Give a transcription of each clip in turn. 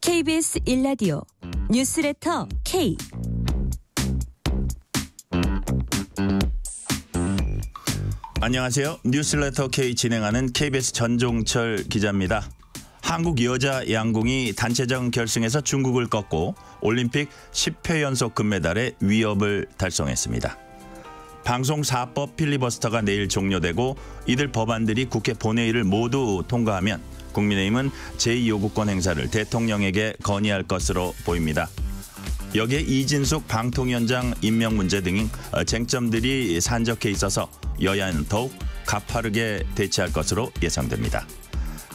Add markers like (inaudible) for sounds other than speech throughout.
KBS 1라디오 뉴스레터 K 안녕하세요. 뉴스레터 K 진행하는 KBS 전종철 기자입니다. 한국 여자 양궁이 단체전 결승에서 중국을 꺾고 올림픽 10회 연속 금메달의 위협을 달성했습니다. 방송 4법 필리버스터가 내일 종료되고 이들 법안들이 국회 본회의를 모두 통과하면 국민의힘은 제2요구권 행사를 대통령에게 건의할 것으로 보입니다. 여기에 이진숙 방통위원장 임명 문제 등 쟁점들이 산적해 있어서 여야는 더욱 가파르게 대치할 것으로 예상됩니다.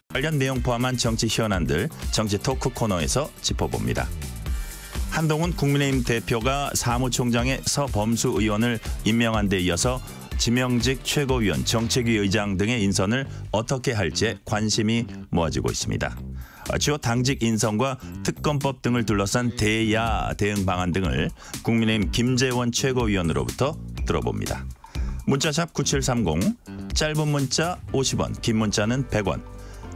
관련 내용 포함한 정치 현안들 정치 토크 코너에서 짚어봅니다. 한동훈 국민의힘 대표가 사무총장의 서범수 의원을 임명한 데 이어서 지명직 최고위원, 정책위 의장 등의 인선을 어떻게 할지 관심이 모아지고 있습니다. 주요 당직 인선과 특검법 등을 둘러싼 대야 대응 방안 등을 국민의힘 김재원 최고위원으로부터 들어봅니다. 문자샵 9730 짧은 문자 50원 긴 문자는 100원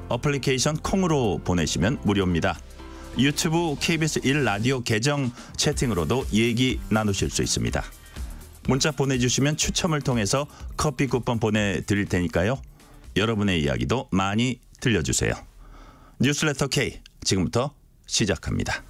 어플리케이션 콩으로 보내시면 무료입니다. 유튜브 KBS 1라디오 계정 채팅으로도 얘기 나누실 수 있습니다. 문자 보내주시면 추첨을 통해서 커피 쿠폰 보내드릴 테니까요. 여러분의 이야기도 많이 들려주세요. 뉴스레터 K 지금부터 시작합니다.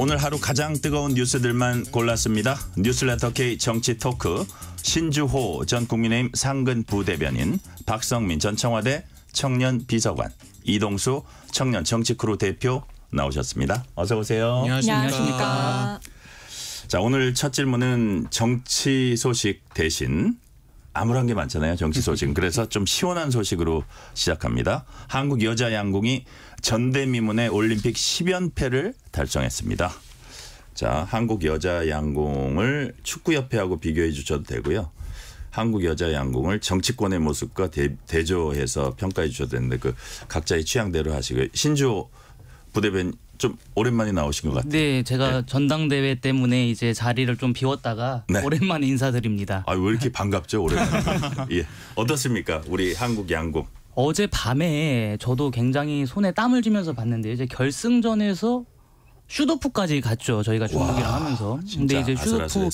오늘 하루 가장 뜨거운 뉴스들만 골랐습니다. 뉴스레터 K 정치 토크 신주호 전 국민의힘 상근 부대변인 박성민 전 청와대 청년 비서관 이동수 청년 정치크루 대표 나오셨습니다. 어서 오세요. 안녕하십니까. 자 오늘 첫 질문은 정치 소식 대신 암울한 게 많잖아요. 정치 소식은. 그래서 좀 시원한 소식으로 시작합니다. 한국 여자 양궁이 전대미문의 올림픽 10연패를 달성했습니다. 자, 한국 여자 양궁을 축구협회하고 비교해 주셔도 되고요. 한국 여자 양궁을 정치권의 모습과 대, 조해서 평가해 주셔도 되는데 그 각자의 취향대로 하시고요. 신주 부대변 좀 오랜만에 나오신 것 같아요. 네, 제가 네. 전당대회 때문에 이제 자리를 좀 비웠다가 네. 오랜만에 인사드립니다. 아, 왜 이렇게 반갑죠, 오랜만에. (laughs) 예. 어떻습니까? 우리 한국 양궁. 어제 밤에 저도 굉장히 손에 땀을 쥐면서 봤는데 이제 결승전에서 슈도프까지 갔죠. 저희가 중국이랑 와, 하면서. 근데 이제 슈도프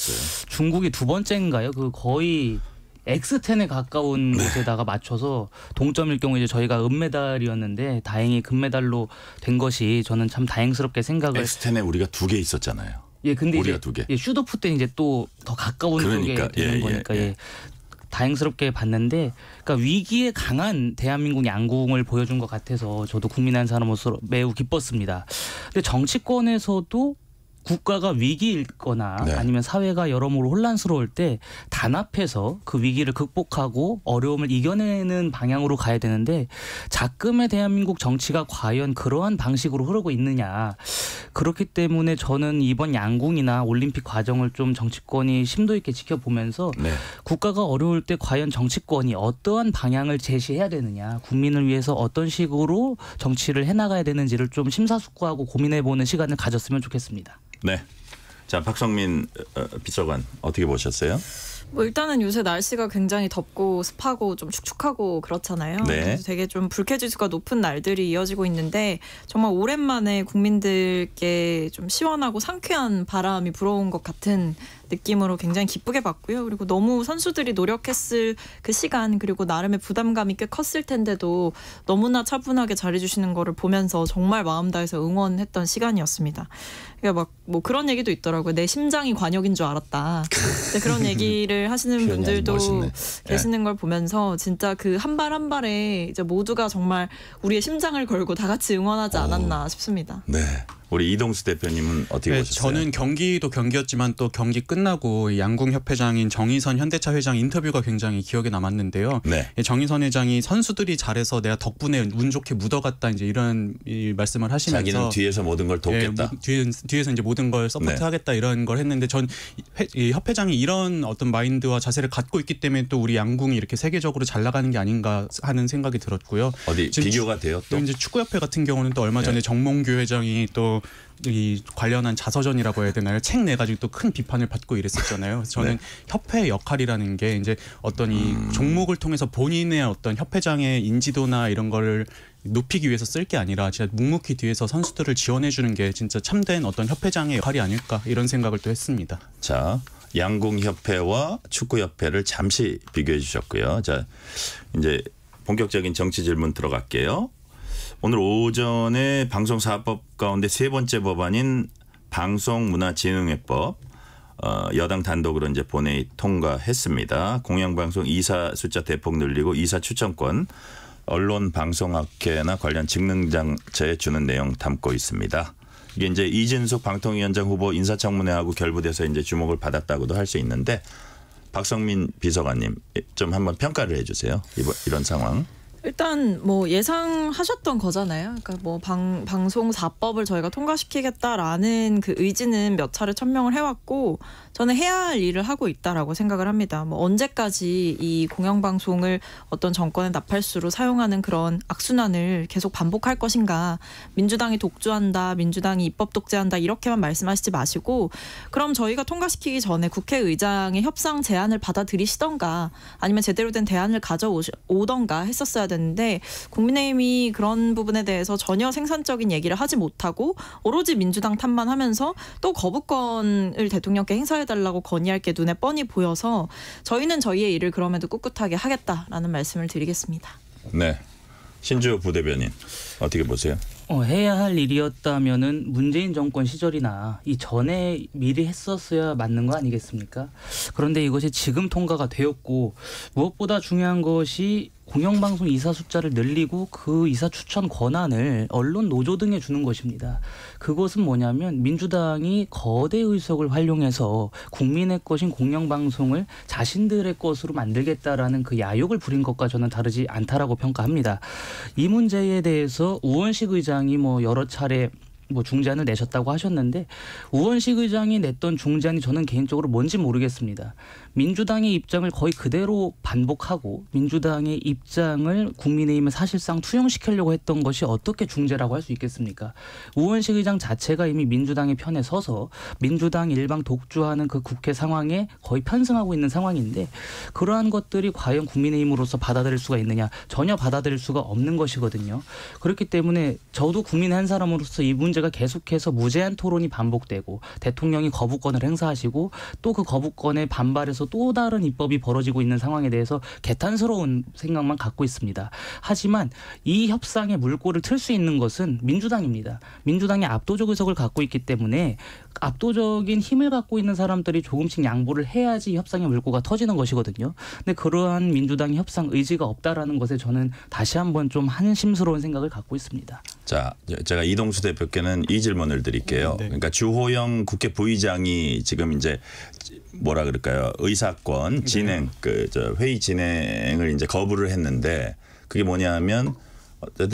중국이 두 번째인가요? 그 거의 X10에 가까운 네. 곳에다가 맞춰서 동점일 경우 이제 저희가 은메달이었는데 다행히 금메달로 된 것이 저는 참 다행스럽게 생각을 X10에 우리가 두 개 있었잖아요. 예, 근데 우리가 이제 두 개. 예, 슈도프 때 이제 또 더 가까운 그러니까, 쪽에 되는 예, 예 거니까 예, 예. 다행스럽게 봤는데 그러니까 위기에 강한 대한민국 양궁을 보여준 것 같아서 저도 국민 한 사람으로서 매우 기뻤습니다. 근데 정치권에서도 국가가 위기일거나 네. 아니면 사회가 여러모로 혼란스러울 때 단합해서 그 위기를 극복하고 어려움을 이겨내는 방향으로 가야 되는데 자금의 대한민국 정치가 과연 그러한 방식으로 흐르고 있느냐 그렇기 때문에 저는 이번 양궁이나 올림픽 과정을 좀 정치권이 심도 있게 지켜보면서 네. 국가가 어려울 때 과연 정치권이 어떠한 방향을 제시해야 되느냐 국민을 위해서 어떤 식으로 정치를 해나가야 되는지를 좀 심사숙고하고 고민해보는 시간을 가졌으면 좋겠습니다. 네. 자 박성민 어, 비서관 어떻게 보셨어요? 뭐 일단은 요새 날씨가 굉장히 덥고 습하고 좀 축축하고 그렇잖아요. 네. 그래서 되게 좀 불쾌지수가 높은 날들이 이어지고 있는데 정말 오랜만에 국민들께 좀 시원하고 상쾌한 바람이 불어온 것 같은 느낌으로 굉장히 기쁘게 봤고요. 그리고 너무 선수들이 노력했을 그 시간 그리고 나름의 부담감이 꽤 컸을 텐데도 너무나 차분하게 잘해주시는 거를 보면서 정말 마음 다해서 응원했던 시간이었습니다. 그러니까 막 뭐 그런 얘기도 있더라고요. 내 심장이 관역인 줄 알았다. 그런 (laughs) 얘기를 하시는 분들도 계시는 네. 걸 보면서 진짜 그 한 발 한 발에 이제 모두가 정말 우리의 심장을 걸고 다 같이 응원하지 않았나 오. 싶습니다. 네. 우리 이동수 대표님은 어떻게 네, 보셨어요? 저는 경기도 경기였지만 또 경기 끝나고 양궁 협회장인 정의선 현대차 회장 인터뷰가 굉장히 기억에 남았는데요. 네. 정의선 회장이 선수들이 잘해서 내가 덕분에 운 좋게 묻어갔다 이제 이런 말씀을 하시면서 자기는 뒤에서 모든 걸 돕겠다. 네, 뒤에, 서 이제 모든 걸 서포트하겠다 네. 이런 걸 했는데 전 회, 협회장이 이런 어떤 마인드와 자세를 갖고 있기 때문에 또 우리 양궁이 이렇게 세계적으로 잘 나가는 게 아닌가 하는 생각이 들었고요. 어디 비교가 돼요? 또 이제 축구협회 같은 경우는 또 얼마 전에 네. 정몽규 회장이 또이 관련한 자서전이라고 해야 되나요? 책 내 가지고 또 큰 비판을 받고 이랬었잖아요. 저는 네. 협회 역할이라는 게 이제 어떤 이 음. 종목을 통해서 본인의 어떤 협회장의 인지도나 이런 거를 높이기 위해서 쓸 게 아니라 진짜 묵묵히 뒤에서 선수들을 지원해 주는 게 진짜 참된 어떤 협회장의 역할이 아닐까 이런 생각을 또 했습니다. 자, 양궁협회와 축구협회를 잠시 비교해 주셨고요. 자, 이제 본격적인 정치 질문 들어갈게요. 오늘 오전에 방송사법 가운데 세 번째 법안인 방송문화진흥회법 어, 여당 단독으로 이제 본회의 통과했습니다. 공영방송 이사 숫자 대폭 늘리고 이사 추천권 언론 방송학회나 관련 직능장차에 주는 내용 담고 있습니다. 이게 이제 이진숙 방통위원장 후보 인사청문회하고 결부돼서 이제 주목을 받았다고도 할 수 있는데 박성민 비서관님 좀 한번 평가를 해주세요. 이런 상황. 일단 뭐 예상하셨던 거잖아요. 그러니까 뭐 방, 방송사법을 저희가 통과시키겠다라는 그 의지는 몇 차례 천명을 해왔고 저는 해야 할 일을 하고 있다라고 생각을 합니다. 뭐 언제까지 이 공영방송을 어떤 정권의 나팔수로 사용하는 그런 악순환을 계속 반복할 것인가. 민주당이 독주한다, 민주당이 입법 독재한다 이렇게만 말씀하시지 마시고 그럼 저희가 통과시키기 전에 국회의장의 협상 제안을 받아들이시던가 아니면 제대로 된 대안을 가져오던가 했었어야 되는데 국민의힘이 그런 부분에 대해서 전혀 생산적인 얘기를 하지 못하고 오로지 민주당 탓만 하면서 또 거부권을 대통령께 행사해달라고 건의할 게 눈에 뻔히 보여서 저희는 저희의 일을 그럼에도 꿋꿋하게 하겠다라는 말씀을 드리겠습니다. 네. 신주호 부대변인 어떻게 보세요? 어, 해야 할 일이었다면은 문재인 정권 시절이나 이 전에 미리 했었어야 맞는 거 아니겠습니까? 그런데 이것이 지금 통과가 되었고 무엇보다 중요한 것이 공영방송 이사 숫자를 늘리고 그 이사 추천 권한을 언론 노조 등에 주는 것입니다. 그것은 뭐냐면 민주당이 거대 의석을 활용해서 국민의 것인 공영방송을 자신들의 것으로 만들겠다라는 그 야욕을 부린 것과 저는 다르지 않다라고 평가합니다. 이 문제에 대해서 우원식 의장이 뭐 여러 차례 뭐 중재안을 내셨다고 하셨는데 우원식 의장이 냈던 중재안이 저는 개인적으로 뭔지 모르겠습니다. 민주당의 입장을 거의 그대로 반복하고 민주당의 입장을 국민의힘에 사실상 투영시키려고 했던 것이 어떻게 중재라고 할 수 있겠습니까? 우원식 의장 자체가 이미 민주당의 편에 서서 민주당 일방 독주하는 그 국회 상황에 거의 편승하고 있는 상황인데 그러한 것들이 과연 국민의힘으로서 받아들일 수가 있느냐 전혀 받아들일 수가 없는 것이거든요. 그렇기 때문에 저도 국민 한 사람으로서 이 문제가 계속해서 무제한 토론이 반복되고 대통령이 거부권을 행사하시고 또 그 거부권에 반발해서 대해서 또 다른 입법이 벌어지고 있는 상황에 대해서 개탄스러운 생각만 갖고 있습니다. 하지만 이 협상의 물꼬를 틀 수 있는 것은 민주당입니다. 민주당이 압도적 의석을 갖고 있기 때문에 압도적인 힘을 갖고 있는 사람들이 조금씩 양보를 해야지 협상의 물꼬가 터지는 것이거든요. 근데 그러한 민주당의 협상 의지가 없다라는 것에 저는 다시 한번 좀 한심스러운 생각을 갖고 있습니다. 자, 제가 이동수 대표께는 이 질문을 드릴게요. 네. 그러니까 주호영 국회 부의장이 지금 이제 뭐라 그럴까요? 의사권 진행 네. 그저 회의 진행을 이제 거부를 했는데 그게 뭐냐면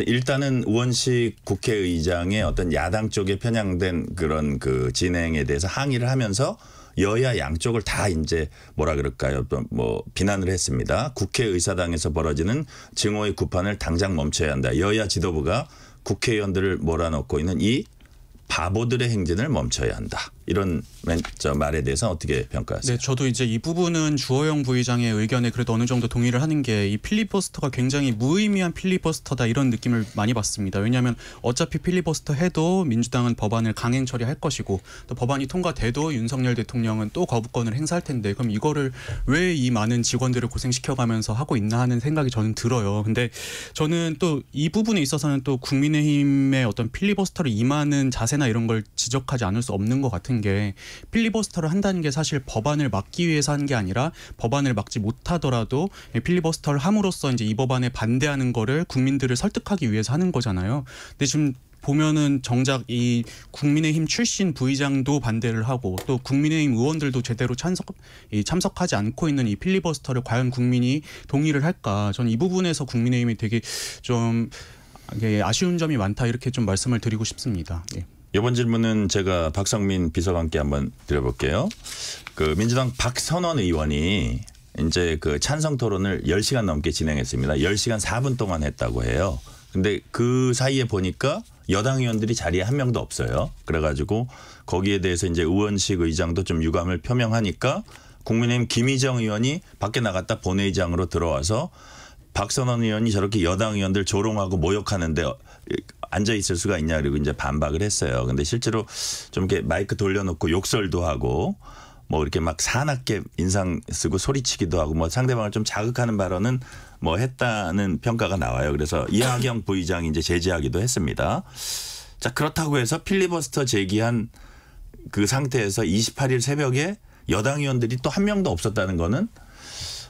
일단은 우원식 국회의장의 어떤 야당 쪽에 편향된 그런 그 진행에 대해서 항의를 하면서 여야 양쪽을 다 이제 뭐라 그럴까요? 뭐 비난을 했습니다. 국회의사당에서 벌어지는 증오의 구판을 당장 멈춰야 한다. 여야 지도부가 국회의원들을 몰아넣고 있는 이 바보들의 행진을 멈춰야 한다. 이런 저 말에 대해서 어떻게 평가하세요? 네, 저도 이제 이 부분은 주호영 부의장의 의견에 그래도 어느 정도 동의를 하는 게 이 필리버스터가 굉장히 무의미한 필리버스터다 이런 느낌을 많이 받습니다. 왜냐하면 어차피 필리버스터 해도 민주당은 법안을 강행 처리할 것이고 또 법안이 통과돼도 윤석열 대통령은 또 거부권을 행사할 텐데 그럼 이거를 왜 이 많은 직원들을 고생시켜가면서 하고 있나 하는 생각이 저는 들어요. 근데 저는 또 이 부분에 있어서는 또 국민의힘의 어떤 필리버스터를 임하는 자세나 이런 걸 지적하지 않을 수 없는 것 같은 게 필리버스터를 한다는 게 사실 법안을 막기 위해서 하는 게 아니라 법안을 막지 못하더라도 필리버스터를 함으로써 이제 이 법안에 반대하는 거를 국민들을 설득하기 위해서 하는 거잖아요. 근데 지금 보면은 정작 이 국민의힘 출신 부의장도 반대를 하고 또 국민의힘 의원들도 제대로 참석 이 참석하지 않고 있는 이 필리버스터를 과연 국민이 동의를 할까? 저는 이 부분에서 국민의힘이 되게 좀 아쉬운 점이 많다 이렇게 좀 말씀을 드리고 싶습니다. 예. 이번 질문은 제가 박성민 비서관께 한번 드려볼게요. 그 민주당 박선원 의원이 이제 그 찬성 토론을 10시간 넘게 진행했습니다. 10시간 4분 동안 했다고 해요. 근데 그 사이에 보니까 여당 의원들이 자리에 한 명도 없어요. 그래가지고 거기에 대해서 이제 의원식 의장도 좀 유감을 표명하니까 국민의힘 김희정 의원이 밖에 나갔다 본회의장으로 들어와서 박선원 의원이 저렇게 여당 의원들 조롱하고 모욕하는데 앉아 있을 수가 있냐 그리고 이제 반박을 했어요. 근데 실제로 좀 이렇게 마이크 돌려놓고 욕설도 하고 뭐 이렇게 막 사납게 인상 쓰고 소리치기도 하고 뭐 상대방을 좀 자극하는 발언은 뭐 했다는 평가가 나와요. 그래서 이하경 (clears throat) 부의장이 이제 제지하기도 했습니다. 자 그렇다고 해서 필리버스터 제기한 그 상태에서 28일 새벽에 여당 의원들이 또 한 명도 없었다는 거는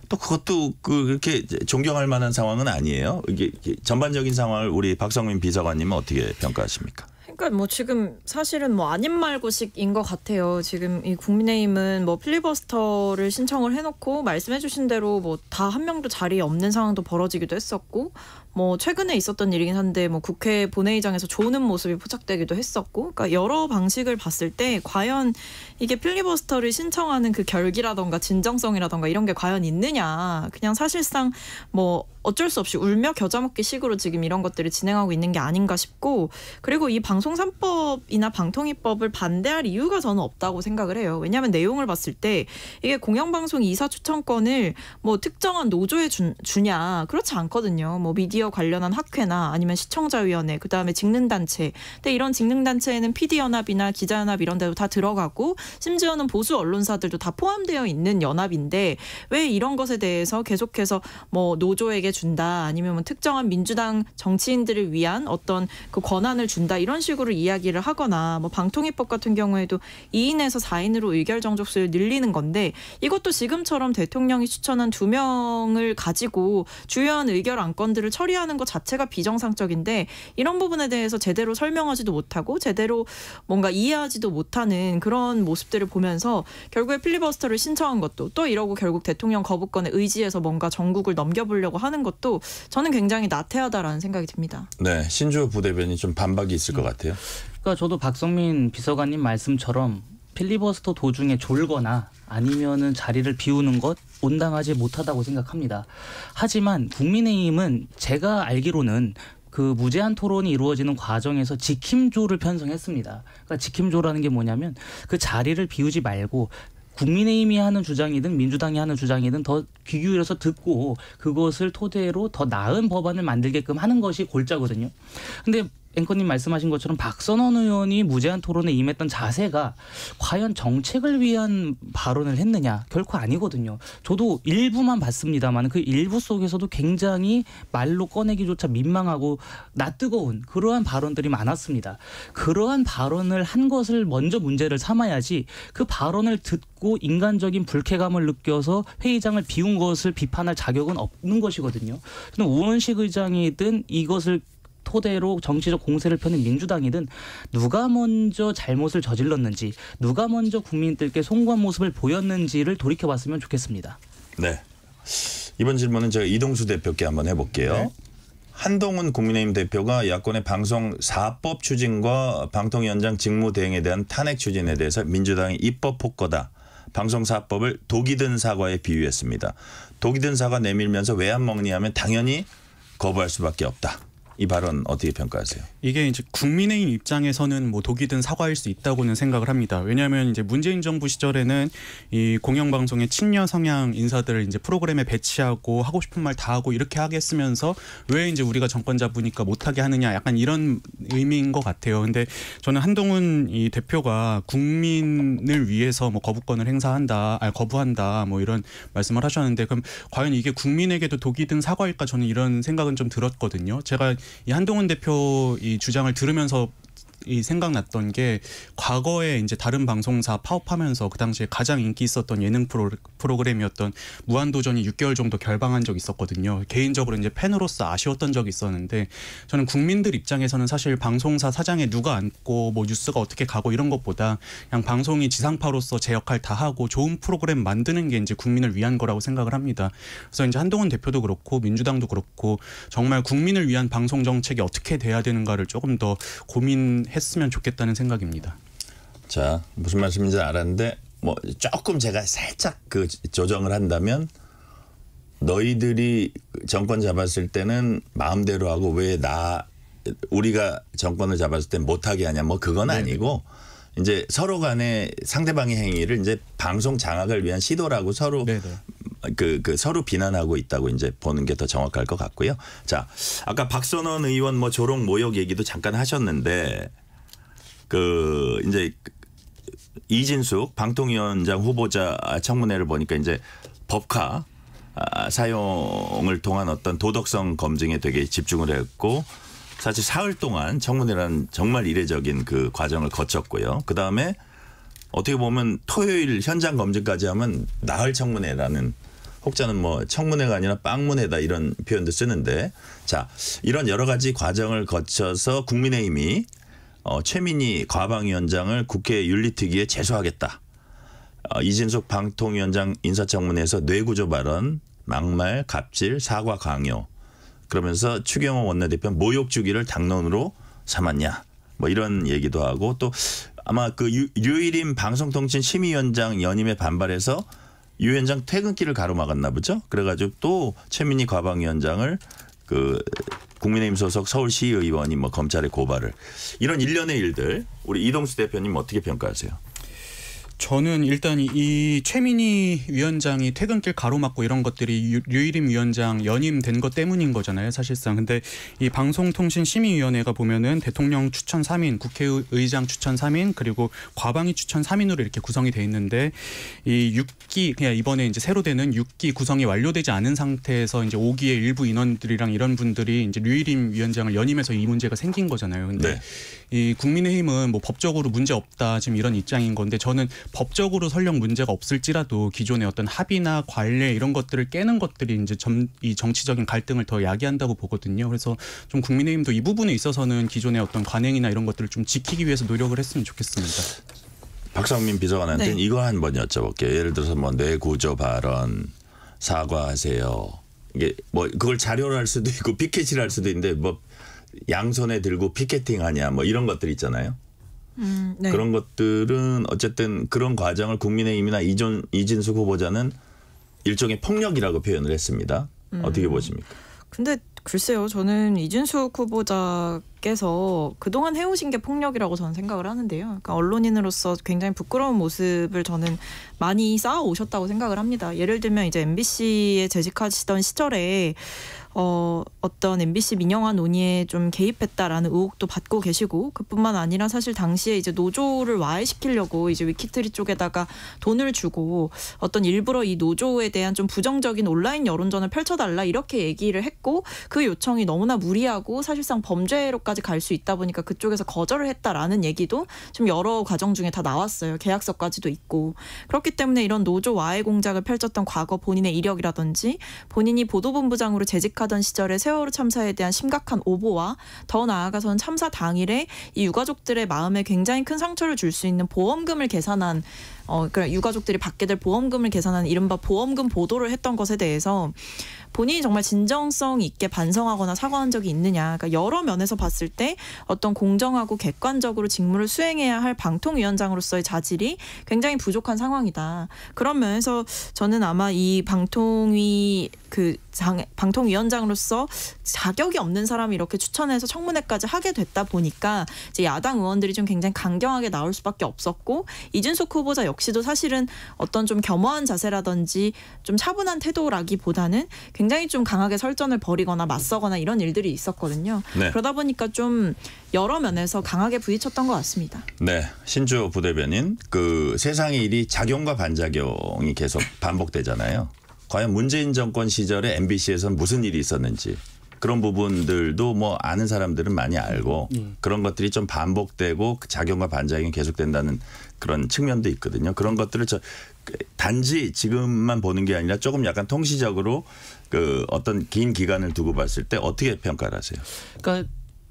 또 그것도 그렇게 존경할 만한 상황은 아니에요. 이게 전반적인 상황을 우리 박성민 비서관님은 어떻게 평가하십니까? 그러니까 뭐 지금 사실은 뭐 아닌 말고식인 것 같아요. 지금 이 국민의힘은 뭐 필리버스터를 신청을 해놓고 말씀해주신 대로 뭐 다 한 명도 자리에 없는 상황도 벌어지기도 했었고 뭐 최근에 있었던 일이긴 한데 뭐 국회 본회의장에서 조는 모습이 포착되기도 했었고 그러니까 여러 방식을 봤을 때 과연 이게 필리버스터를 신청하는 그 결기라던가 진정성이라던가 이런 게 과연 있느냐 그냥 사실상 뭐 어쩔 수 없이 울며 겨자 먹기 식으로 지금 이런 것들을 진행하고 있는 게 아닌가 싶고 그리고 이 방송 3법이나 방통위법을 반대할 이유가 저는 없다고 생각을 해요. 왜냐하면 내용을 봤을 때 이게 공영방송 이사 추천권을 뭐 특정한 노조에 주, 주냐 그렇지 않거든요. 뭐 미디어 관련한 학회나 아니면 시청자위원회 그다음에 직능단체. 근데 이런 직능단체에는 PD연합이나 기자연합 이런 데도 다 들어가고 심지어는 보수 언론사들도 다 포함되어 있는 연합인데 왜 이런 것에 대해서 계속해서 뭐 노조에게 준다 아니면 뭐 특정한 민주당 정치인들을 위한 어떤 그 권한을 준다 이런 식으로 이야기를 하거나 뭐 방통위법 같은 경우에도 2인에서 4인으로 의결 정족수를 늘리는 건데 이것도 지금처럼 대통령이 추천한 두 명을 가지고 주요한 의결 안건들을 처리 하는 것 자체가 비정상적인데 이런 부분에 대해서 제대로 설명하지도 못하고 제대로 뭔가 이해하지도 못하는 그런 모습들을 보면서 결국에 필리버스터를 신청한 것도 또 이러고 결국 대통령 거부권에 의지해서 뭔가 전국을 넘겨보려고 하는 것도 저는 굉장히 나태하다라는 생각이 듭니다. 네, 신주 부대변인 좀 반박이 있을 것 같아요. 그러니까 저도 박성민 비서관님 말씀처럼 필리버스터 도중에 졸거나 아니면은 자리를 비우는 것 온당하지 못하다고 생각합니다. 하지만 국민의힘은 제가 알기로는 그 무제한 토론이 이루어지는 과정에서 지킴조를 편성했습니다. 그러니까 지킴조라는 게 뭐냐면 그 자리를 비우지 말고 국민의힘이 하는 주장이든 민주당이 하는 주장이든 더 귀 기울여서 듣고 그것을 토대로 더 나은 법안을 만들게끔 하는 것이 골자거든요. 근데 앵커님 말씀하신 것처럼 박선원 의원이 무제한 토론에 임했던 자세가 과연 정책을 위한 발언을 했느냐 결코 아니거든요. 저도 일부만 봤습니다만 그 일부 속에서도 굉장히 말로 꺼내기조차 민망하고 낯뜨거운 그러한 발언들이 많았습니다. 그러한 발언을 한 것을 먼저 문제를 삼아야지 그 발언을 듣고 인간적인 불쾌감을 느껴서 회의장을 비운 것을 비판할 자격은 없는 것이거든요. 저는 우원식 의장이든 이것을 토대로 정치적 공세를 펴는 민주당이든 누가 먼저 잘못을 저질렀는지 누가 먼저 국민들께 송구한 모습을 보였는지를 돌이켜봤으면 좋겠습니다. 네. 이번 질문은 제가 이동수 대표께 한번 해볼게요. 네. 한동훈 국민의힘 대표가 야권의 방송 4법 추진과 방통위원장 직무 대행에 대한 탄핵 추진에 대해서 민주당이 입법 폭거다. 방송 4법을 독이 든 사과에 비유했습니다. 독이 든 사과 내밀면서 왜 안 먹니 하면 당연히 거부할 수밖에 없다. 이 발언 어떻게 평가하세요? 이게 이제 국민의힘 입장에서는 뭐 독이 든 사과일 수 있다고는 생각을 합니다. 왜냐하면 이제 문재인 정부 시절에는 이 공영방송의 친여 성향 인사들을 이제 프로그램에 배치하고 하고 싶은 말 다 하고 이렇게 하겠으면서 왜 이제 우리가 정권 잡으니까 못하게 하느냐 약간 이런 의미인 것 같아요. 근데 저는 한동훈 이 대표가 국민을 위해서 뭐 거부권을 행사한다, 아 거부한다, 뭐 이런 말씀을 하셨는데 그럼 과연 이게 국민에게도 독이 든 사과일까 저는 이런 생각은 좀 들었거든요. 제가 이 한동훈 대표 이 주장을 들으면서 이 생각났던 게 과거에 이제 다른 방송사 파업하면서 그 당시에 가장 인기 있었던 예능 프로, 프로그램이었던 무한도전이 6개월 정도 결방한 적이 있었거든요. 개인적으로 이제 팬으로서 아쉬웠던 적이 있었는데 저는 국민들 입장에서는 사실 방송사 사장에 누가 앉고 뭐 뉴스가 어떻게 가고 이런 것보다 그냥 방송이 지상파로서 제 역할 다 하고 좋은 프로그램 만드는 게 이제 국민을 위한 거라고 생각을 합니다. 그래서 이제 한동훈 대표도 그렇고 민주당도 그렇고 정말 국민을 위한 방송 정책이 어떻게 돼야 되는가를 조금 더 고민 했으면 좋겠다는 생각입니다. 자 무슨 말씀인지 알았는데 뭐 조금 제가 살짝 그 조정을 한다면 너희들이 정권 잡았을 때는 마음대로 하고 왜 나 우리가 정권을 잡았을 때 못하게 하냐 뭐 그건 네 아니고 이제 서로 간에 상대방의 행위를 이제 방송 장악을 위한 시도라고 서로 그, 그 서로 비난하고 있다고 이제 보는 게 더 정확할 것 같고요. 자, 아까 박선원 의원 뭐 조롱 모욕 얘기도 잠깐 하셨는데 그 이제 이진숙 방통위원장 후보자 청문회를 보니까 이제 법카 아, 사용을 통한 어떤 도덕성 검증에 되게 집중을 했고 사실 사흘 동안 청문회라는 정말 이례적인 그 과정을 거쳤고요. 그 다음에 어떻게 보면 토요일 현장 검증까지 하면 나흘 청문회라는 혹자는 뭐 청문회가 아니라 빵문회다 이런 표현도 쓰는데 자 이런 여러 가지 과정을 거쳐서 국민의힘이 어, 최민희 과방위원장을 국회 윤리특위에 제소하겠다. 어, 이진숙 방통위원장 인사청문회에서 뇌구조 발언, 막말, 갑질, 사과 강요 그러면서 추경호 원내대표 모욕 주기를 당론으로 삼았냐 뭐 이런 얘기도 하고 또 아마 그 유, 류일임 방송통신 심의위원장 연임에 반발해서 유 위원장 퇴근길을 가로막았나 보죠. 그래가지고 또 최민희 과방위원장을 그 국민의힘 소속 서울시의원이 뭐 검찰에 고발을 이런 일련의 일들 우리 이동수 대표님 어떻게 평가하세요? 저는 일단 이 최민희 위원장이 퇴근길 가로막고 이런 것들이 류일임 위원장 연임된 것 때문인 거잖아요, 사실상. 근데 이 방송통신심의위원회가 보면은 대통령 추천 3인, 국회의장 추천 3인, 그리고 과방위 추천 3인으로 이렇게 구성이 돼 있는데 이 6기 그냥 이번에 이제 새로 되는 6기 구성이 완료되지 않은 상태에서 이제 5기의 일부 인원들이랑 이런 분들이 이제 류일임 위원장을 연임해서 이 문제가 생긴 거잖아요. 근데 네. 이 국민의힘은 뭐 법적으로 문제 없다 지금 이런 입장인 건데 저는 법적으로 설령 문제가 없을지라도 기존의 어떤 합의나 관례 이런 것들을 깨는 것들이 이제 점, 이 정치적인 갈등을 더 야기한다고 보거든요. 그래서 좀 국민의힘도 이 부분에 있어서는 기존의 어떤 관행이나 이런 것들을 좀 지키기 위해서 노력을 했으면 좋겠습니다. 박상민 비서관한테 네. 이거 한번 여쭤볼게요. 예를 들어서 뭐 뇌구조 발언 사과하세요. 이게 뭐 그걸 자료로 할 수도 있고 피켓이라 할 수도 있는데 뭐 양손에 들고 피켓팅 하냐 뭐 이런 것들 있잖아요. 음, 네. 그런 것들은 어쨌든 그런 과정을 국민의힘이나 이전 이진숙 후보자는 일종의 폭력이라고 표현을 했습니다. 음. 어떻게 보십니까? 근데 글쎄요, 저는 이준숙 후보자께서 그동안 해오신 게 폭력이라고 저는 생각을 하는데요. 그러니까 언론인으로서 굉장히 부끄러운 모습을 저는 많이 쌓아 오셨다고 생각을 합니다. 예를 들면 이제 MBC에 재직하시던 시절에 어, 어떤 MBC 민영화 논의에 좀 개입했다라는 의혹도 받고 계시고 그뿐만 아니라 사실 당시에 이제 노조를 와해시키려고 이제 위키트리 쪽에다가 돈을 주고 어떤 일부러 이 노조에 대한 좀 부정적인 온라인 여론전을 펼쳐달라 이렇게 얘기를 했고 그 요청이 너무나 무리하고 사실상 범죄로까지 갈 수 있다 보니까 그쪽에서 거절을 했다라는 얘기도 좀 여러 과정 중에 다 나왔어요. 계약서까지도 있고 그렇기 때문에 이런 노조 와해 공작을 펼쳤던 과거 본인의 이력이라든지 본인이 보도본부장으로 재직한 하던 시절의 세월호 참사에 대한 심각한 오보와 더 나아가서는 참사 당일에 이 유가족들의 마음에 굉장히 큰 상처를 줄 수 있는 보험금을 계산한 어, 그러니까 유가족들이 받게 될 보험금을 계산하는 이른바 보험금 보도를 했던 것에 대해서 본인이 정말 진정성 있게 반성하거나 사과한 적이 있느냐. 그러니까 여러 면에서 봤을 때 어떤 공정하고 객관적으로 직무를 수행해야 할 방통위원장으로서의 자질이 굉장히 부족한 상황이다. 그런 면에서 저는 아마 이 방통위 그 장, 방통위원장으로서 자격이 없는 사람이 이렇게 추천해서 청문회까지 하게 됐다 보니까 이제 야당 의원들이 좀 굉장히 강경하게 나올 수밖에 없었고 이준석 후보자 역시도 사실은 어떤 좀 겸허한 자세라든지 좀 차분한 태도라기보다는 굉장히 좀 강하게 설전을 벌이거나 맞서거나 이런 일들이 있었거든요. 네. 그러다 보니까 좀 여러 면에서 강하게 부딪혔던 것 같습니다. 네, 신주 부대변인 그 세상의 일이 작용과 반작용이 계속 반복되잖아요. 과연 문재인 정권 시절에 MBC에선 무슨 일이 있었는지 그런 부분들도 뭐 아는 사람들은 많이 알고 음. 그런 것들이 좀 반복되고 그 작용과 반작용이 계속된다는 그런 측면도 있거든요. 그런 것들을 저 단지 지금만 보는 게 아니라 조금 약간 통시적으로 그 어떤 긴 기간을 두고 봤을 때 어떻게 평가를 하세요? 그러니까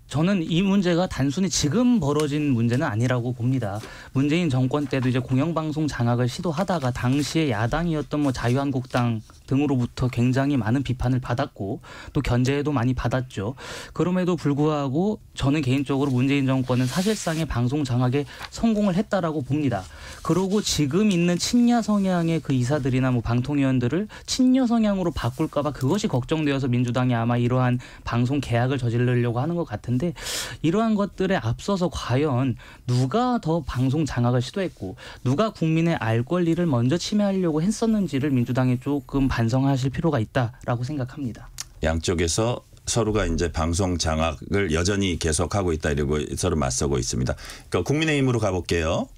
저는 이 문제가 단순히 지금 벌어진 문제는 아니라고 봅니다. 문재인 정권 때도 이제 공영방송 장악을 시도하다가 당시에 야당이었던 뭐 자유한국당 등으로부터 굉장히 많은 비판을 받았고 또 견제도 많이 받았죠. 그럼에도 불구하고 저는 개인적으로 문재인 정권은 사실상의 방송 장악에 성공을 했다라고 봅니다. 그러고 지금 있는 친야 성향의 그 이사들이나 뭐 방통위원들을 친여 성향으로 바꿀까봐 그것이 걱정되어서 민주당이 아마 이러한 방송 계약을 저지르려고 하는 것 같은데 이러한 것들에 앞서서 과연 누가 더 방송 장악을 시도했고 누가 국민의 알 권리를 먼저 침해하려고 했었는지를 민주당이 조금 반성하실 필요가 있다라고 생각합니다. 양쪽에서 서로가 이제 방송 장악을 여전히 계속하고 있다 이러고 서로 맞서고 있습니다. 그러니까 국민의힘으로 가볼게요.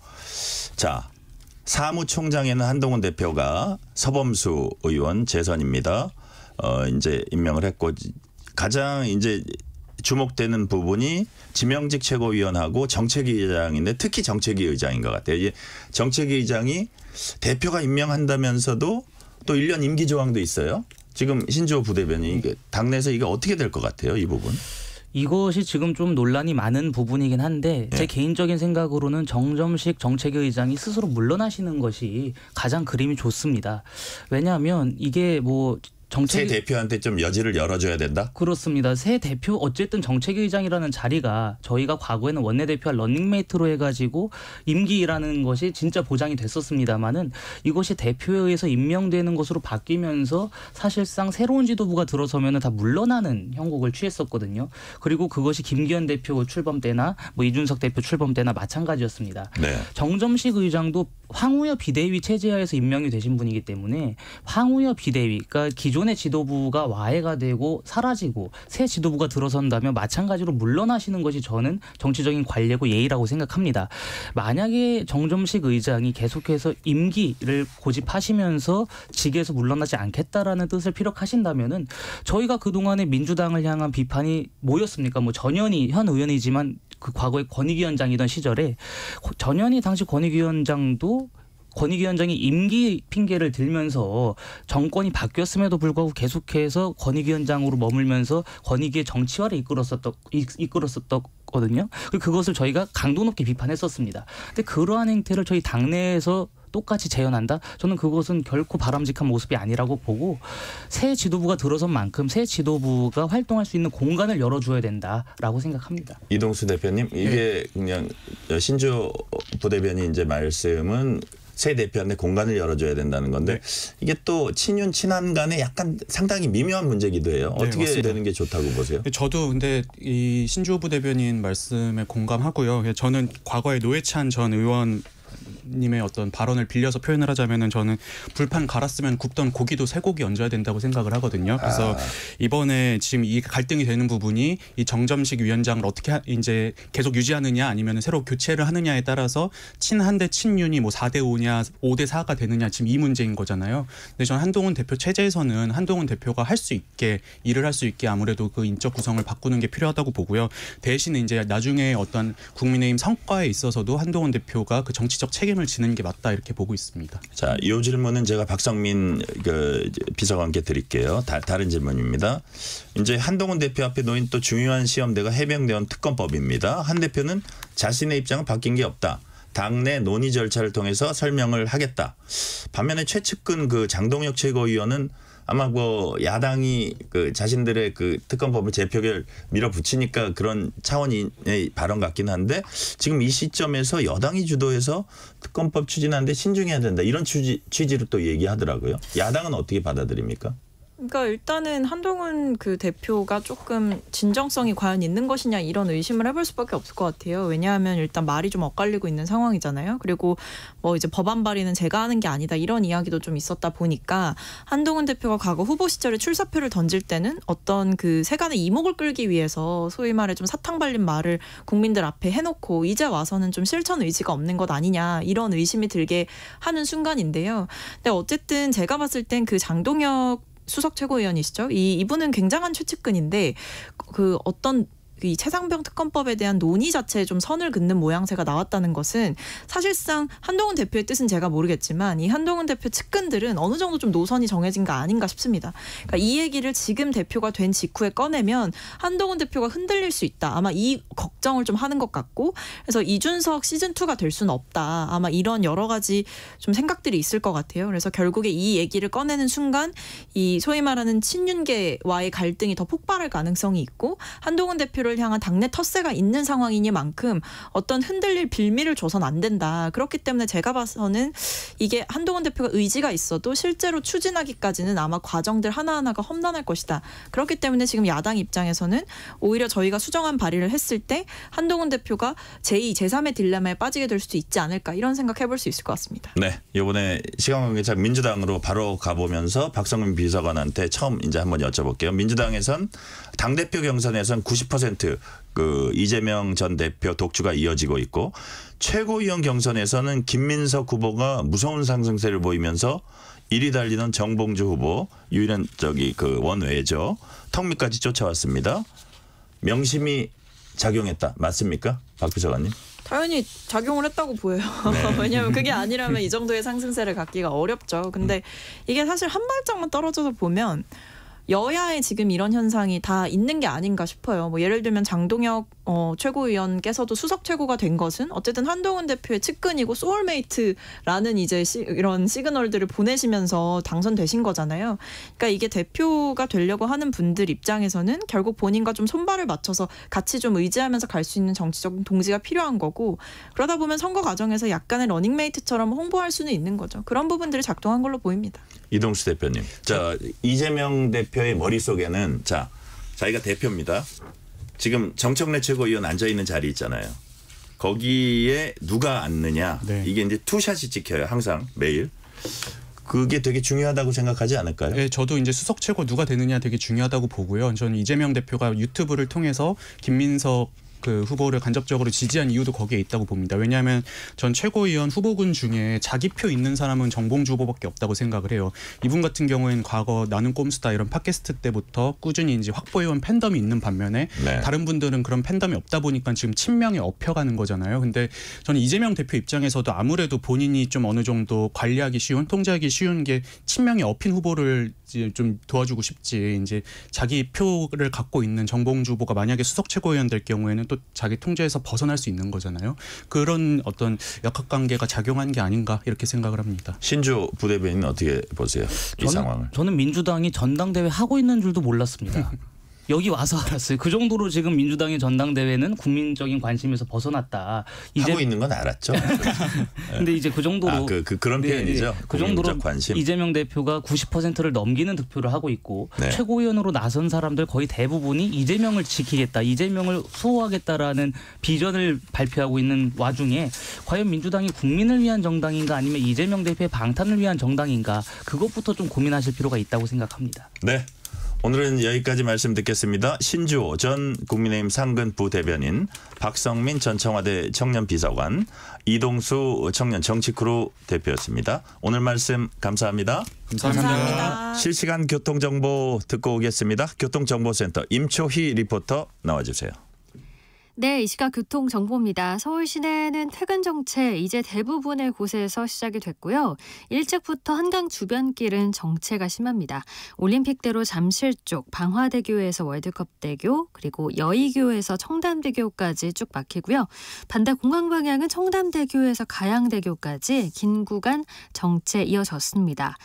자, 사무총장에는 한동훈 대표가 서범수 의원 재선입니다. 어, 이제 임명을 했고 가장 이제 주목되는 부분이 지명직 최고위원하고 정책위 의장인데 특히 정책위 의장인 것 같아요. 정책위 의장이 대표가 임명한다면서도 또 1년 임기 조항도 있어요. 지금 신주호 부대변인 이게 당내에서 이게 어떻게 될 것 같아요, 이 부분? 이것이 지금 좀 논란이 많은 부분이긴 한데 제 네. 개인적인 생각으로는 정점식 정책위 의장이 스스로 물러나시는 것이 가장 그림이 좋습니다. 왜냐하면 이게 뭐 정책 새 대표한테 좀 여지를 열어줘야 된다. 그렇습니다. 새 대표 어쨌든 정책위의장이라는 자리가 저희가 과거에는 원내대표와 런닝메이트로 해가지고 임기라는 것이 진짜 보장이 됐었습니다만은 이것이 대표에 의해서 임명되는 것으로 바뀌면서 사실상 새로운 지도부가 들어서면은 다 물러나는 형국을 취했었거든요. 그리고 그것이 김기현 대표 출범 때나 뭐 이준석 대표 출범 때나 마찬가지였습니다. 네. 정점식 의장도 황우여 비대위 체제하에서 임명이 되신 분이기 때문에 황우여 비대위, 그러니까 기존 의 지도부가 와해가 되고 사라지고 새 지도부가 들어선다면 마찬가지로 물러나시는 것이 저는 정치적인 관례고 예의라고 생각합니다. 만약에 정점식 의장이 계속해서 임기를 고집하시면서 직에서 물러나지 않겠다라는 뜻을 피력하신다면은 저희가 그동안에 민주당을 향한 비판이 뭐였습니까? 뭐 전현희 현 의원이지만 그 과거에 권익위원장이던 시절에 전현희 당시 권익위원장도 권익위원장이 임기 핑계를 들면서 정권이 바뀌었음에도 불구하고 계속해서 권익위원장으로 머물면서 권익위의 정치화를 이끌었었던 이끌었었거든요. 그것을 저희가 강도 높게 비판했었습니다. 근데 그러한 행태를 저희 당내에서 똑같이 재현한다? 저는 그것은 결코 바람직한 모습이 아니라고 보고 새 지도부가 들어선 만큼 새 지도부가 활동할 수 있는 공간을 열어줘야 된다라고 생각합니다. 이동수 대표님 이게 네. 그냥 신주 부대변인 이제 말씀은 새 대표한테 공간을 열어줘야 된다는 건데 네. 이게 또 친윤 친한 간에 약간 상당히 미묘한 문제기도 해요. 네, 어떻게 맞습니다. 되는 게 좋다고 보세요? 저도 근데 이 신주호 부대변인 말씀에 공감하고요. 저는 과거에 노회찬 전 의원 님의 어떤 발언을 빌려서 표현을 하자면은 저는 불판 갈았으면 굽던 고기도 쇠고기 얹어야 된다고 생각을 하거든요. 그래서 아. 이번에 지금 이 갈등이 되는 부분이 이 정점식 위원장을 어떻게 하, 이제 계속 유지하느냐 아니면 새로 교체를 하느냐에 따라서 친한 대 친윤이 뭐 4대 5냐 5대 4가 되느냐 지금 이 문제인 거잖아요. 근데 저는 한동훈 대표 체제에서는 한동훈 대표가 할 수 있게 일을 할 수 있게 아무래도 그 인적 구성을 바꾸는 게 필요하다고 보고요. 대신 이제 나중에 어떤 국민의힘 성과에 있어서도 한동훈 대표가 그 정치 적 책임을 지는 게 맞다 이렇게 보고 있습니다. 자, 이 질문은 제가 박성민 그 비서관께 드릴게요. 다, 다른 질문입니다. 이제 한동훈 대표 앞에 놓인 또 중요한 시험대가 해병대원 특검법입니다. 한 대표는 자신의 입장은 바뀐 게 없다. 당내 논의 절차를 통해서 설명을 하겠다. 반면에 최측근 그 장동혁 최고위원은 아마 뭐 야당이 그 자신들의 그 특검법을 재표결 밀어붙이니까 그런 차원의 발언 같긴 한데 지금 이 시점에서 여당이 주도해서 특검법 추진하는데 신중해야 된다 이런 취지, 취지로 또 얘기하더라고요. 야당은 어떻게 받아들입니까? 그러니까 일단은 한동훈 그 대표가 조금 진정성이 과연 있는 것이냐 이런 의심을 해볼 수밖에 없을 것 같아요. 왜냐하면 일단 말이 좀 엇갈리고 있는 상황이잖아요. 그리고 뭐 이제 법안 발의는 제가 하는 게 아니다 이런 이야기도 좀 있었다 보니까 한동훈 대표가 과거 후보 시절에 출사표를 던질 때는 어떤 그 세간의 이목을 끌기 위해서 소위 말해 좀 사탕 발린 말을 국민들 앞에 해놓고 이제 와서는 좀 실천 의지가 없는 것 아니냐 이런 의심이 들게 하는 순간인데요. 근데 어쨌든 제가 봤을 땐 그 장동혁 수석 최고위원이시죠. 이 이분은 굉장한 최측근인데 그 어떤 이 최상병 특검법에 대한 논의 자체에 좀 선을 긋는 모양새가 나왔다는 것은 사실상 한동훈 대표의 뜻은 제가 모르겠지만 이 한동훈 대표 측근들은 어느 정도 좀 노선이 정해진 거 아닌가 싶습니다. 그러니까 이 얘기를 지금 대표가 된 직후에 꺼내면 한동훈 대표가 흔들릴 수 있다. 아마 이 걱정을 좀 하는 것 같고 그래서 이준석 시즌 2가 될 수는 없다. 아마 이런 여러 가지 좀 생각들이 있을 것 같아요. 그래서 결국에 이 얘기를 꺼내는 순간 이 소위 말하는 친윤계와의 갈등이 더 폭발할 가능성이 있고 한동훈 대표를 대표를 향한 당내 텃세가 있는 상황이니만큼 어떤 흔들릴 빌미를 줘선 안 된다. 그렇기 때문에 제가 봐서는 이게 한동훈 대표가 의지가 있어도 실제로 추진하기까지는 아마 과정들 하나하나가 험난할 것이다. 그렇기 때문에 지금 야당 입장에서는 오히려 저희가 수정안 발의를 했을 때 한동훈 대표가 제2, 제3의 딜레마에 빠지게 될 수도 있지 않을까 이런 생각 해볼 수 있을 것 같습니다. 네. 이번에 시간 관계상 민주당으로 바로 가보면서 박성민 비서관한테 처음 이제 한번 여쭤볼게요. 민주당에선 당 대표 경선에선 90%그 이재명 전 대표 독주가 이어지고 있고 최고위원 경선에서는 김민석 후보가 무서운 상승세를 보이면서 1위 달리는 정봉주 후보 유일한 저기 그 원외죠. 턱 밑까지 쫓아왔습니다. 명심이 작용했다. 맞습니까? 박 비서관님? 당연히 작용을 했다고 보여요. 네. (laughs) 왜냐하면 그게 아니라면 이 정도의 상승세를 갖기가 어렵죠. 근데 이게 사실 한 발짝만 떨어져서 보면 여야에 지금 이런 현상이 다 있는 게 아닌가 싶어요. 뭐 예를 들면 장동혁 어, 최고위원께서도 수석 최고가 된 것은 어쨌든 한동훈 대표의 측근이고 soulmate라는 이제 시, 이런 시그널들을 보내시면서 당선되신 거잖아요. 그러니까 이게 대표가 되려고 하는 분들 입장에서는 결국 본인과 좀 손발을 맞춰서 같이 좀 의지하면서 갈 수 있는 정치적 동지가 필요한 거고 그러다 보면 선거 과정에서 약간의 러닝메이트처럼 홍보할 수는 있는 거죠. 그런 부분들이 작동한 걸로 보입니다. 이동수 대표님. 자, 이재명 대표의 머릿속에는 자, 자기가 대표입니다. 지금 정청래 최고위원 앉아 있는 자리 있잖아요. 거기에 누가 앉느냐 네. 이게 이제 two shot이 찍혀요 항상 매일. 그게 되게 중요하다고 생각하지 않을까요? 네, 저도 이제 수석 최고 누가 되느냐 되게 중요하다고 보고요. 저는 이재명 대표가 유튜브를 통해서 김민석 그 후보를 간접적으로 지지한 이유도 거기에 있다고 봅니다. 왜냐하면 전 최고위원 후보군 중에 자기 표 있는 사람은 정봉주 후보밖에 없다고 생각을 해요. 이분 같은 경우에는 과거 나는 꼼수다 이런 팟캐스트 때부터 꾸준히 이제 확보해온 팬덤이 있는 반면에 네. 다른 분들은 그런 팬덤이 없다 보니까 지금 친명에 업혀가는 거잖아요. 근데 저는 이재명 대표 입장에서도 아무래도 본인이 좀 어느 정도 관리하기 쉬운 통제하기 쉬운 게 친명에 업힌 후보를 좀 도와주고 싶지 이제 자기 표를 갖고 있는 정봉주 후보가 만약에 수석 최고위원 될 경우에는 또 자기 통제에서 벗어날 수 있는 거잖아요. 그런 어떤 역학관계가 작용한 게 아닌가 이렇게 생각을 합니다. 신주 부대변인 어떻게 보세요? 이 저는, 상황을? 저는 민주당이 전당대회 하고 있는 줄도 몰랐습니다. (laughs) 여기 와서 (laughs) 알았어요. 그 정도로 지금 민주당의 전당대회는 국민적인 관심에서 벗어났다. 이제 하고 있는 건 알았죠. (laughs) 근데 이제 그 정도로 아, 그, 그 그런 네, 표현이죠. 그 정도로 관심. 이재명 대표가 90%를 넘기는 득표를 하고 있고 네. 최고위원으로 나선 사람들 거의 대부분이 이재명을 지키겠다, 이재명을 수호하겠다라는 비전을 발표하고 있는 와중에 과연 민주당이 국민을 위한 정당인가 아니면 이재명 대표의 방탄을 위한 정당인가 그것부터 좀 고민하실 필요가 있다고 생각합니다. 네. 오늘은 여기까지 말씀 듣겠습니다. 신주호 전 국민의힘 상근 부 대변인, 박성민 전 청와대 청년 비서관, 이동수 청년 정치크루 대표였습니다. 오늘 말씀 감사합니다. 감사합니다. 감사합니다. 실시간 교통정보 듣고 오겠습니다. 교통정보센터 임초희 리포터 나와주세요. 네, 이 시각 교통 정보입니다. 서울 시내는 퇴근 정체 이제 대부분의 곳에서 시작이 됐고요. 일찍부터 한강 주변길은 정체가 심합니다. 올림픽대로 잠실 쪽 방화대교에서 월드컵대교 그리고 여의교에서 청담대교까지 쭉 막히고요. 반대 공항 방향은 청담대교에서 가양대교까지 긴 구간 정체 이어졌습니다.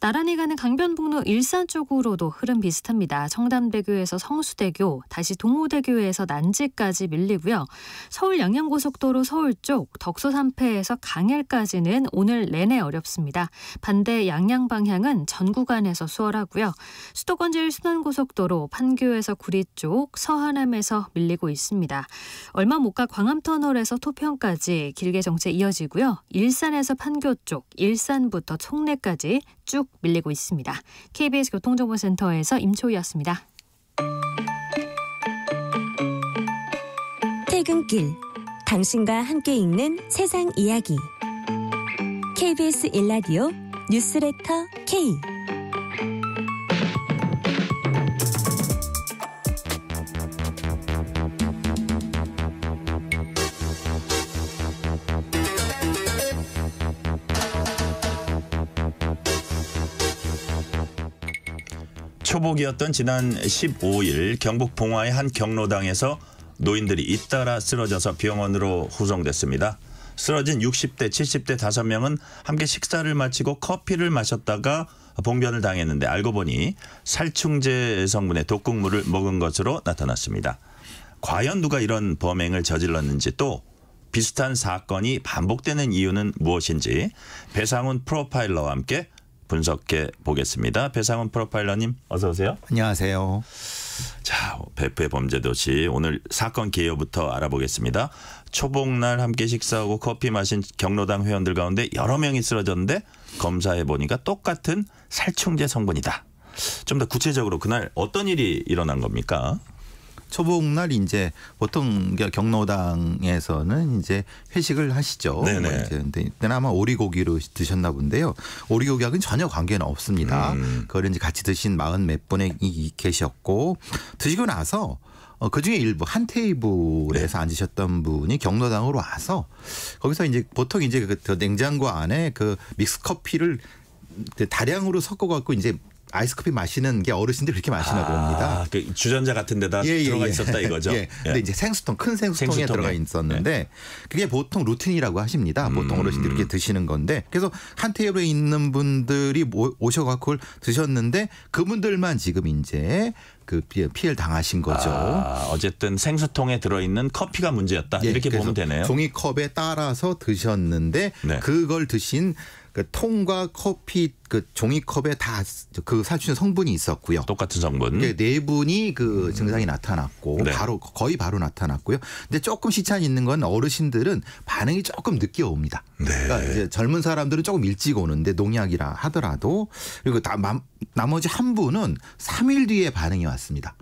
나란히 가는 강변북로 일산 쪽으로도 흐름 비슷합니다. 청담대교에서 성수대교, 다시 동호대교에서 난지까지 밀 밀리고요. 서울 양양고속도로 서울 쪽 덕소 3패에서 강일까지는 오늘 내내 어렵습니다. 반대 양양 방향은 전 구간에서 수월하고요. 수도권 제일순환고속도로 판교에서 구리 쪽 서하남에서 밀리고 있습니다. 얼마 못 가 광암터널에서 토평까지 길게 정체 이어지고요. 일산에서 판교 쪽 일산부터 총래까지 쭉 밀리고 있습니다. KBS 교통정보센터에서 임초희였습니다. 퇴근길 당신과 함께 읽는 세상 이야기. KBS 일라디오 뉴스레터 K. 초복이었던 지난 15일 경북 봉화의 한 경로당에서 노인들이 잇따라 쓰러져서 병원으로 후송됐습니다. 쓰러진 60대, 70대 5명은 함께 식사를 마치고 커피를 마셨다가 봉변을 당했는데 알고 보니 살충제 성분의 독극물을 먹은 것으로 나타났습니다. 과연 누가 이런 범행을 저질렀는지 또 비슷한 사건이 반복되는 이유는 무엇인지 배상훈 프로파일러와 함께 분석해 보겠습니다. 배상훈 프로파일러님 어서 오세요. 안녕하세요. 자, 배프의 범죄도시 오늘 사건 개요부터 알아보겠습니다. 초복날 함께 식사하고 커피 마신 경로당 회원들 가운데 여러 명이 쓰러졌는데 검사해 보니까 똑같은 살충제 성분이다. 좀 더 구체적으로 그날 어떤 일이 일어난 겁니까? 초복날 이제 보통 경로당에서는 이제 회식을 하시죠. 네네. 뭐 이제 근데 이때는 아마 오리고기로 드셨나 본데요. 오리고기하고는 전혀 관계는 없습니다. 음. 그걸 이제 같이 드신 마흔 몇 분이 계셨고 드시고 나서 어, 그 중에 일부 한 테이블에서 네. 앉으셨던 분이 경로당으로 와서 거기서 이제 보통 이제 그 냉장고 안에 그 믹스 커피를 다량으로 섞어 갖고 이제 아이스커피 마시는 게 어르신들이 그렇게 마시나 아, 봅니다. 그 주전자 같은 데다 예, 예, 들어가 예. 있었다 이거죠. (laughs) 예. 근데 예. 이제 생수통 큰 생수통에, 생수통에. 들어가 있었는데 예. 그게 보통 루틴이라고 하십니다. 보통 음. 어르신들이 이렇게 드시는 건데 그래서 한 테이블에 있는 분들이 오셔 갖고 드셨는데 그분들만 지금 이제 그 피해를 당하신 거죠. 아, 어쨌든 생수통에 들어있는 커피가 문제였다. 예, 이렇게 보면 되네요. 종이컵에 따라서 드셨는데 네. 그걸 드신 그 통과 커피 그 종이컵에 다 그 살충제 성분이 있었고요. 똑같은 성분. 네 분이 그 음. 증상이 나타났고 네. 바로 거의 바로 나타났고요. 근데 조금 시차는 있는 건 어르신들은 반응이 조금 늦게 옵니다. 네. 그러니까 이제 젊은 사람들은 조금 일찍 오는데 농약이라 하더라도 그리고 다 나머지 한 분은 3일 뒤에 반응이 왔습니다.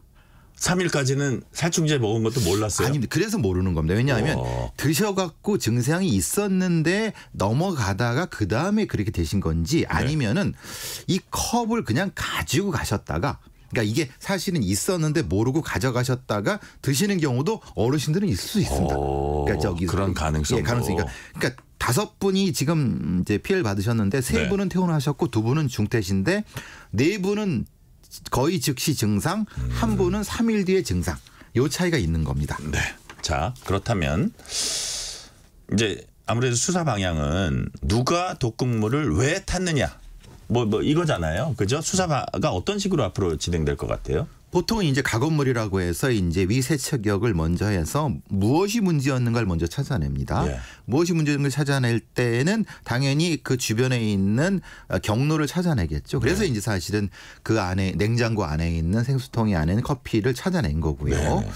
3일까지는 살충제 먹은 것도 몰랐어요. 아닙니다. 그래서 모르는 겁니다. 왜냐하면 어. 드셔갖고 증상이 있었는데 넘어가다가 그 다음에 그렇게 되신 건지 네. 아니면은 네. 이 컵을 그냥 가지고 가셨다가 그러니까 이게 사실은 있었는데 모르고 가져가셨다가 드시는 경우도 어르신들은 있을 수 있습니다. 어. 그러니까 저기 그런 가능성. 예, 가능성이 그러니까, 그러니까 다섯 분이 지금 이제 피해를 받으셨는데 세 네. 분은 퇴원하셨고 두 분은 중퇴신데 네 분은 거의 즉시 증상, 음. 한 분은 3일 뒤에 증상. 요 차이가 있는 겁니다. 네. 자, 그렇다면 이제 아무래도 수사 방향은 누가 독극물을 왜 탔느냐. 뭐, 뭐 이거잖아요. 그죠? 수사가 어떤 식으로 앞으로 진행될 것 같아요? 보통 이제 가건물이라고 해서 이제 위세척역을 먼저 해서 무엇이 문제였는가를 먼저 찾아냅니다. 예. 무엇이 문제였는가 찾아낼 때는 당연히 그 주변에 있는 경로를 찾아내겠죠. 그래서 네. 이제 사실은 그 안에 냉장고 안에 있는 생수통이 안에 커피를 찾아낸 거고요. 네.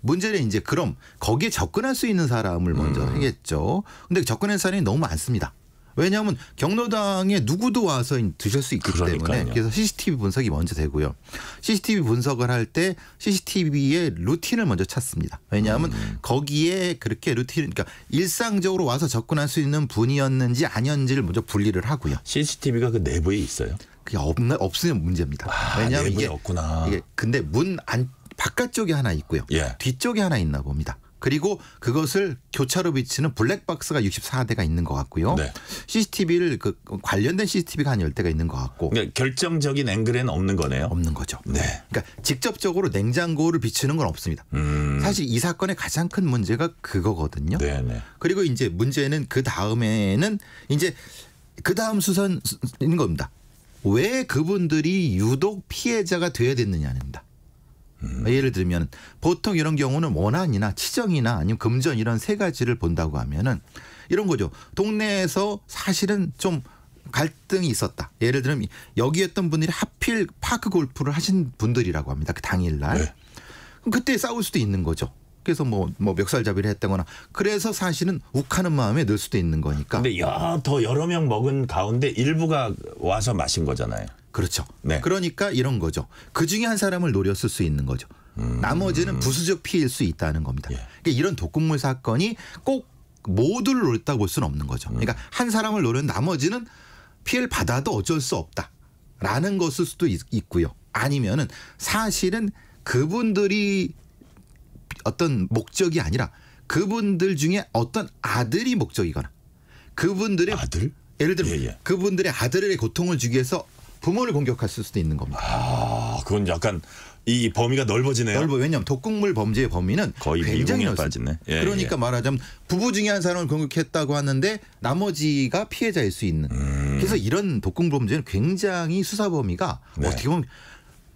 문제는 이제 그럼 거기에 접근할 수 있는 사람을 먼저 음. 하겠죠. 근데 접근한 사람이 너무 많습니다. 왜냐하면 경로당에 누구도 와서 드실 수 있기 그러니까요. 때문에 그래서 CCTV 분석이 먼저 되고요. CCTV 분석을 할 때 CCTV의 루틴을 먼저 찾습니다. 왜냐하면 음. 거기에 그렇게 루틴 그러니까 일상적으로 와서 접근할 수 있는 분이었는지 아니었는지를 먼저 분리를 하고요. CCTV가 그 내부에 있어요? 그게 없나 없으면 문제입니다. 아, 왜냐하면 이게 없구나. 이게 근데 문 안 바깥쪽에 하나 있고요. 예. 뒤쪽에 하나 있나 봅니다. 그리고 그것을 교차로 비치는 블랙박스가 64대가 있는 것 같고요. 네. CCTV를 그 관련된 CCTV가 한 10대가 있는 것 같고. 그러니까 결정적인 앵글에는 없는 거네요. 없는 거죠. 네. 그러니까 직접적으로 냉장고를 비추는 건 없습니다. 음. 사실 이 사건의 가장 큰 문제가 그거거든요. 네네. 네. 그리고 이제 문제는 그 다음에는 이제 그 다음 수선인 겁니다. 왜 그분들이 유독 피해자가 돼야 됐느냐입니다. 음. 예를 들면 보통 이런 경우는 원한이나 치정이나 아니면 금전 이런 세 가지를 본다고 하면은 이런 거죠. 동네에서 사실은 좀 갈등이 있었다. 예를 들면 여기였던 분들이 하필 파크 골프를 하신 분들이라고 합니다. 그 당일날. 네. 그때 싸울 수도 있는 거죠. 그래서 뭐, 뭐 멱살잡이를 했다거나 그래서 사실은 욱하는 마음에 늘 수도 있는 거니까. 근데 야, 더 여러 명 먹은 가운데 일부가 와서 마신 거잖아요. 그렇죠. 네. 그러니까 이런 거죠. 그 중에 한 사람을 노렸을 수 있는 거죠. 음. 나머지는 부수적 피해일 수 있다는 겁니다. 예. 그러니까 이런 독극물 사건이 꼭 모두를 노렸다고 볼 수는 없는 거죠. 그러니까 한 사람을 노린 나머지는 피해를 받아도 어쩔 수 없다라는 것일 수도 있, 고요 아니면은 사실은 그분들이 어떤 목적이 아니라 그분들 중에 어떤 아들이 목적이거나 그분들의 아들 예를 들면 예, 예. 그분들의 아들의 고통을 주기 위해서 부모를 공격했을 수도 있는 겁니다. 아, 그건 약간 이 범위가 넓어지네요. 넓어. 왜냐하면 독극물 범죄의 범위는 거의 굉장히 넓어지네. 예, 그러니까 예. 말하자면 부부 중에 한 사람을 공격했다고 하는데 나머지가 피해자일 수 있는. 음. 그래서 이런 독극물 범죄는 굉장히 수사 범위가 네. 어떻게 보면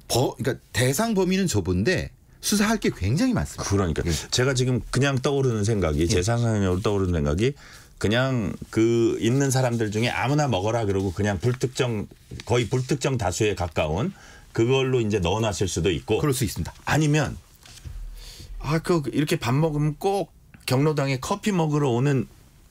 버, 그러니까 대상 범위는 좁은데 수사할 게 굉장히 많습니다. 그러니까 예. 제가 지금 그냥 떠오르는 생각이 예. 제 상상으로 떠오르는 생각이 그냥 그 있는 사람들 중에 아무나 먹어라 그러고 그냥 불특정 거의 불특정 다수에 가까운 그걸로 이제 넣어놨을 수도 있고 그럴 수 있습니다. 아니면 아 그 이렇게 밥 먹으면 꼭 경로당에 커피 먹으러 오는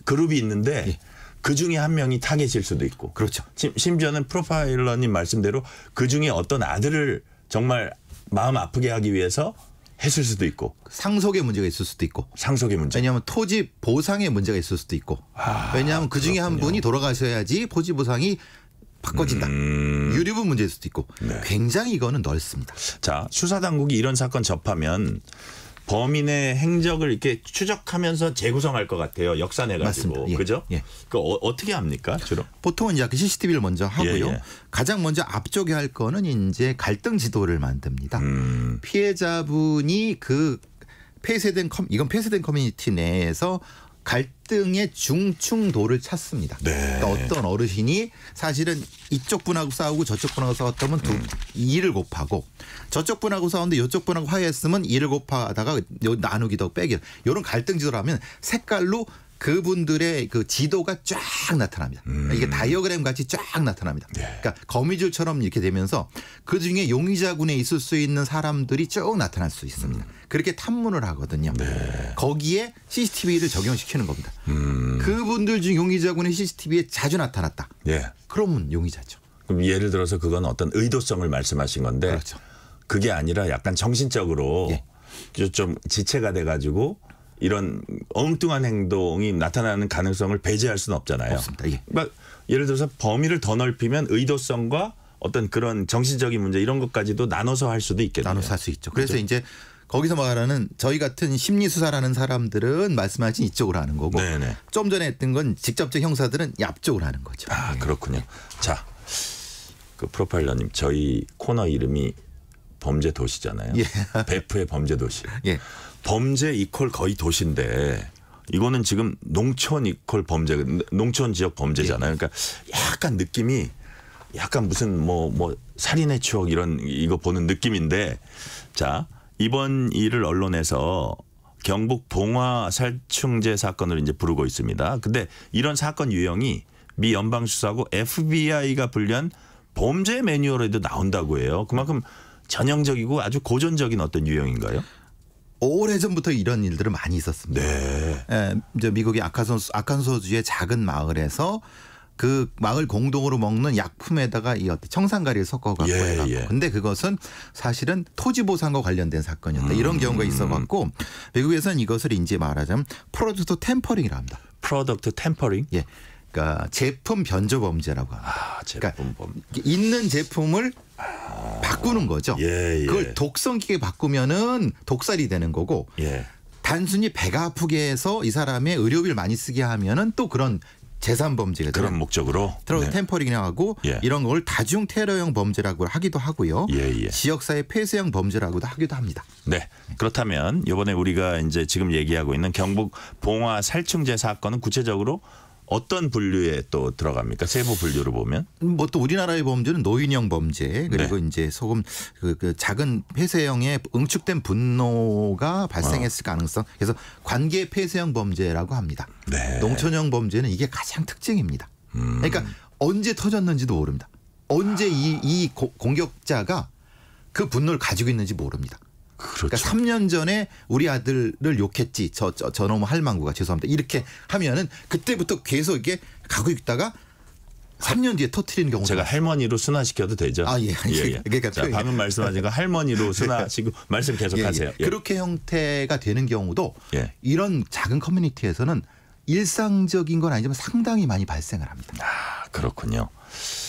그룹이 있는데 예. 그 중에 한 명이 타겟일 수도 있고 그렇죠. 심지어는 프로파일러님 말씀대로 그 중에 어떤 아들을 정말 마음 아프게 하기 위해서 했을 수도 있고 상속의 문제가 있을 수도 있고 상속의 문제 왜냐하면 토지 보상의 문제가 있을 수도 있고 아, 왜냐하면 그 중에 한 분이 돌아가셔야지 토지 보상이 바꿔진다. 음. 유류분 문제일 수도 있고 네. 굉장히 이거는 넓습니다. 자 수사 당국이 이런 사건 접하면 범인의 행적을 이렇게 추적하면서 재구성할 것 같아요. 역사내 가지고. 예. 그죠? 예. 그 어, 떻게 합니까? 주로? 보통은 이제 그 CCTV를 먼저 하고요. 예, 예. 가장 먼저 앞쪽에 할 거는 이제 갈등 지도를 만듭니다. 음. 피해자분이 그 폐쇄된 컴 이건 폐쇄된 커뮤니티 내에서 갈등의 중충도를 찾습니다. 네. 그러니까 어떤 어르신이 사실은 이쪽 분하고 싸우고 저쪽 분하고 싸웠다면 두 음. 2를 곱하고 저쪽 분하고 싸웠는데 이쪽 분하고 화해했으면 2를 곱하다가 나누기 더 빼기 이런 갈등 지도라면 색깔로 그분들의 그 지도가 쫙 나타납니다. 음. 이게 다이어그램 같이 쫙 나타납니다. 네. 그러니까 거미줄처럼 이렇게 되면서 그 중에 용의자군에 있을 수 있는 사람들이 쭉 나타날 수 있습니다. 음. 그렇게 탐문을 하거든요. 네. 거기에 CCTV를 적용시키는 겁니다. 음. 그분들 중 용의자군의 CCTV에 자주 나타났다. 네. 그러면 용의자죠. 그럼 예를 들어서 그건 어떤 의도성을 말씀하신 건데 그렇죠. 그게 아니라 약간 정신적으로 예. 좀 지체가 돼가지고 이런 엉뚱한 행동이 나타나는 가능성을 배제할 수는 없잖아요. 없습니다. 예. 그러니까 예를 들어서 범위를 더 넓히면 의도성과 어떤 그런 정신적인 문제 이런 것까지도 나눠서 할 수도 있겠네요. 나눠서 할 수 있죠. 그래서 그렇죠? 이제 거기서 말하는 저희 같은 심리 수사라는 사람들은 말씀하신 이쪽으로 하는 거고 네네. 좀 전에 했던 건 직접적 형사들은 앞쪽으로 하는 거죠. 아 그렇군요. 자, 그 프로파일러님 저희 코너 이름이 범죄 도시잖아요. 예. 베프의 범죄 도시. 예. 범죄 이퀄 거의 도시인데 이거는 지금 농촌 이퀄 범죄, 농촌 지역 범죄잖아요. 그러니까 약간 느낌이 약간 무슨 뭐뭐 뭐 살인의 추억 이런 이거 보는 느낌인데 자 이번 일을 언론에서 경북 봉화 살충제 사건을 이제 부르고 있습니다. 근데 이런 사건 유형이 미 연방 수사국 FBI가 분류한 범죄 매뉴얼에도 나온다고 해요. 그만큼 전형적이고 아주 고전적인 어떤 유형인가요? 오래전부터 이런 일들은 많이 있었습니다. 네. 예, 이제 미국의 아카소스, 아칸소주의 작은 마을에서 그 마을 공동으로 먹는 약품에다가 이 어떤 청산가리를 섞어 갖고 예, 해갖고 예. 근데 그것은 사실은 토지 보상과 관련된 사건이었다 음. 이런 경우가 있어갖고 미국에서는 이것을 이제 말하자면 product tampering이라 합니다. product tampering? 예. 그러니까 제품 변조 범죄라고 합니다. 아, 제품 그러니까 범. 있는 제품을 바꾸는 거죠. 예, 예. 그걸 독성 있게 바꾸면은 독살이 되는 거고 예. 단순히 배가 아프게 해서 이 사람의 의료비를 많이 쓰게 하면은 또 그런 재산 범죄가 그런 목적으로 들어 네. tampering이라고 하고 예. 이런 걸 다중 테러형 범죄라고 하기도 하고요. 예, 예. 지역사회 폐쇄형 범죄라고도 하기도 합니다. 네. 그렇다면 이번에 우리가 이제 지금 얘기하고 있는 경북 봉화 살충제 사건은 구체적으로 어떤 분류에 또 들어갑니까? 세부 분류로 보면? 뭐 또 우리나라의 범죄는 노인형 범죄 그리고 네. 이제 소금 그, 그 작은 폐쇄형의 응축된 분노가 발생했을 어. 가능성 그래서 관계 폐쇄형 범죄라고 합니다. 네. 농촌형 범죄는 이게 가장 특징입니다. 음. 그러니까 언제 터졌는지도 모릅니다. 언제 이, 이 공격자가 그 분노를 가지고 있는지 모릅니다. 그러니까 그렇죠. 그러니까 3년 전에 우리 아들을 욕했지. 저, 저, 저놈 할망구가 죄송합니다. 이렇게 하면은 그때부터 계속 이게 가고 있다가 3년 뒤에 터트리는 경우 제가 할머니로 순화시켜도 되죠. 아, 예. 예, 예. 그러니까 자, 방금 말씀하신 거 할머니로 (laughs) 순화시고 말씀 계속 예, 예. 하세요. 예. 그렇게 형태가 되는 경우도 예. 이런 작은 커뮤니티에서는 일상적인 건 아니지만 상당히 많이 발생을 합니다. 아, 그렇군요.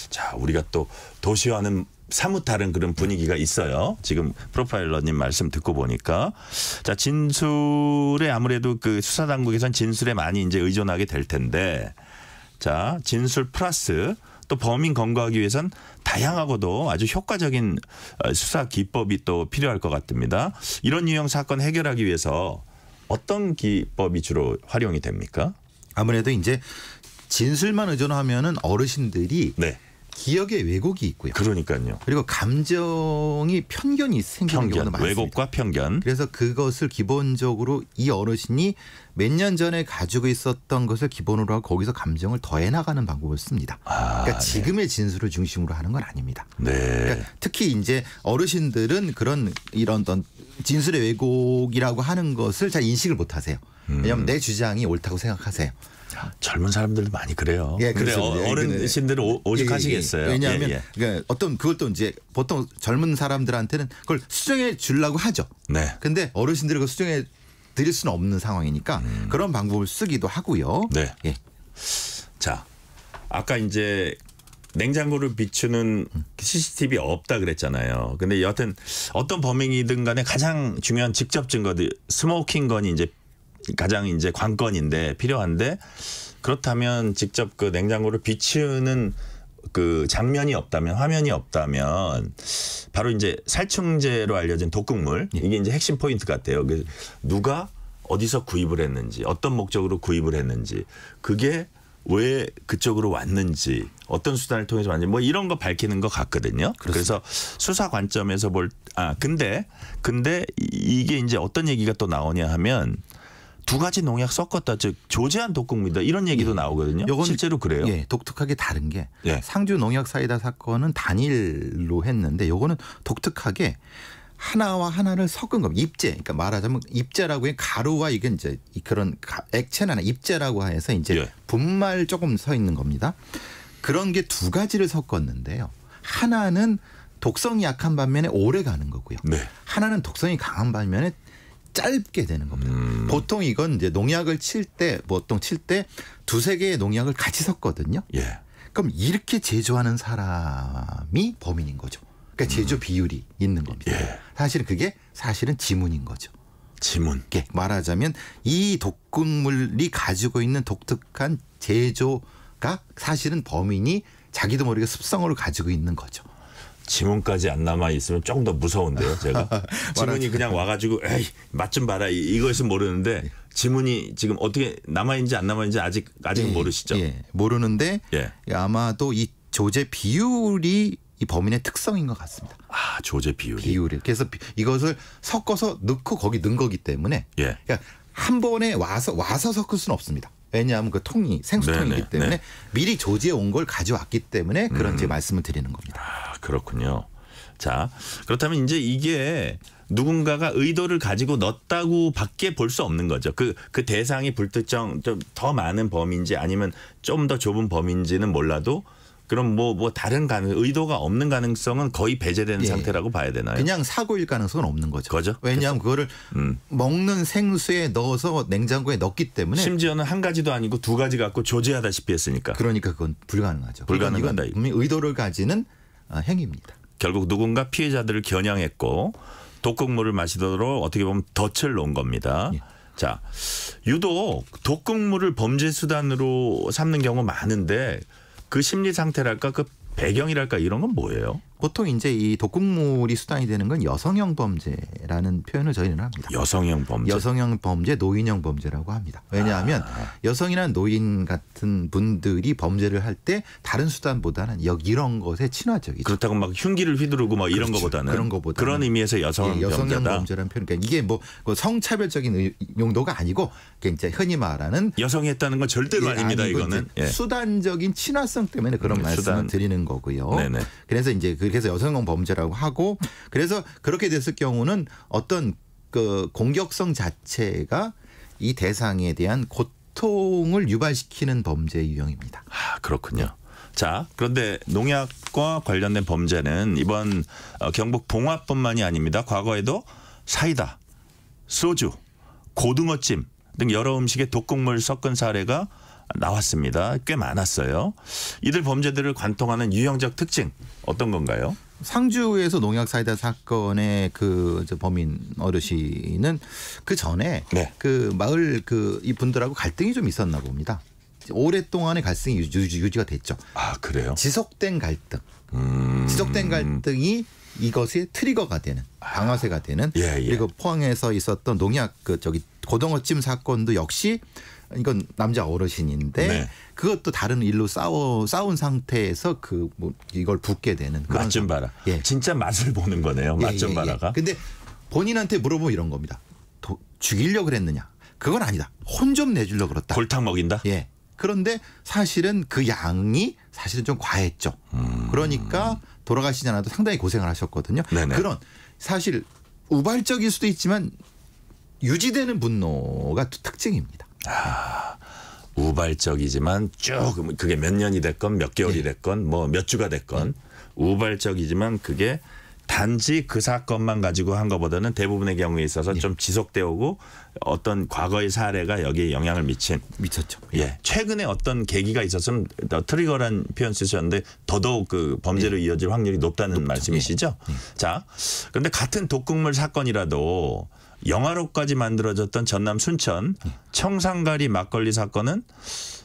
자, 우리가 또 도시와는 사뭇 다른 그런 분위기가 있어요. 지금 프로파일러님 말씀 듣고 보니까 자 진술에 아무래도 그 수사 당국에선 진술에 많이 이제 의존하게 될 텐데 자 진술 플러스 또 범인 검거하기 위해선 다양하고도 아주 효과적인 어, 수사 기법이 또 필요할 것 같습니다. 이런 유형 사건 해결하기 위해서 어떤 기법이 주로 활용이 됩니까? 아무래도 이제 진술만 의존하면은 어르신들이 네. 기억의 왜곡이 있고요. 그러니까요. 그리고 감정이 편견이 생기는 편견, 경우도 많습니다. 왜곡과 편견. 그래서 그것을 기본적으로 이 어르신이 몇 년 전에 가지고 있었던 것을 기본으로 하고 거기서 감정을 더해 나가는 방법을 씁니다. 아, 그러니까 네. 지금의 진술을 중심으로 하는 건 아닙니다. 네. 그러니까 특히 이제 어르신들은 그런 이런 어떤 진술의 왜곡이라고 하는 것을 잘 인식을 못 하세요. 음. 왜냐하면 내 주장이 옳다고 생각하세요. 젊은 사람들도 많이 그래요. 예, 그렇죠. 어, 예, 어른신들은 오- 오죽하시겠어요. 예, 예. 왜냐하면 예, 예. 그러니까 어떤 그것도 이제 보통 젊은 사람들한테는 그걸 수정해 주려고 하죠. 네. 근데 어르신들이 그 수정해 드릴 수는 없는 상황이니까 그런 방법을 쓰기도 하고요. 음. 네. 예. 자, 아까 이제 냉장고를 비추는 CCTV 없다 그랬잖아요. 근데 여하튼 어떤 범행이든 간에 가장 중요한 직접 증거들 smoking gun이 이제 가장 이제 관건인데 필요한데 그렇다면 직접 그 냉장고를 비추는 그 장면이 없다면 화면이 없다면 바로 이제 살충제로 알려진 독극물 이게 이제 핵심 포인트 같아요. 그 누가 어디서 구입을 했는지 어떤 목적으로 구입을 했는지 그게 왜 그쪽으로 왔는지 어떤 수단을 통해서 왔는지 뭐 이런 거 밝히는 것 같거든요. 그래서 수사 관점에서 볼 아 근데 근데 이- 이게 이제 어떤 얘기가 또 나오냐 하면 두 가지 농약 섞었다 즉 조제한 독극물이다 이런 얘기도 나오거든요. 요건 실제로 그래요. 예, 독특하게 다른 게 예. 상주 농약 사이다 사건은 단일로 했는데 요거는 독특하게 하나와 하나를 섞은 겁니다. 입제. 그러니까 말하자면 입제라고 해 가루와 이게 이제 이 그런 가- 액체나 입제라고 해서 이제 예. 분말 조금 서 있는 겁니다. 그런 게 두 가지를 섞었는데요. 하나는 독성이 약한 반면에 오래 가는 거고요. 네. 하나는 독성이 강한 반면에 짧게 되는 겁니다. 음. 보통 이건 이제 농약을 칠 때 보통 칠 때 두세 개의 농약을 같이 섞거든요. 예. 그럼 이렇게 제조하는 사람이 범인인 거죠. 그러니까 제조 비율이 있는 겁니다. 음. 예. 사실은 그게 사실은 지문인 거죠. 지문. 이게 말하자면 이 독극물이 가지고 있는 독특한 제조가 사실은 범인이 자기도 모르게 습성으로 가지고 있는 거죠. 지문까지 안 남아 있으면 조금 더 무서운데요, 제가. (laughs) 지문이 그냥 와가지고 에이 맛 좀 봐라 이- 이것은 모르는데 지문이 지금 어떻게 남아 있는지 안 남아 있는지 아직 아직은 예, 모르시죠. 예, 모르는데 예. 아마도 이 조제 비율이 이 범인의 특성인 것 같습니다. 아 조제 비율이. 비율이. 그래서 비- 이것을 섞어서 넣고 거기 넣은 거기 때문에 예. 그러니까 한 번에 와서 와서 섞을 수는 없습니다. 왜냐하면 그 통이 생수통이기 네네, 때문에 네. 미리 조지해 온 걸 가져왔기 때문에 그런 제 말씀을 드리는 겁니다. 아, 그렇군요. 자, 그렇다면 이제 이게 누군가가 의도를 가지고 넣었다고 밖에 볼 수 없는 거죠. 그, 그 대상이 불특정 좀 더 많은 범인지 아니면 좀 더 좁은 범인지는 몰라도 그럼 뭐, 뭐 다른 가능, 의도가 없는 가능성은 거의 배제되는 예. 상태라고 봐야 되나요? 그냥 사고일 가능성은 없는 거죠. 거죠? 왜냐하면 그거를 음. 먹는 생수에 넣어서 냉장고에 넣기 때문에 심지어는 한 가지도 아니고 두 가지 갖고 조제하다시피 했으니까. 그러니까 그건 불가능하죠. 불가능하다, 이거. 분명히 의도를 가지는 어, 행위입니다. 결국 누군가 피해자들을 겨냥했고 독극물을 마시도록 어떻게 보면 덫을 놓은 겁니다. 예. 자, 유독 독극물을 범죄 수단으로 삼는 경우 많은데 그 심리 상태랄까 그 배경이랄까 이런 건 뭐예요? 보통 이제 이 독극물이 수단이 되는 건 여성형 범죄라는 표현을 저희는 합니다. 여성형 범죄. 여성형 범죄, 노인형 범죄라고 합니다. 왜냐하면 아. 여성이나 노인 같은 분들이 범죄를 할 때 다른 수단보다는 여 이런 것에 친화적이죠. 그렇다고 막 흉기를 휘두르고 뭐 이런 그렇죠. 거보다는 그런 거보다는. 그런 의미에서 여성 예, 여성형 범죄다. 범죄라는 표현. 그러니까 이게 뭐 성차별적인 의- 용도가 아니고 이제 흔히 말하는 여성이 했다는 건 절대로 예, 아닙니다. 이거는. 예. 수단적인 친화성 때문에 그런 음, 말씀을 수단. 드리는 거고요. 네네. 그래서 이제 그 래서 여성형 범죄라고 하고 그래서 그렇게 됐을 경우는 어떤 그 공격성 자체가 이 대상에 대한 고통을 유발시키는 범죄 유형입니다. 아, 그렇군요. 자, 그런데 농약과 관련된 범죄는 이번 어, 경북 봉화뿐만이 아닙니다. 과거에도 사이다, 소주, 고등어찜 등 여러 음식에 독극물 섞은 사례가 나왔습니다. 꽤 많았어요. 이들 범죄들을 관통하는 유형적 특징 어떤 건가요? 상주에서 농약 사이다 사건의 그저 범인 어르신은 그 전에 네. 그 마을 그 이 분들하고 갈등이 좀 있었나 봅니다. 오랫동안의 갈등이 유지, 유지가 됐죠. 아, 그래요? 지속된 갈등. 음. 지속된 갈등이 이것의 트리거가 되는 방아쇠가 되는 예, 예. 그리고 포항에서 있었던 농약 그 저기 고등어찜 사건도 역시 이건 남자 어르신인데 네. 그것도 다른 일로 싸워 싸운 상태에서 그 뭐 이걸 붓게 되는 그런 맛좀 봐라. 예. 진짜 맛을 보는 거네요. 맛좀 예, 예, 예, 봐라가. 근데 본인한테 물어보면 이런 겁니다. 도, 죽이려고 그랬느냐? 그건 아니다. 혼 좀 내주려 그랬다. 골탕 먹인다? 예. 그런데 사실은 그 양이 사실은 좀 과했죠. 음. 그러니까 돌아가시지 않아도 상당히 고생을 하셨거든요. 네네. 그런 사실 우발적일 수도 있지만 유지되는 분노가 특징입니다. 아, 우발적이지만 쭉 그게 몇 년이 됐건 몇 개월이 네. 됐건 뭐 몇 주가 됐건 네. 우발적이지만 그게 단지 그 사건만 가지고 한 것보다는 대부분의 경우에 있어서 예. 좀 지속되어 오고 어떤 과거의 사례가 여기에 영향을 미친 미쳤죠. 예. 최근에 어떤 계기가 있었으면 트리거란 표현 쓰셨는데 더더욱 그 범죄로 예. 이어질 확률이 높다는 높죠. 말씀이시죠. 예. 자, 그런데 같은 독극물 사건이라도 영화로까지 만들어졌던 전남 순천 예. 청산가리 막걸리 사건은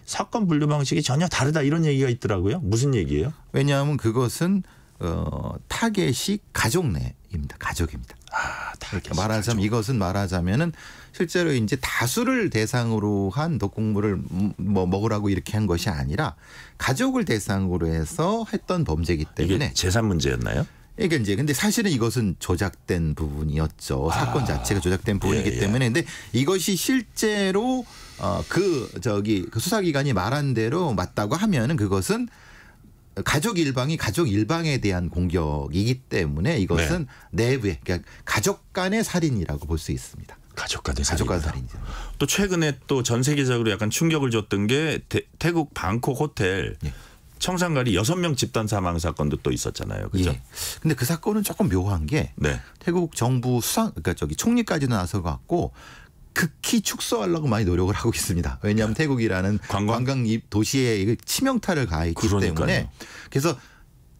사건 분류 방식이 전혀 다르다 이런 얘기가 있더라고요. 무슨 얘기예요? 왜냐하면 그것은 어, 타겟이 가족 내입니다. 가족입니다. 아, 타겟. 말하자면 가족. 이것은 말하자면은 실제로 이제 다수를 대상으로 한 독극물을 뭐 먹으라고 이렇게 한 것이 아니라 가족을 대상으로 해서 했던 범죄이기 때문에 재산 문제였나요? 그러니까 이제 근데 사실은 이것은 조작된 부분이었죠. 아. 사건 자체가 조작된 부분이기 예, 예. 때문에 근데 이것이 실제로 어그 저기 그 수사기관이 말한 대로 맞다고 하면은 그것은 가족 일방이 가족 일방에 대한 공격이기 때문에 이것은 네. 내부에 그러니까 가족 간의 살인이라고 볼 수 있습니다. 가족 간의 가족 간 살인이죠. 또 최근에 또 전 세계적으로 약간 충격을 줬던 게 태, 국 방콕 호텔 예. 청산가리 여섯 명 집단 사망 사건도 또 있었잖아요. 그죠? 예. 근데 그 사건은 조금 묘한 게 네. 태국 정부 수상 그러니까 저기 총리까지 나서 갖고 극히 축소하려고 많이 노력을 하고 있습니다. 왜냐하면 네. 태국이라는 관광, 관광 도시에 치명타를 가했기 그러니까요. 때문에 그래서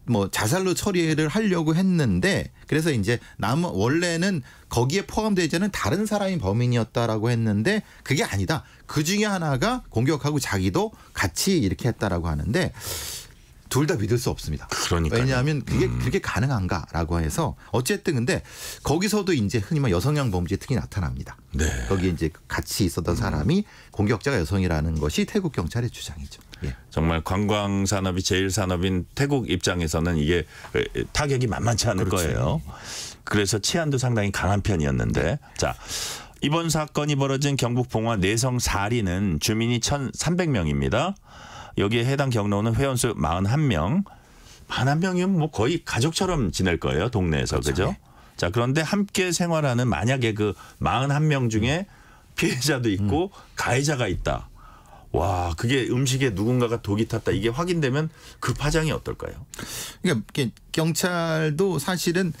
뭐 자살로 처리를 하려고 했는데 그래서 이제 남 원래는 거기에 포함되지 않은 다른 사람이 범인이었다라고 했는데 그게 아니다. 그 중에 하나가 공격하고 자기도 같이 이렇게 했다라고 하는데 둘 다 믿을 수 없습니다. 그러니까 왜냐하면 그게 음. 그렇게 가능한가라고 해서 어쨌든 근데 거기서도 이제 흔히 말 여성향 범죄 특히 나타납니다. 네. 거기 이제 같이 있었던 음. 사람이 공격자가 여성이라는 것이 태국 경찰의 주장이죠. 예. 정말 관광 산업이 제일 산업인 태국 입장에서는 이게 타격이 만만치 않을 그렇죠. 거예요. 그래서 치안도 상당히 강한 편이었는데 자. 이번 사건이 벌어진 경북 봉화 내성 사리는 주민이 1,300명입니다. 여기에 해당 경로는 회원수 41명. 41명이면 뭐 거의 가족처럼 지낼 거예요. 동네에서. 그렇죠. 그죠? 네. 자, 그런데 함께 생활하는 만약에 그 41명 중에 피해자도 있고 음. 가해자가 있다. 와, 그게 음식에 누군가가 독이 탔다. 이게 확인되면 그 파장이 어떨까요? 그러니까 경찰도 사실은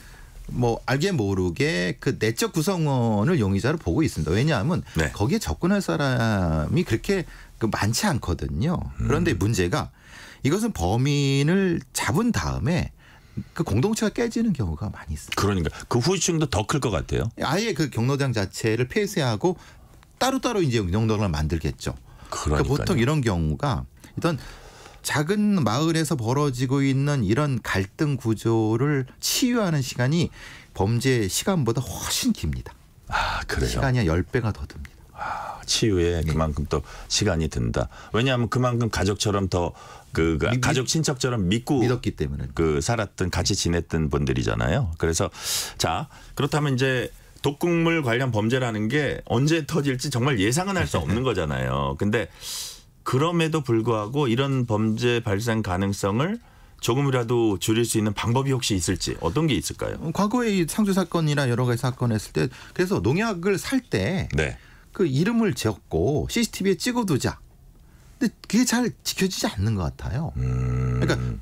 뭐 알게 모르게 그 내적 구성원을 용의자로 보고 있습니다. 왜냐하면 네. 거기에 접근할 사람이 그렇게 그 많지 않거든요. 그런데 음. 문제가 이것은 범인을 잡은 다음에 그 공동체가 깨지는 경우가 많이 있어요. 그러니까 그 후유증도 더 클 것 같아요. 아예 그 경로당 자체를 폐쇄하고 따로따로 이제 경로당을 만들겠죠. 그러니까 보통 이런 경우가 일단 작은 마을에서 벌어지고 있는 이런 갈등 구조를 치유하는 시간이 범죄 시간보다 훨씬 깁니다. 아, 그래요? 시간이 10배가 더 듭니다. 아, 치유에 네. 그만큼 또 시간이 든다. 왜냐하면 그만큼 가족처럼 더 그, 그 가족 친척처럼 믿고 믿었기 때문에 그 살았던 같이 지냈던 분들이잖아요. 그래서 자 그렇다면 이제 독극물 관련 범죄라는 게 언제 터질지 정말 예상은 할 수 없는 (laughs) 거잖아요. 근데 그럼에도 불구하고 이런 범죄 발생 가능성을 조금이라도 줄일 수 있는 방법이 혹시 있을지 어떤 게 있을까요? 과거의 상주 사건이나 여러 가지 사건 했을 때 그래서 농약을 살때 네. 그 이름을 적고 CCTV에 찍어두자. 근데 그게 잘 지켜지지 않는 것 같아요. 음.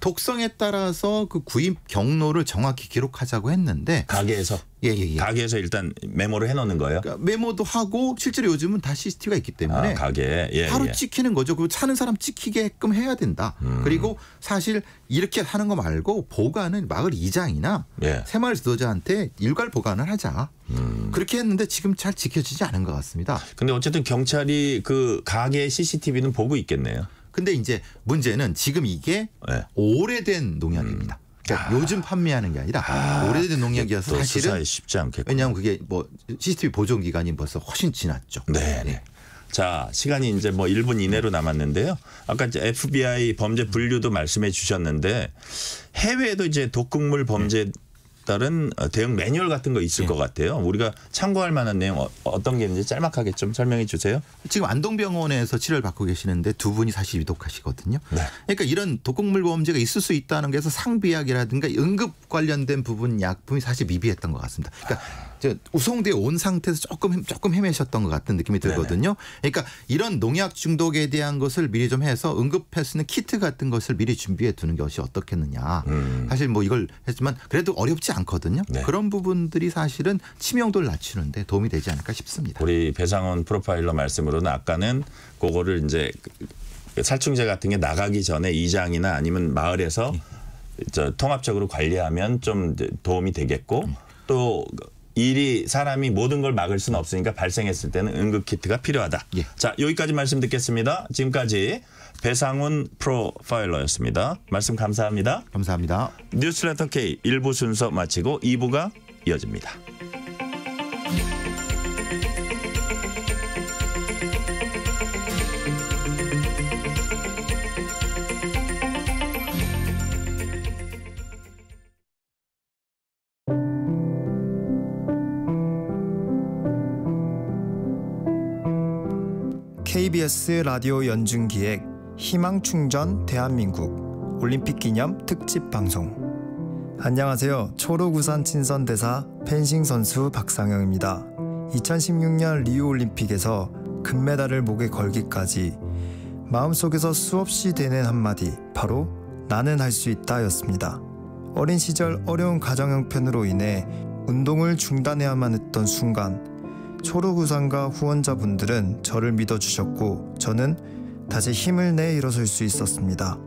독성에 따라서 그 구입 경로를 정확히 기록하자고 했는데 가게에서 예, 예, 예. 가게에서 일단 메모를 해놓는 거예요. 그러니까 메모도 하고 실제로 요즘은 다 CCTV가 있기 때문에 아, 가게 예, 바로 예. 찍히는 거죠. 그 사는 사람 찍히게끔 해야 된다. 음. 그리고 사실 이렇게 하는 거 말고 보관은 마을 이장이나 예. 새마을 지도자한테 일괄 보관을 하자. 음. 그렇게 했는데 지금 잘 지켜지지 않은 것 같습니다. 근데 어쨌든 경찰이 그 가게 CCTV는 보고 있겠네요. 근데 이제 문제는 지금 이게 네. 오래된 농약입니다. 음. 그러니까 아. 요즘 판매하는 게 아니라 아. 오래된 농약이어서 사실은 쉽지 않겠 왜냐하면 그게 뭐 CCTV 보존 기간이 벌써 훨씬 지났죠. 네. 네. 자, 시간이 이제 뭐 1분 이내로 남았는데요. 아까 이제 FBI 범죄 분류도 말씀해 주셨는데 해외에도 이제 독극물 범죄 따른 대응 매뉴얼 같은 거 있을 네. 것 같아요. 우리가 참고할 만한 내용 어, 떤 게 있는지 짤막하게 좀 설명해 주세요. 지금 안동병원에서 치료를 받고 계시는데 두 분이 사실 위독하시거든요. 네. 그러니까 이런 독극물 범죄가 있을 수 있다는 게서 상비약이라든가 응급 관련된 부분 약품이 사실 미비했던 것 같습니다. 그러니까 우송대에 온 상태에서 조금 조금 헤매셨던 것 같은 느낌이 들거든요. 그러니까 이런 농약 중독에 대한 것을 미리 좀 해서 응급할 수 있는 키트 같은 것을 미리 준비해 두는 것이 어떻겠느냐. 음. 사실 뭐 이걸 했지만 그래도 어렵지 않거든요. 네. 그런 부분들이 사실은 치명도를 낮추는데 도움이 되지 않을까 싶습니다. 우리 배상원 프로파일러 말씀으로는 아까는 그거를 이제 살충제 같은 게 나가기 전에 이장이나 아니면 마을에서 네. 저 통합적으로 관리하면 좀 도움이 되겠고 음. 또 일이 사람이 모든 걸 막을 수는 없으니까 발생했을 때는 응급 키트가 필요하다. 예. 자 여기까지 말씀 듣겠습니다. 지금까지 배상훈 프로파일러였습니다. 말씀 감사합니다. 감사합니다. 뉴스레터 K 1부 순서 마치고 2부가 이어집니다. KBS 라디오 연중 기획 희망 충전 대한민국 올림픽 기념 특집 방송 안녕하세요. 초록우산 친선 대사 펜싱 선수 박상영입니다. 2016년 리우 올림픽에서 금메달을 목에 걸기까지 마음속에서 수없이 되는 한마디 바로 나는 할 수 있다였습니다. 어린 시절 어려운 가정 형편으로 인해 운동을 중단해야만 했던 순간 초록우산과 후원자분들은 저를 믿어주셨고 저는 다시 힘을 내 일어설 수 있었습니다.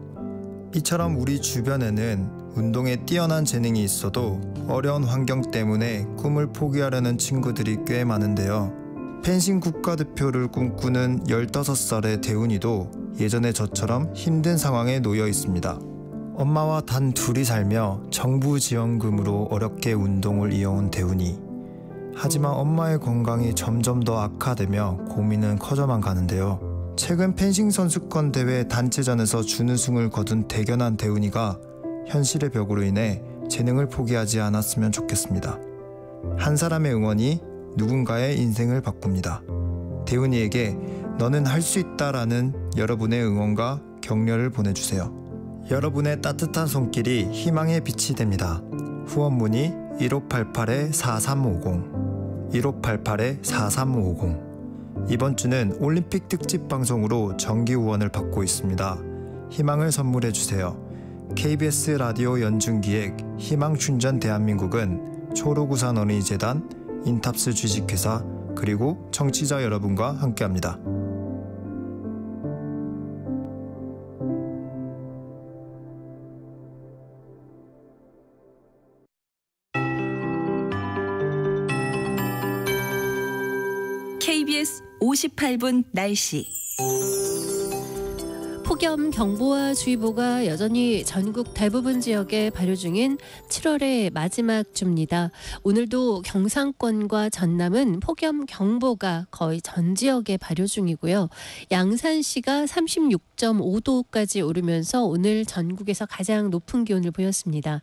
이처럼 우리 주변에는 운동에 뛰어난 재능이 있어도 어려운 환경 때문에 꿈을 포기하려는 친구들이 꽤 많은데요. 펜싱 국가대표를 꿈꾸는 15살의 대훈이도 예전에 저처럼 힘든 상황에 놓여 있습니다. 엄마와 단 둘이 살며 정부 지원금으로 어렵게 운동을 이어온 대훈이 하지만 엄마의 건강이 점점 더 악화되며 고민은 커져만 가는데요. 최근 펜싱 선수권 대회 단체전에서 준우승을 거둔 대견한 대훈이가 현실의 벽으로 인해 재능을 포기하지 않았으면 좋겠습니다. 한 사람의 응원이 누군가의 인생을 바꿉니다. 대훈이에게 너는 할 수 있다라는 여러분의 응원과 격려를 보내주세요. 여러분의 따뜻한 손길이 희망의 빛이 됩니다. 후원 문의 1588-4350 1588-4350 이번 주는 올림픽 특집 방송으로 정기 후원을 받고 있습니다. 희망을 선물해 주세요. KBS 라디오 연중기획 희망춘전 대한민국은 초록우산 어린이재단, 인탑스 주식회사 그리고 청취자 여러분과 함께합니다. 58분 날씨. 폭염 경보와 주의보가 여전히 전국 대부분 지역에 발효 중인 7월의 마지막 주입니다. 오늘도 경상권과 전남은 폭염 경보가 거의 전 지역에 발효 중이고요. 양산시가 36.5도까지 오르면서 오늘 전국에서 가장 높은 기온을 보였습니다.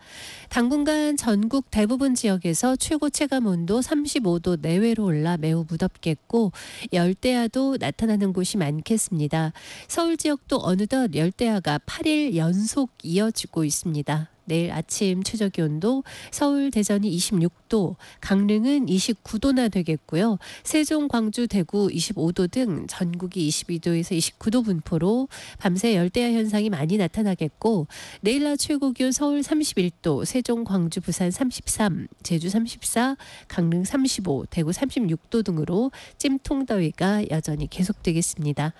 당분간 전국 대부분 지역에서 최고 체감 온도 35도 내외로 올라 매우 무덥겠고 열대야도 나타나는 곳이 많겠습니다. 서울 지역도 어느덧 열대야가 8일 연속 이어지고 있습니다. 내일 아침 최저 기온도 서울 대전이 26도, 강릉은 29도나 되겠고요. 세종, 광주, 대구 25도 등 전국이 22도에서 29도 분포로 밤새 열대야 현상이 많이 나타나겠고 내일 낮 최고 기온 서울 31도, 세종, 광주, 부산 33, 제주 34, 강릉 35, 대구 36도 등으로 찜통더위가 여전히 계속되겠습니다.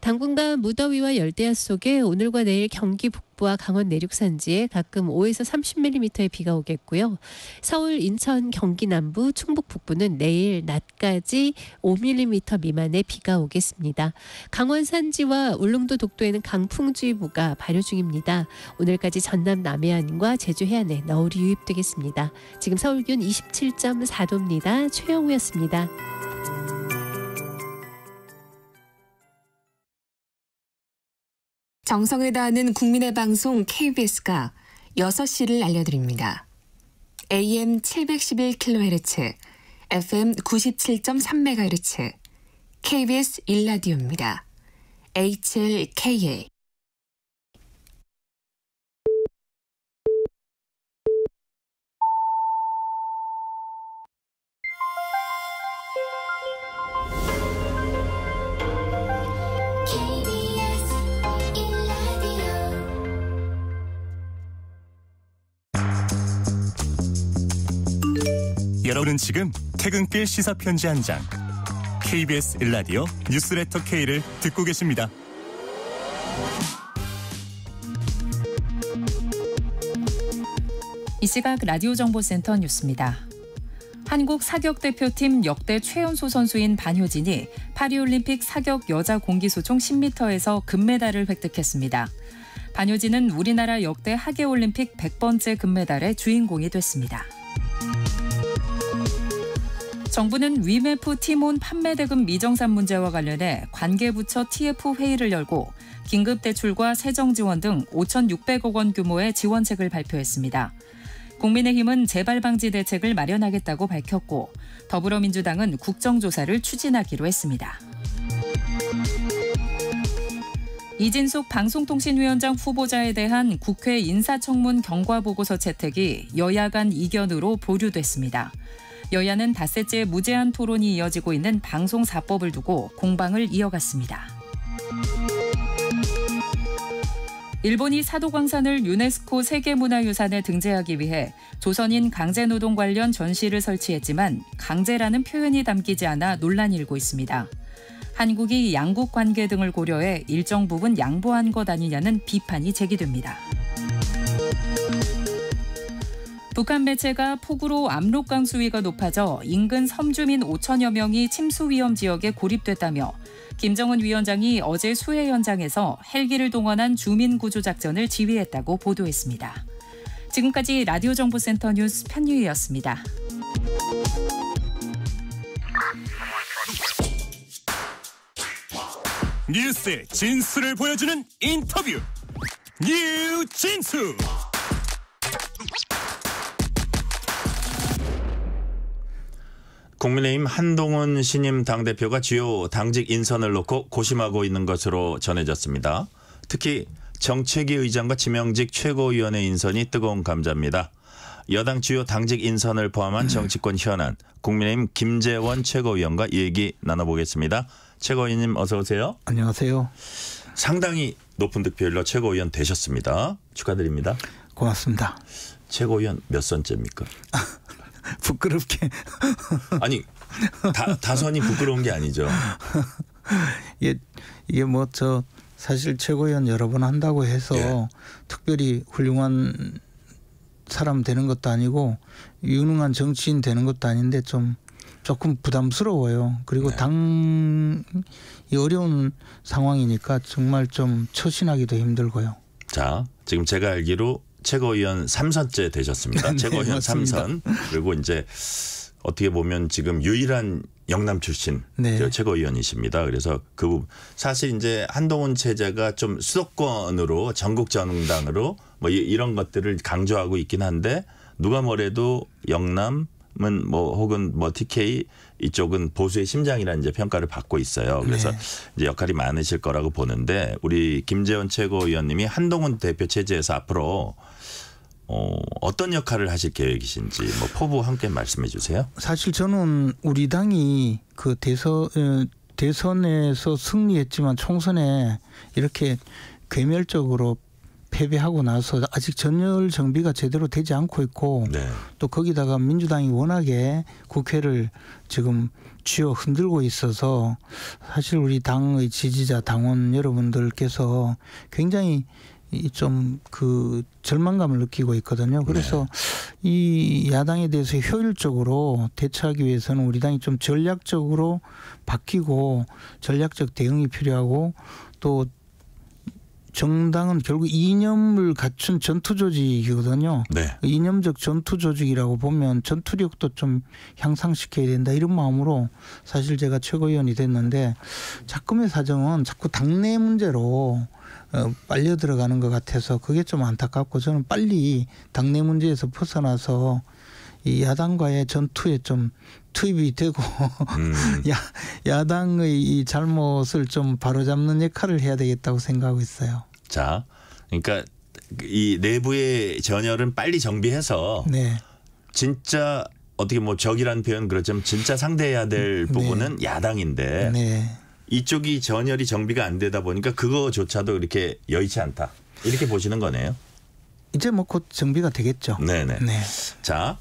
당분간 무더위와 열대야 속에 오늘과 내일 경기 북부와 강원 내륙 산지에 가끔 5에서 30mm의 비가 오겠고요. 서울, 인천, 경기 남부, 충북 북부는 내일 낮까지 5mm 미만의 비가 오겠습니다. 강원 산지와 울릉도 독도에는 강풍주의보가 발효 중입니다. 오늘까지 전남 남해안과 제주 해안에 너울이 유입되겠습니다. 지금 서울 기온 27.4도입니다. 최영우였습니다. 정성을 다하는 국민의 방송 KBS가 6시를 알려드립니다. AM 711kHz, FM 97.3MHz, KBS 일라디오입니다. HLKA 여러분은 지금 퇴근길 시사 편지 한 장. KBS 일라디오 뉴스레터 K를 듣고 계십니다. 이 시각 라디오 정보센터 뉴스입니다. 한국 사격 대표팀 역대 최연소 선수인 반효진이 파리올림픽 사격 여자 공기소총 10m에서 금메달을 획득했습니다. 반효진은 우리나라 역대 하계올림픽 100번째 금메달의 주인공이 됐습니다. 정부는 위메프 티몬 판매 대금 미정산 문제와 관련해 관계부처 TF 회의를 열고 긴급 대출과 세정 지원 등 5,600억 원 규모의 지원책을 발표했습니다. 국민의힘은 재발 방지 대책을 마련하겠다고 밝혔고 더불어민주당은 국정조사를 추진하기로 했습니다. 이진숙 방송통신위원장 후보자에 대한 국회 인사청문 경과보고서 채택이 여야 간 이견으로 보류됐습니다. 여야는 닷새째 무제한 토론이 이어지고 있는 방송사법을 두고 공방을 이어갔습니다. 일본이 사도광산을 유네스코 세계문화유산에 등재하기 위해 조선인 강제노동 관련 전시를 설치했지만 강제라는 표현이 담기지 않아 논란이 일고 있습니다. 한국이 양국 관계 등을 고려해 일정 부분 양보한 것 아니냐는 비판이 제기됩니다. 북한 매체가 폭우로 압록강 수위가 높아져 인근 섬주민 5천여 명이 침수 위험 지역에 고립됐다며 김정은 위원장이 어제 수해 현장에서 헬기를 동원한 주민 구조 작전을 지휘했다고 보도했습니다. 지금까지 라디오 정보센터 뉴스 편유이였습니다. 뉴스의 진수를 보여주는 인터뷰 뉴진수 국민의힘 한동훈 신임 당대표가 주요 당직 인선을 놓고 고심하고 있는 것으로 전해졌습니다. 특히 정책위 의장과 지명직 최고위원회 인선이 뜨거운 감자입니다. 여당 주요 당직 인선을 포함한 정치권 현안, 국민의힘 김재원 최고위원과 얘기 나눠보겠습니다. 최고위원님 어서 오세요. 안녕하세요. 상당히 높은 득표율로 최고위원 되셨습니다. 축하드립니다. 고맙습니다. 최고위원 몇 선째입니까? (laughs) (laughs) 부끄럽게. 아니 다, 다선이 부끄러운 게 아니죠. 이게 (laughs) 이게 뭐 저 사실 최고위원 여러 번 한다고 해서 예. 특별히 훌륭한 사람 되는 것도 아니고 유능한 정치인 되는 것도 아닌데 좀 조금 부담스러워요. 그리고 네. 당이 어려운 상황이니까 정말 좀 처신하기도 힘들고요. 자, 지금 제가 알기로 최고위원 3선째 되셨습니다. 네, 최고위원 맞습니다. 3선. 그리고 이제 어떻게 보면 지금 유일한 영남 출신 네. 최고위원이십니다. 그래서 그 사실 이제 한동훈 체제가 좀 수도권으로 전국 정당으로 뭐 이런 것들을 강조하고 있긴 한데 누가 뭐래도 영남 뭐 혹은 뭐 TK 이쪽은 보수의 심장이라는 이제 평가를 받고 있어요. 그래서 네. 이제 역할이 많으실 거라고 보는데 우리 김재원 최고위원님이 한동훈 대표 체제에서 앞으로 어, 어떤 역할을 하실 계획이신지 뭐 포부 함께 말씀해 주세요. 사실 저는 우리 당이 그 대선 어, 대선에서 승리했지만 총선에 이렇게 괴멸적으로 패배하고 나서 아직 전열 정비가 제대로 되지 않고 있고 네. 또 거기다가 민주당이 워낙에 국회를 지금 쥐어 흔들고 있어서 사실 우리 당의 지지자 당원 여러분들께서 굉장히 좀 그 절망감을 느끼고 있거든요. 그래서 네. 이 야당에 대해서 효율적으로 대처하기 위해서는 우리 당이 좀 전략적으로 바뀌고 전략적 대응이 필요하고 또 정당은 결국 이념을 갖춘 전투 조직이거든요. 네. 이념적 전투 조직이라고 보면 전투력도 좀 향상시켜야 된다 이런 마음으로 사실 제가 최고위원이 됐는데 자금의 사정은 자꾸 당내 문제로 어, 빨려 들어가는 것 같아서 그게 좀 안타깝고 저는 빨리 당내 문제에서 벗어나서 이 야당과의 전투에 좀 투입이 되고 (laughs) 음. 야, 야당의 이 잘못을 좀 바로잡는 역할을 해야 되겠다고 생각하고 있어요. 자, 그러니까 이 내부의 전열은 빨리 정비해서 네. 진짜 어떻게 뭐 적이란 표현 그렇지만 진짜 상대해야 될 네. 부분은 네. 야당인데 네. 이쪽이 전열이 정비가 안 되다 보니까 그거조차도 이렇게 여의치 않다 이렇게 보시는 거네요. 이제 뭐 곧 정비가 되겠죠. 네네. 네. 자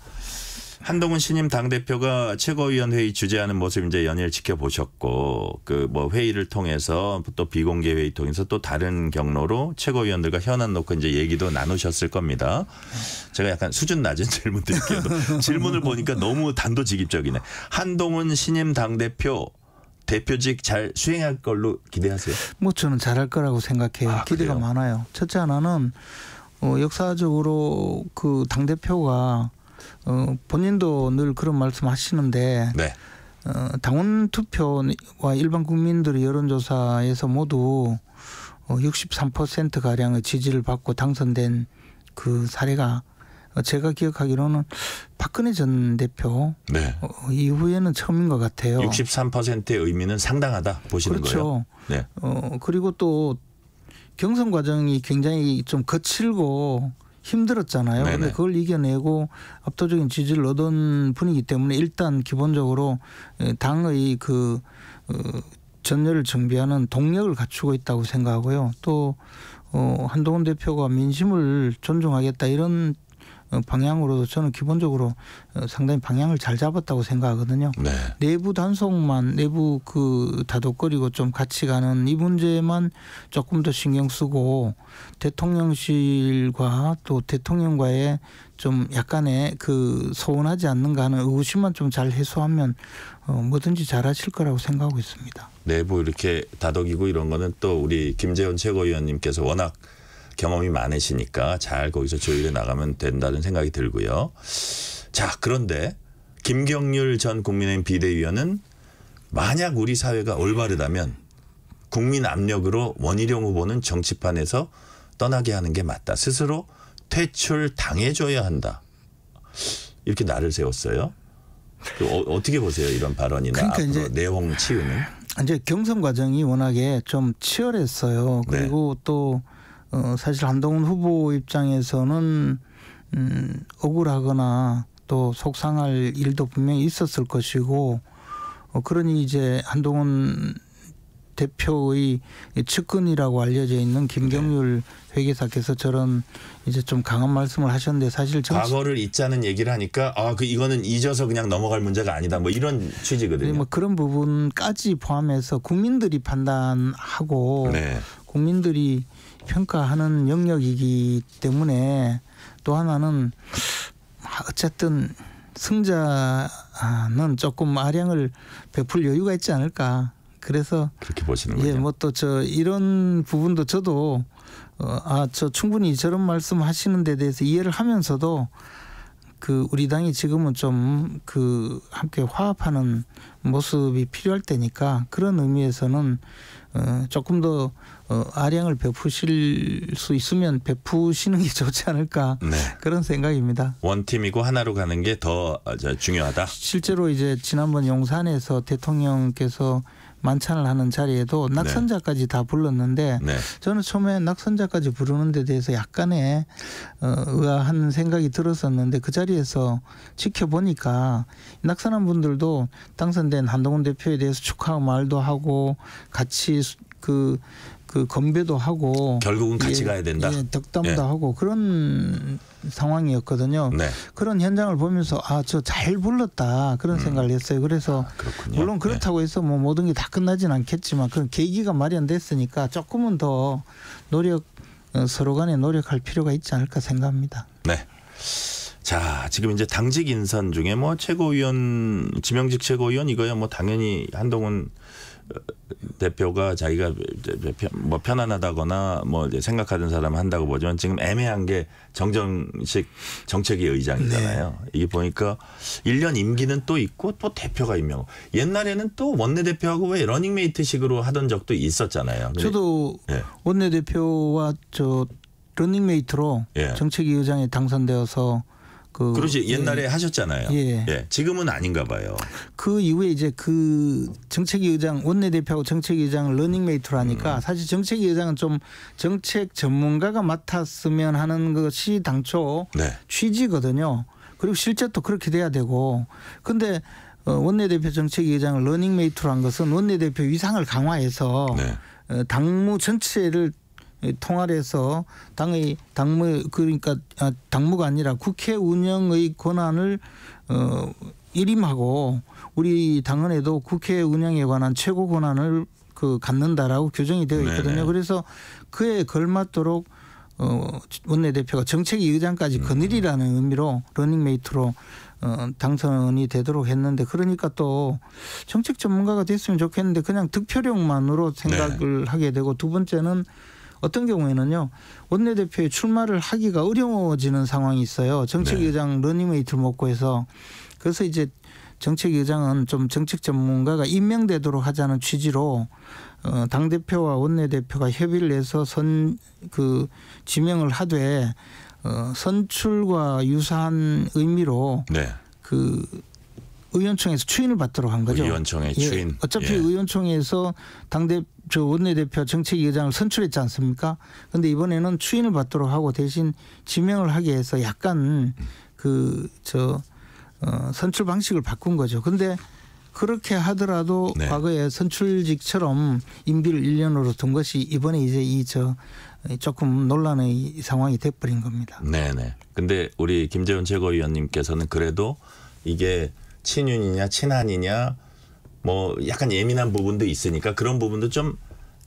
한동훈 신임 당 대표가 최고위원 회의 주재하는 모습 이제 연일 지켜보셨고 그 뭐 회의를 통해서 또 비공개 회의 통해서 또 다른 경로로 최고위원들과 현안 놓고 이제 얘기도 나누셨을 겁니다. 제가 약간 수준 낮은 (laughs) 질문 드릴게요. (laughs) 질문을 보니까 너무 단도직입적이네. 한동훈 신임 당 대표 대표직 잘 수행할 걸로 기대하세요? 뭐 저는 잘할 거라고 생각해요. 아, 기대가 그래요? 많아요. 첫째 하나는 어, 역사적으로 그 당 대표가 어, 본인도 늘 그런 말씀하시는데 네. 어, 당원 투표와 일반 국민들의 여론조사에서 모두 어, 63% 가량의 지지를 받고 당선된 그 사례가 제가 기억하기로는 박근혜 전 대표 네. 어, 이후에는 처음인 것 같아요. 63%의 의미는 상당하다 보시는 그렇죠. 거예요. 네. 어, 그리고 또 경선 과정이 굉장히 좀 거칠고 힘들었잖아요. 네네. 근데 그걸 이겨내고 압도적인 지지를 얻은 분이기 때문에 일단 기본적으로 당의 그 어, 전열을 정비하는 동력을 갖추고 있다고 생각하고요. 또 어, 한동훈 대표가 민심을 존중하겠다 이런 어, 방향으로도 저는 기본적으로 어, 상당히 방향을 잘 잡았다고 생각하거든요. 네. 내부 단속만 내부 그 다독거리고 좀 같이 가는 이 문제만 조금 더 신경 쓰고 대통령실과 또 대통령과의 좀 약간의 그 소원하지 않는가 하는 의구심만 좀 잘 해소하면 어 뭐든지 잘하실 거라고 생각하고 있습니다. 내부 이렇게 다독이고 이런 거는 또 우리 김재원 최고위원님께서 워낙 경험이 많으시니까 잘 거기서 조율해 나가면 된다는 생각이 들고요. 자, 그런데 김경률 전 국민의힘 비대위원은 만약 우리 사회가 올바르다면 국민 압력으로 원희룡 후보는 정치판에서 떠나게 하는 게 맞다. 스스로 퇴출 당해줘야 한다. 이렇게 날을 세웠어요. 그 어, 떻게 보세요 이런 발언이나 그러니까 이제 내용 치유는? 이제 경선 과정이 워낙에 좀 치열했어요. 그리고 네. 또 어, 사실 한동훈 후보 입장에서는 음, 억울하거나 또 속상할 일도 분명히 있었을 것이고 어, 그러니 이제 한동훈 대표의 측근이라고 알려져 있는 김경률 네. 회계사께서 저런 이제 좀 강한 말씀을 하셨는데 사실 정치... 과거를 잊자는 얘기를 하니까 아 그 이거는 잊어서 그냥 넘어갈 문제가 아니다 뭐 이런 취지거든요. 뭐 그런 부분까지 포함해서 국민들이 판단하고 네. 국민들이 평가하는 영역이기 때문에 또 하나는 어쨌든 승자는 조금 아량을 베풀 여유가 있지 않을까. 그래서 그렇게 보시는군요. 예, 뭐 또 저 이런 부분도 저도 어, 아, 저 충분히 저런 말씀 하시는 데 대해서 이해를 하면서도 그 우리 당이 지금은 좀 그 함께 화합하는 모습이 필요할 때니까 그런 의미에서는 어, 조금 더 어, 아량을 베푸실 수 있으면 베푸시는 게 (laughs) 좋지 않을까 네. 그런 생각입니다. 원 팀이고 하나로 가는 게 더 중요하다. 실제로 이제 지난번 용산에서 대통령께서 만찬을 하는 자리에도 낙선자까지 네. 다 불렀는데 네. 저는 처음에 낙선자까지 부르는 데 대해서 약간의 어, 의아한 생각이 들었었는데 그 자리에서 지켜보니까 낙선한 분들도 당선된 한동훈 대표에 대해서 축하 말도 하고 같이 그 그 건배도 하고 결국은 같이 예, 가야 된다. 예, 덕담도 예. 하고 그런 상황이었거든요. 네. 그런 현장을 보면서 아 저 잘 불렀다 그런 음. 생각을 했어요. 그래서 아, 물론 그렇다고 네. 해서 뭐 모든 게 다 끝나진 않겠지만 그런 계기가 마련됐으니까 조금은 더 노력 어, 서로 간에 노력할 필요가 있지 않을까 생각합니다. 네. 자, 지금 이제 당직 인선 중에 뭐 최고위원 지명직 최고위원 이거야 뭐 당연히 한동훈 대표가 자기가 뭐 편안하다거나 뭐 생각하는 사람 한다고 보지만 지금 애매한 게 정점식 정책위 의장이잖아요. 네. 이게 보니까 1년 임기는 또 있고 또 대표가 임명. 옛날에는 또 원내대표하고 왜 러닝메이트식으로 하던 적도 있었잖아요. 저도 네. 원내대표와 저 러닝메이트로 예. 정책위 의장에 당선되어서 그 그러지 예. 옛날에 예. 하셨잖아요. 예. 예. 지금은 아닌가 봐요. 그 이후에 이제 그 정책위 의장 원내대표하고 정책위 의장을 러닝메이트로 하니까 음. 사실 정책위 의장은 좀 정책 전문가가 맡았으면 하는 것이 당초 네. 취지거든요. 그리고 실제 또 그렇게 돼야 되고 근데 어, 원내대표 정책위 의장을 러닝메이트로 한 것은 원내대표 위상을 강화해서 네. 어, 당무 전체를 통할을 해서 당의 당무 그러니까 아, 당무가 아니라 국회 운영의 권한을 어 일임하고 우리 당헌에도 국회 운영에 관한 최고 권한을 그 갖는다라고 규정이 되어 있거든요. 네네. 그래서 그에 걸맞도록 어 원내대표가 정책위 의장까지 음. 거느리라는 의미로 러닝메이트로 어 당선이 되도록 했는데 그러니까 또 정책 전문가가 됐으면 좋겠는데 그냥 득표력만으로 생각을 네. 하게 되고 두 번째는 어떤 경우에는요 원내대표의 출마를 하기가 어려워지는 상황이 있어요. 정책위의장 네. 러닝메이트를 묶고 해서 그래서 이제 정책위의장은 좀 정책 전문가가 임명되도록 하자는 취지로 어, 당 대표와 원내 대표가 협의를 해서 선 그 지명을 하되 어, 선출과 유사한 의미로 네. 그 의원총회에서 추인을 받도록 한 거죠. 의원총회 예. 추인. 예. 어차피 예. 의원총회에서 당대 저 원내대표 정책위의장을 선출했지 않습니까? 근데 이번에는 추인을 받도록 하고 대신 지명을 하게 해서 약간 그저 어, 선출 방식을 바꾼 거죠. 근데 그렇게 하더라도 네. 과거에 선출직처럼 임기를 1년으로 둔 것이 이번에 이제 이 저 조금 논란의 상황이 돼버린 겁니다. 네네. 근데 우리 김재원 최고위원님께서는 그래도 이게 친윤이냐 친한이냐 뭐 약간 예민한 부분도 있으니까 그런 부분도 좀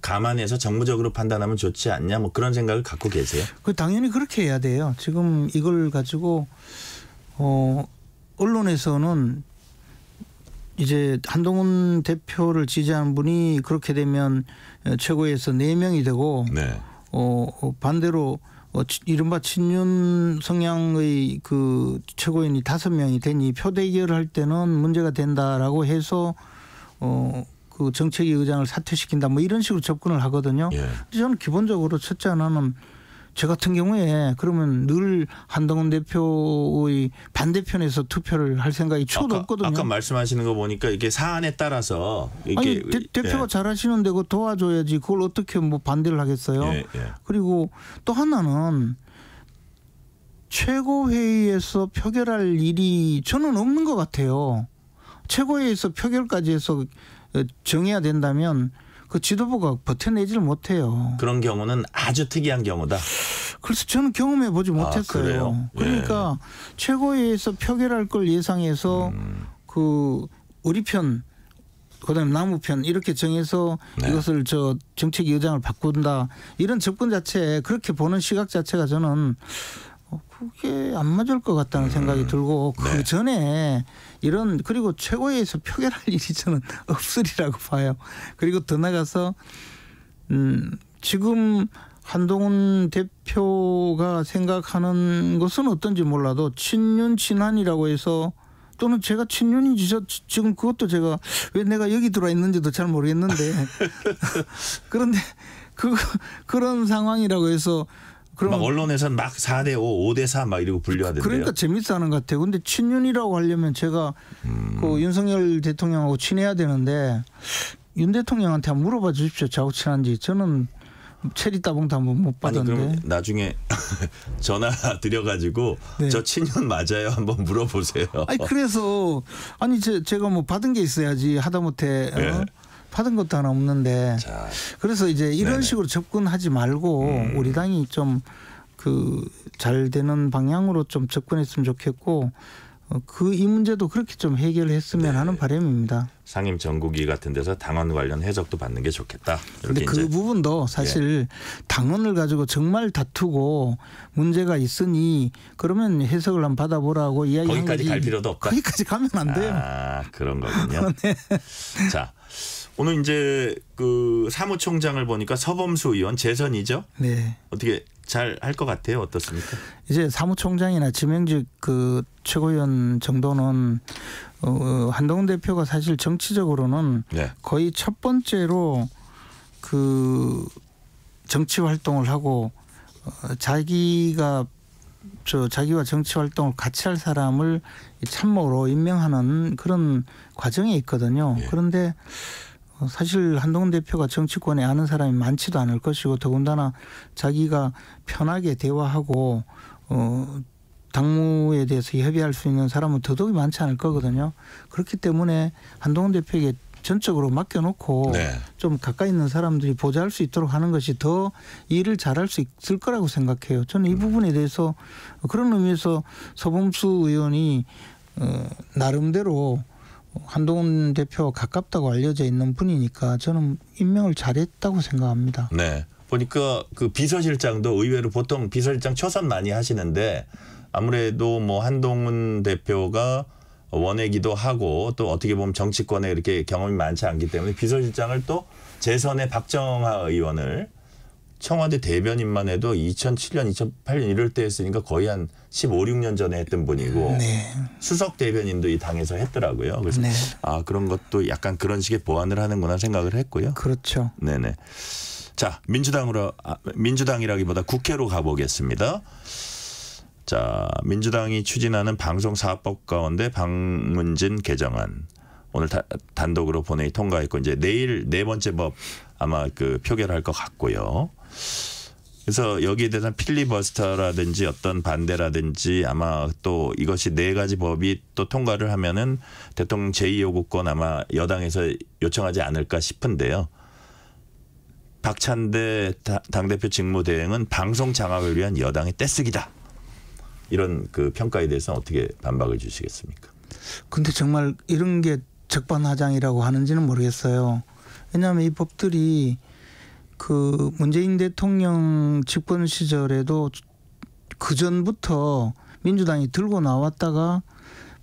감안해서 정무적으로 판단하면 좋지 않냐 뭐 그런 생각을 갖고 계세요? 그 당연히 그렇게 해야 돼요. 지금 이걸 가지고 어 언론에서는 이제 한동훈 대표를 지지하는 분이 그렇게 되면 최고에서 네 명이 되고 네. 어 반대로 어, 이른바 친윤 성향의 그 최고위원이 다섯 명이 되니 표 대결을 할 때는 문제가 된다라고 해서 어, 그 정책위 의장을 사퇴시킨다 뭐 이런 식으로 접근을 하거든요. 예. 저는 기본적으로 첫째 하나는 저 같은 경우에 그러면 늘 한동훈 대표의 반대편에서 투표를 할 생각이 초도 아까, 없거든요. 아까 말씀하시는 거 보니까 이게 사안에 따라서 이게 아니 대, 표가 예. 잘하시는 데고 도와줘야지 그걸 어떻게 뭐 반대를 하겠어요. 예, 예. 그리고 또 하나는 최고회의에서 표결할 일이 저는 없는 것 같아요. 최고회의에서 표결까지 해서 정해야 된다면 그 지도부가 버텨내지를 못해요. 그런 경우는 아주 특이한 경우다. 그래서 저는 경험해 보지 아, 못했어요. 아, 그러니까 예. 최고위에서 표결할 걸 예상해서 음. 그 우리 편 그다음에 나무 편 이렇게 정해서 네. 이것을 저 정책 의장을 바꾼다 이런 접근 자체 그렇게 보는 시각 자체가 저는 어, 그게 안 맞을 것 같다는 음. 생각이 들고 그 네. 전에 이런 그리고 최고위에서 표결할 (laughs) 일이 저는 없으리라고 봐요. 그리고 더 나가서 음 지금 한동훈 대표가 생각하는 것은 어떤지 몰라도 친윤 친한이라고 해서 또는 제가 친윤인지 저 지금 그것도 제가 왜 내가 여기 들어와 있는지도 잘 모르겠는데 (laughs) (laughs) 그런데 그 그런 상황이라고 해서 그럼 막 언론에서는 막 4대 5, 5대 4 막 이러고 분류하던데요. 그러니까 재밌어 하는 것 같아요. 근데 친윤이라고 하려면 제가 음. 그 윤석열 대통령하고 친해야 되는데 윤 대통령한테 한번 물어봐 주십시오. 저하고 친한지. 저는 체리 따봉도 한번 못 받았는데. 아니, 그럼 나중에 (laughs) 전화 (laughs) 드려가지고 네. 저 친윤 맞아요 한번 물어보세요. 아니 그래서 아니 제, 제가 뭐 받은 게 있어야지 하다못해 네. 어? 받은 것도 하나 없는데 자. 그래서 이제 이런 네네. 식으로 접근하지 말고 음. 우리 당이 좀 그 잘 되는 방향으로 좀 접근했으면 좋겠고 어, 그이 문제도 그렇게 좀 해결했으면 네. 하는 바람입니다. 상임 전국위 같은 데서 당원 관련 해석도 받는 게 좋겠다. 그런데 그 부분도 사실 예. 당원을 가지고 정말 다투고 문제가 있으니 그러면 해석을 한번 받아보라고 이야기한 거기까지 갈 필요도 없다. 거기까지 가면 안 돼요. 아 그런 거군요. (laughs) 네. 자 오늘 이제 그 사무총장을 보니까 서범수 의원 재선이죠. 네. 어떻게 잘 할 것 같아요? 어떻습니까? 이제 사무총장이나 지명직 그 최고위원 정도는 어, 한동훈 대표가 사실 정치적으로는 네. 거의 첫 번째로 그 정치 활동을 하고 어, 자기가 저 자기와 정치 활동을 같이 할 사람을 참모로 임명하는 그런 과정에 있거든요. 예. 그런데 어, 사실 한동훈 대표가 정치권에 아는 사람이 많지도 않을 것이고 더군다나 자기가 편하게 대화하고 어 당무에 대해서 협의할 수 있는 사람은 더더욱 많지 않을 거거든요. 그렇기 때문에 한동훈 대표에게 전적으로 맡겨놓고 네. 좀 가까이 있는 사람들이 보좌할 수 있도록 하는 것이 더 일을 잘할 수 있을 거라고 생각해요. 저는 이 부분에 대해서 그런 의미에서 서범수 의원이 어, 나름대로 한동훈 대표와 가깝다고 알려져 있는 분이니까 저는 임명을 잘했다고 생각합니다. 네. 보니까 그 비서실장도 의외로 보통 비서실장 초선 많이 하시는데 아무래도 뭐 한동훈 대표가 원외기도 하고 또 어떻게 보면 정치권에 이렇게 경험이 많지 않기 때문에 비서실장을 또 재선의 박정하 의원을 청와대 대변인만 해도 2007년, 2008년 이럴 때 했으니까 거의 한 15, 16년 전에 했던 분이고 네. 수석 대변인도 이 당에서 했더라고요. 그래서 네. 아 그런 것도 약간 그런 식의 보완을 하는구나 생각을 했고요. 그렇죠. 네네. 자 민주당으로 아, 민주당이라기보다 국회로 가보겠습니다. 자 민주당이 추진하는 방송사업법 가운데 방문진 개정안 오늘 다, 단독으로 본회의 통과했고 이제 내일 네 번째 법 아마 그 표결할 것 같고요. 그래서 여기에 대해서 필리버스터라든지 어떤 반대라든지 아마 또 이것이 네 가지 법이 또 통과를 하면은 대통령 제2요구권 아마 여당에서 요청하지 않을까 싶은데요. 박찬대 당대표 직무 대행은 방송 장악을 위한 여당의 떼쓰기다. 이런 그 평가에 대해서 어떻게 반박을 주시겠습니까? 근데 정말 이런 게 적반하장이라고 하는지는 모르겠어요. 왜냐하면 이 법들이 그 문재인 대통령 집권 시절에도 그 전부터 민주당이 들고 나왔다가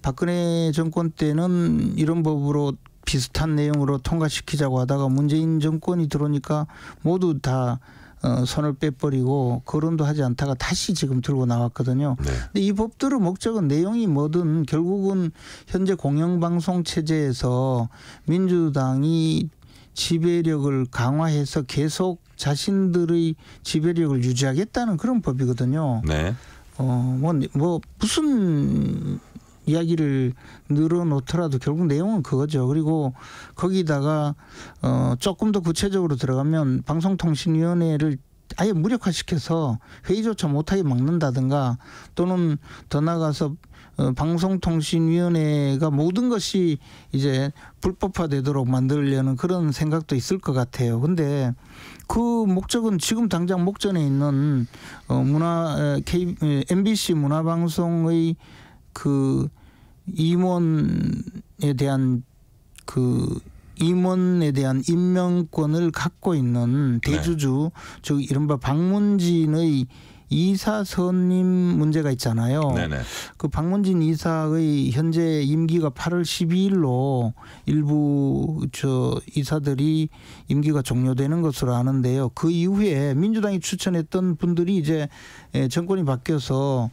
박근혜 정권 때는 이런 법으로 비슷한 내용으로 통과시키자고 하다가 문재인 정권이 들어오니까 모두 다 어, 손을 빼버리고 거론도 하지 않다가 다시 지금 들고 나왔거든요. 네. 근데 이 법들의 목적은 내용이 뭐든 결국은 현재 공영방송 체제에서 민주당이 지배력을 강화해서 계속 자신들의 지배력을 유지하겠다는 그런 법이거든요. 네. 어, 뭐, 뭐, 무슨 이야기를 늘어놓더라도 결국 내용은 그거죠. 그리고 거기다가 어 조금 더 구체적으로 들어가면 방송통신위원회를 아예 무력화시켜서 회의조차 못하게 막는다든가 또는 더 나가서 어, 방송통신위원회가 모든 것이 이제 불법화되도록 만들려는 그런 생각도 있을 것 같아요. 근데 그 목적은 지금 당장 목전에 있는 어 문화 K MBC 문화방송의 그 임원에 대한 그 임원에 대한 임명권을 갖고 있는 네. 대주주 네. 즉 이른바 방문진의 이사 선임 문제가 있잖아요. 네네. 그 방문진 이사의 현재 임기가 8월 12일로 일부 저 이사들이 임기가 종료되는 것으로 아는데요. 그 이후에 민주당이 추천했던 분들이 이제 정권이 바뀌어서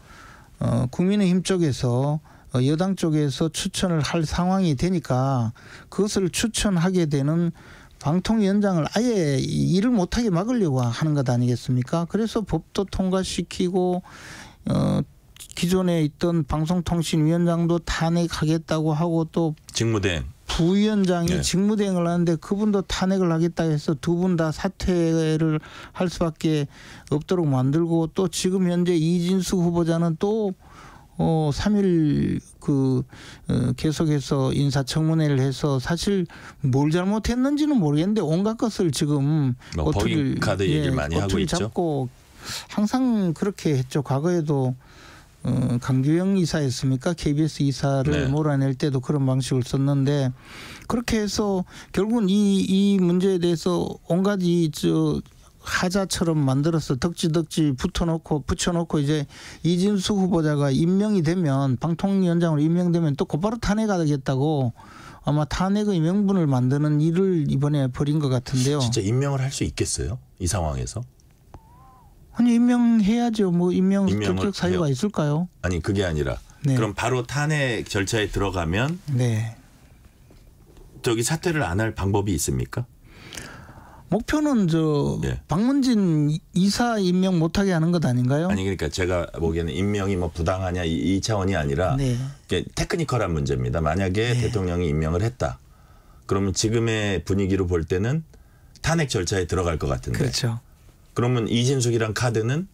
어 국민의힘 쪽에서 어, 여당 쪽에서 추천을 할 상황이 되니까 그것을 추천하게 되는 방통위원장을 아예 일을 못하게 막으려고 하는 것 아니겠습니까? 그래서 법도 통과시키고 어 기존에 있던 방송통신위원장도 탄핵하겠다고 하고 또 직무대행 부위원장이 네. 직무대행을 하는데 그분도 탄핵을 하겠다 해서 두 분 다 사퇴를 할 수밖에 없도록 만들고 또 지금 현재 이진수 후보자는 또 어, 3일 그, 어, 계속해서 인사청문회를 해서 사실 뭘 잘못했는지는 모르겠는데 온갖 것을 지금 뭐 카드 얘기를 예, 많이 하고 있죠. 잡고 항상 그렇게 했죠. 과거에도 어, 강규영 이사였습니까? KBS 이사를 네. 몰아낼 때도 그런 방식을 썼는데 그렇게 해서 결국은 이, 이 문제에 대해서 온갖 이저 하자처럼 만들어서 덕지덕지 붙어놓고 붙여놓고 이제 이진수 후보자가 임명이 되면 방통위원장으로 임명되면 또 곧바로 탄핵하겠다고 아마 탄핵의 명분을 만드는 일을 이번에 벌인 것 같은데요. 진짜 임명을 할 수 있겠어요? 이 상황에서? 아니 임명해야죠. 뭐 임명 적격 사유가 있을까요? 아니 그게 아니라 네. 그럼 바로 탄핵 절차에 들어가면 네. 저기 사퇴를 안 할 방법이 있습니까? 목표는 저 네. 박문진 이사 임명 못하게 하는 것 아닌가요? 아니 그러니까 제가 보기에는 임명이 뭐 부당하냐 이, 이 차원이 아니라 네. 테크니컬한 문제입니다. 만약에 네. 대통령이 임명을 했다. 그러면 지금의 분위기로 볼 때는 탄핵 절차에 들어갈 것 같은데. 그렇죠. 그러면 이진숙이란 카드는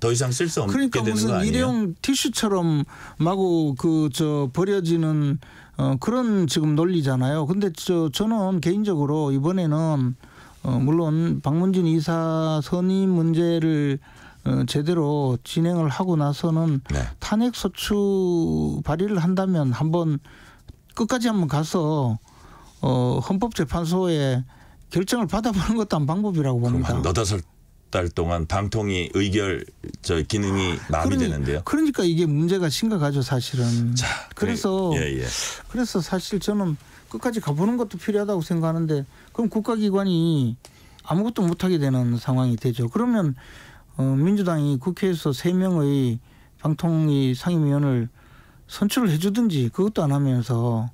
더 이상 쓸 수 없게 그러니까 되는 거 아니에요? 일회용 티슈처럼 마구 그 저 버려지는 어 그런 지금 논리잖아요. 근데 저 저는 개인적으로 이번에는 어, 물론 박문진 이사 선임 문제를 어, 제대로 진행을 하고 나서는 네. 탄핵 소추 발의를 한다면 한번 끝까지 한번 가서 어, 헌법재판소에 결정을 받아보는 것도 한 방법이라고 봅니다. 그럼 한 너다섯 달 동안 방통위 의결 저 기능이 마비되는데요. 그러니, 까 이게 문제가 심각하죠, 사실은. 자, 그래서 예, 예. 그래서 사실 저는 끝까지 가보는 것도 필요하다고 생각하는데 그럼 국가기관이 아무것도 못하게 되는 상황이 되죠. 그러면 어, 민주당이 국회에서 세 명의 방통위 상임위원을 선출을 해주든지 그것도 안 하면서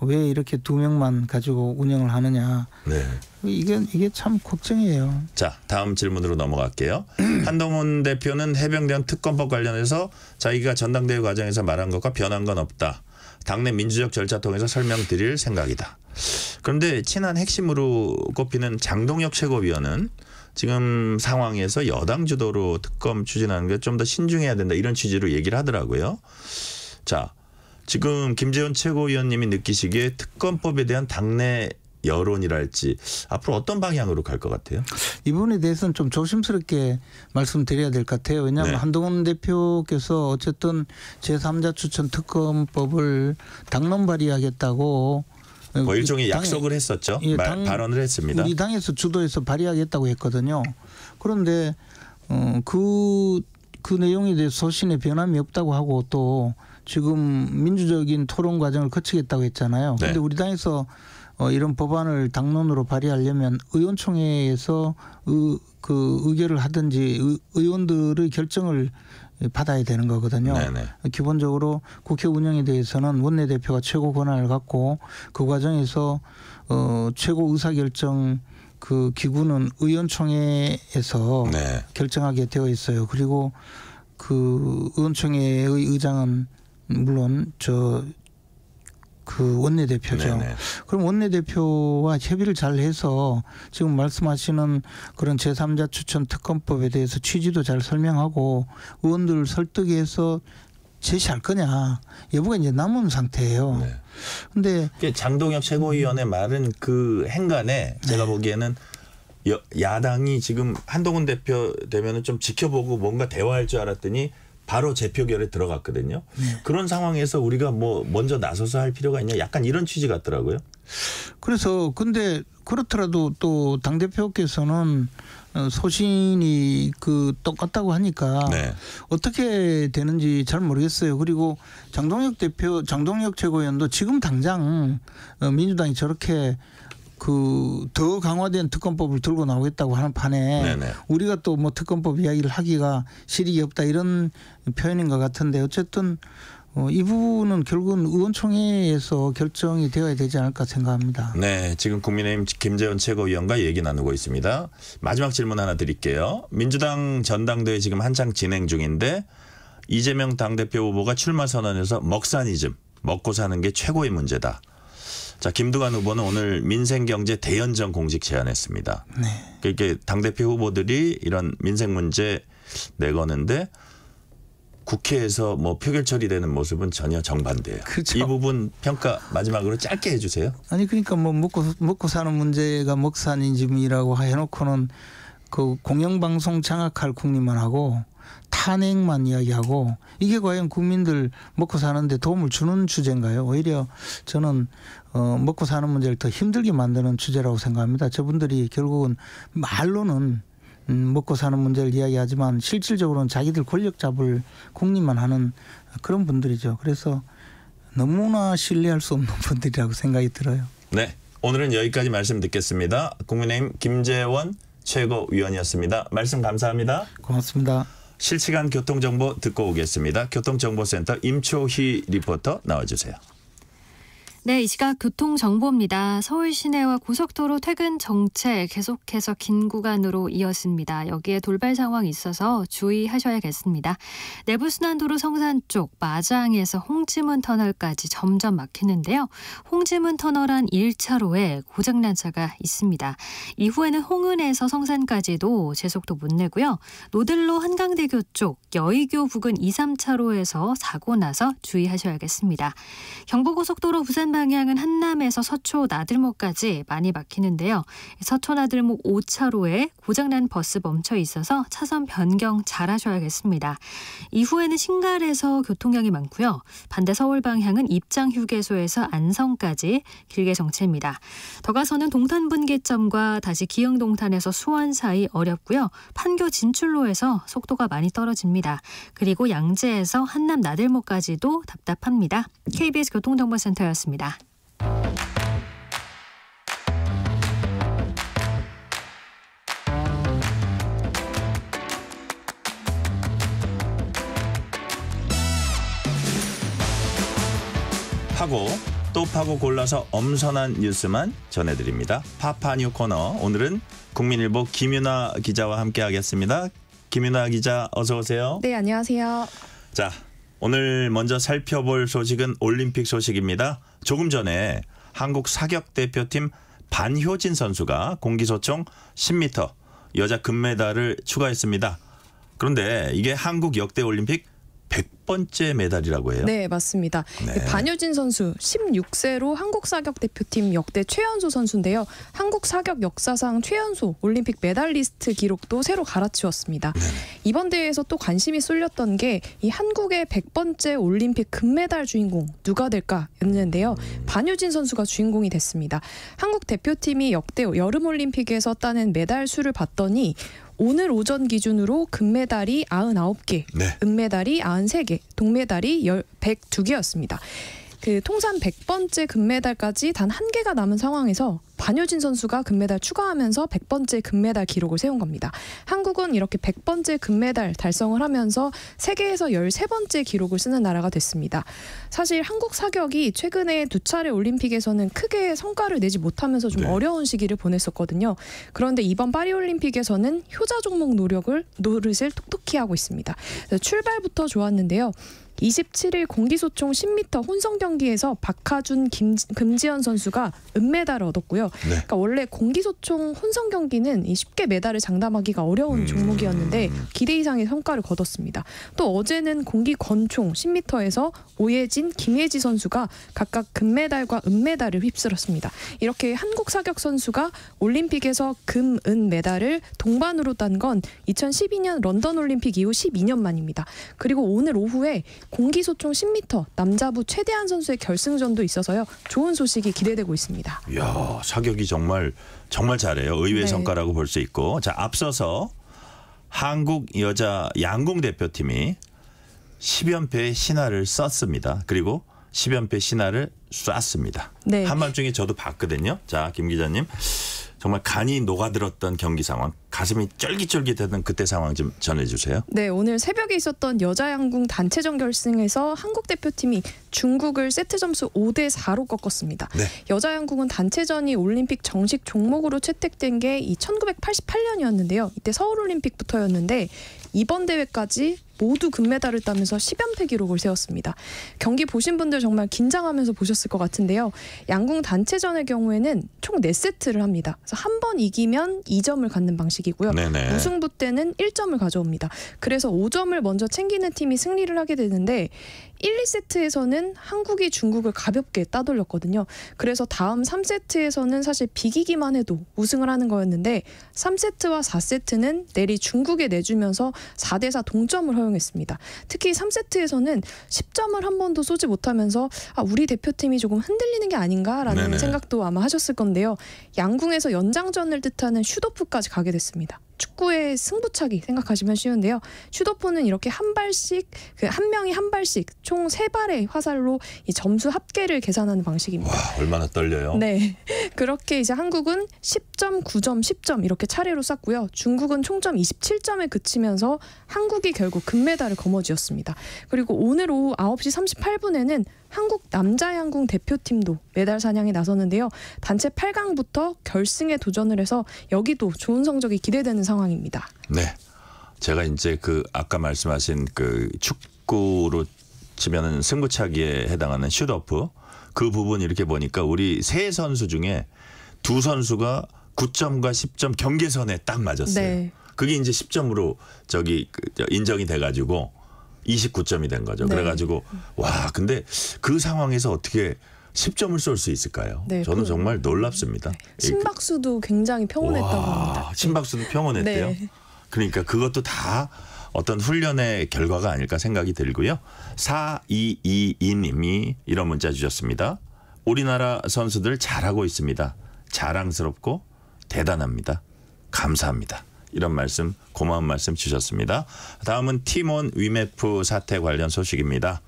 왜 이렇게 두 명만 가지고 운영을 하느냐. 네. 이게 이게 참 걱정이에요. 자 다음 질문으로 넘어갈게요. (clears throat) 한동훈 대표는 해병대원 특검법 관련해서 자기가 전당대회 과정에서 말한 것과 변한 건 없다. 당내 민주적 절차 통해서 설명드릴 생각이다. 그런데 친한 핵심으로 꼽히는 장동혁 최고위원은 지금 상황에서 여당 주도로 특검 추진하는 게 좀 더 신중해야 된다 이런 취지로 얘기를 하더라고요. 자, 지금 김재원 최고위원님이 느끼시기에 특검법에 대한 당내 여론이랄지 앞으로 어떤 방향으로 갈 것 같아요? 이 부분에 대해서는 좀 조심스럽게 말씀드려야 될 것 같아요. 왜냐하면 네. 한동훈 대표께서 어쨌든 제3자 추천 특검법을 당론 발의하겠다고 뭐 일종의 약속을 했었죠. 예, 당, 발언을 했습니다. 우리 당에서 주도해서 발의하겠다고 했거든요. 그런데 어, 그, 그 내용에 대해 소신에 변함이 없다고 하고 또 지금 민주적인 토론 과정을 거치겠다고 했잖아요. 그런데 네. 우리 당에서 어, 이런 법안을 당론으로 발의하려면 의원총회에서 의, 그 의결을 하든지 의, 의원들의 결정을 받아야 되는 거거든요. 네네. 기본적으로 국회 운영에 대해서는 원내대표가 최고 권한을 갖고 그 과정에서 어 최고 의사결정 그 기구는 의원총회에서 네. 결정하게 되어 있어요. 그리고 그 의원총회의 의장은 물론 저 그 원내대표죠. 네네. 그럼 원내대표와 협의를 잘 해서 지금 말씀하시는 그런 제3자 추천 특검법에 대해서 취지도 잘 설명하고 의원들 설득해서 제시할 거냐 여부가 이제 남은 상태예요. 네. 근데 장동혁 최고위원의 말은 그 행간에 제가 네. 보기에는 여, 야당이 지금 한동훈 대표 되면은 좀 지켜보고 뭔가 대화할 줄 알았더니 바로 재표결에 들어갔거든요. 네. 그런 상황에서 우리가 뭐 먼저 나서서 할 필요가 있냐 약간 이런 취지 같더라고요. 그래서 근데 그렇더라도 또 당 대표께서는 어, 소신이 그 똑같다고 하니까 네. 어떻게 되는지 잘 모르겠어요. 그리고 장동혁 대표, 장동혁 최고위원도 지금 당장 어, 민주당이 저렇게 그 더 강화된 특검법을 들고 나오겠다고 하는 판에 네네. 우리가 또 뭐 특검법 이야기를 하기가 실익이 없다 이런 표현인 것 같은데 어쨌든 어, 이 부분은 결국은 의원총회에서 결정이 되어야 되지 않을까 생각합니다. 네, 지금 국민의힘 김재원 최고위원과 얘기 나누고 있습니다. 마지막 질문 하나 드릴게요. 민주당 전당대회 지금 한창 진행 중인데 이재명 당대표 후보가 출마 선언에서 먹사니즘, 먹고 사는 게 최고의 문제다. 자, 김두관 후보는 오늘 민생경제 대연정 공식 제안했습니다. 네. 그러니까 당 대표 후보들이 이런 민생 문제 내거는데 국회에서 뭐 표결 처리되는 모습은 전혀 정반대예요. 그렇죠. 이 부분 평가 마지막으로 짧게 해주세요. 아니 그러니까 뭐 먹고 먹고 사는 문제가 먹산인지이라고 해놓고는 그 공영방송 장악할 국민만 하고 탄핵만 이야기하고 이게 과연 국민들 먹고 사는데 도움을 주는 주제인가요? 오히려 저는 어 먹고 사는 문제를 더 힘들게 만드는 주제라고 생각합니다. 저분들이 결국은 말로는 음 먹고 사는 문제를 이야기하지만 실질적으로는 자기들 권력 잡을 국립만 하는 그런 분들이죠. 그래서 너무나 신뢰할 수 없는 (laughs) 분들이라고 생각이 들어요. 네. 오늘은 여기까지 말씀 듣겠습니다. 국민의힘 김재원 최고위원이었습니다. 말씀 감사합니다. 고맙습니다. 실시간 교통정보 듣고 오겠습니다. 교통정보센터 임초희 리포터 나와주세요. 네, 이 시각 교통 정보입니다. 서울 시내와 고속도로 퇴근 정체 계속해서 긴 구간으로 이어집니다. 여기에 돌발 상황이 있어서 주의하셔야겠습니다. 내부순환도로 성산 쪽 마장에서 홍지문 터널까지 점점 막히는데요. 홍지문 터널 안 1차로에 고장난 차가 있습니다. 이후에는 홍은에서 성산까지도 제속도 못 내고요. 노들로 한강대교 쪽 여의교 부근 2, 3차로에서 사고 나서 주의하셔야겠습니다. 경부고속도로 부산 방향은 한남에서 서초 나들목까지 많이 막히는데요. 서초 나들목 5차로에 고장난 버스 멈춰 있어서 차선 변경 잘 하셔야겠습니다. 이후에는 신갈에서 교통량이 많고요. 반대 서울 방향은 입장 휴게소에서 안성까지 길게 정체입니다. 더 가서는 동탄 분기점과 다시 기흥 동탄에서 수원 사이 어렵고요. 판교 진출로에서 속도가 많이 떨어집니다. 그리고 양재에서 한남 나들목까지도 답답합니다. KBS 교통정보센터였습니다. 있습니다. 파고 또 파고 골라서 엄선한 뉴스만 전해드립니다. 파파뉴 코너 오늘은 국민일보 김윤아 기자와 함께하겠습니다. 김윤아 기자 어서 오세요. 네 안녕하세요. 자 오늘 먼저 살펴볼 소식은 올림픽 소식입니다. 조금 전에 한국 사격 대표팀 반효진 선수가 공기소총 10m 여자 금메달을 추가했습니다. 그런데 이게 한국 역대 올림픽 100번째 메달이라고 해요. 네, 맞습니다. 네. 반효진 선수 16세로 한국 사격 대표팀 역대 최연소 선수인데요. 한국 사격 역사상 최연소 올림픽 메달리스트 기록도 새로 갈아치웠습니다. 네. 이번 대회에서 또 관심이 쏠렸던 게 이 한국의 100번째 올림픽 금메달 주인공 누가 될까였는데요. 반효진 선수가 주인공이 됐습니다. 한국 대표팀이 역대 여름 올림픽에서 따낸 메달 수를 봤더니 오늘 오전 기준으로 금메달이 99개, 네. 은메달이 93개, 동메달이 102개였습니다. 그 통산 100번째 금메달까지 단 한 개가 남은 상황에서 반효진 선수가 금메달 추가하면서 100번째 금메달 기록을 세운 겁니다. 한국은 이렇게 100번째 금메달 달성을 하면서 세계에서 13번째 기록을 쓰는 나라가 됐습니다. 사실 한국 사격이 최근에 두 차례 올림픽에서는 크게 성과를 내지 못하면서 좀 네. 어려운 시기를 보냈었거든요. 그런데 이번 파리 올림픽에서는 효자 종목 노력을 노릇을 톡톡히 하고 있습니다. 출발부터 좋았는데요. 27일 공기소총 10m 혼성 경기에서 박하준, 김, 금지연 선수가 은메달을 얻었고요. 네. 그러니까 원래 공기소총 혼성 경기는 쉽게 메달을 장담하기가 어려운 음. 종목이었는데 기대 이상의 성과를 거뒀습니다. 또 어제는 공기 권총 10m에서 오예진, 김예지 선수가 각각 금메달과 은메달을 휩쓸었습니다. 이렇게 한국 사격 선수가 올림픽에서 금, 은 메달을 동반으로 딴 건 2012년 런던 올림픽 이후 12년 만입니다. 그리고 오늘 오후에 공기소총 10m 남자부 최대한 선수의 결승전도 있어서요. 좋은 소식이 기대되고 있습니다. 이야, 사격이 정말 정말 잘해요. 의외의 네. 성과라고 볼 수 있고. 자, 앞서서 한국 여자 양궁 대표팀이 10연패의 신화를 썼습니다. 그리고 10연패 신화를 쐈습니다. 네. 한밤중에 저도 봤거든요. 자, 김 기자님. 정말 간이 녹아들었던 경기 상황, 가슴이 쫄깃쫄깃했던 그때 상황 좀 전해주세요. 네, 오늘 새벽에 있었던 여자 양궁 단체전 결승에서 한국 대표팀이 중국을 세트 점수 5대 4로 꺾었습니다. 네. 여자 양궁은 단체전이 올림픽 정식 종목으로 채택된 게 1988년이었는데요. 이때 서울 올림픽부터였는데 이번 대회까지 모두 금메달을 따면서 10연패 기록을 세웠습니다. 경기 보신 분들 정말 긴장하면서 보셨을 것 같은데요. 양궁 단체전의 경우에는 총 4세트를 합니다. 그래서 한 번 이기면 2점을 갖는 방식이고요. 네네. 우승부 때는 1점을 가져옵니다. 그래서 5점을 먼저 챙기는 팀이 승리를 하게 되는데 1, 2세트에서는 한국이 중국을 가볍게 따돌렸거든요. 그래서 다음 3세트에서는 사실 비기기만 해도 우승을 하는 거였는데 3세트와 4세트는 내리 중국에 내주면서 4대 4 동점을 허용했습니다. 특히 3세트에서는 10점을 한 번도 쏘지 못하면서 아, 우리 대표팀이 조금 흔들리는 게 아닌가라는 네네. 생각도 아마 하셨을 건데요. 양궁에서 연장전을 뜻하는 슈도프까지 가게 됐습니다. 축구의 승부차기 생각하시면 쉬운데요. 슈도포는 이렇게 한 발씩 그 한 명이 한 발씩 총 세 발의 화살로 이 점수 합계를 계산하는 방식입니다. 와 얼마나 떨려요. 네, (laughs) 그렇게 이제 한국은 10점, 9점, 10점 이렇게 차례로 쌌고요. 중국은 총점 27점에 그치면서 한국이 결국 금메달을 거머쥐었습니다. 그리고 오늘 오후 9시 38분에는 한국 남자 양궁 대표팀도 메달 사냥에 나섰는데요. 단체 8강부터 결승에 도전을 해서 여기도 좋은 성적이 기대되는 상황입니다. 네. 제가 이제 그 아까 말씀하신 그 축구로 치면은 승부차기에 해당하는 슛오프 그 부분 이렇게 보니까 우리 세 선수 중에 두 선수가 9점과 10점 경계선에 딱 맞았어요. 네. 그게 이제 10점으로 저기 그 인정이 돼가지고 29점이 된 거죠. 네. 그래가지고 와 근데 그 상황에서 어떻게 10점을 쏠 수 있을까요? 네, 저는 그, 정말 놀랍습니다. 네. 심박수도 굉장히 평온했다고 합니다. 심박수도 평온했대요. 네. 그러니까 그것도 다 어떤 훈련의 결과가 아닐까 생각이 들고요. 4222님이 이런 문자 주셨습니다. 우리나라 선수들 잘하고 있습니다. 자랑스럽고 대단합니다. 감사합니다. 이런 말씀 고마운 말씀 주셨습니다. 다음은 티몬 위메프 사태 관련 소식입니다.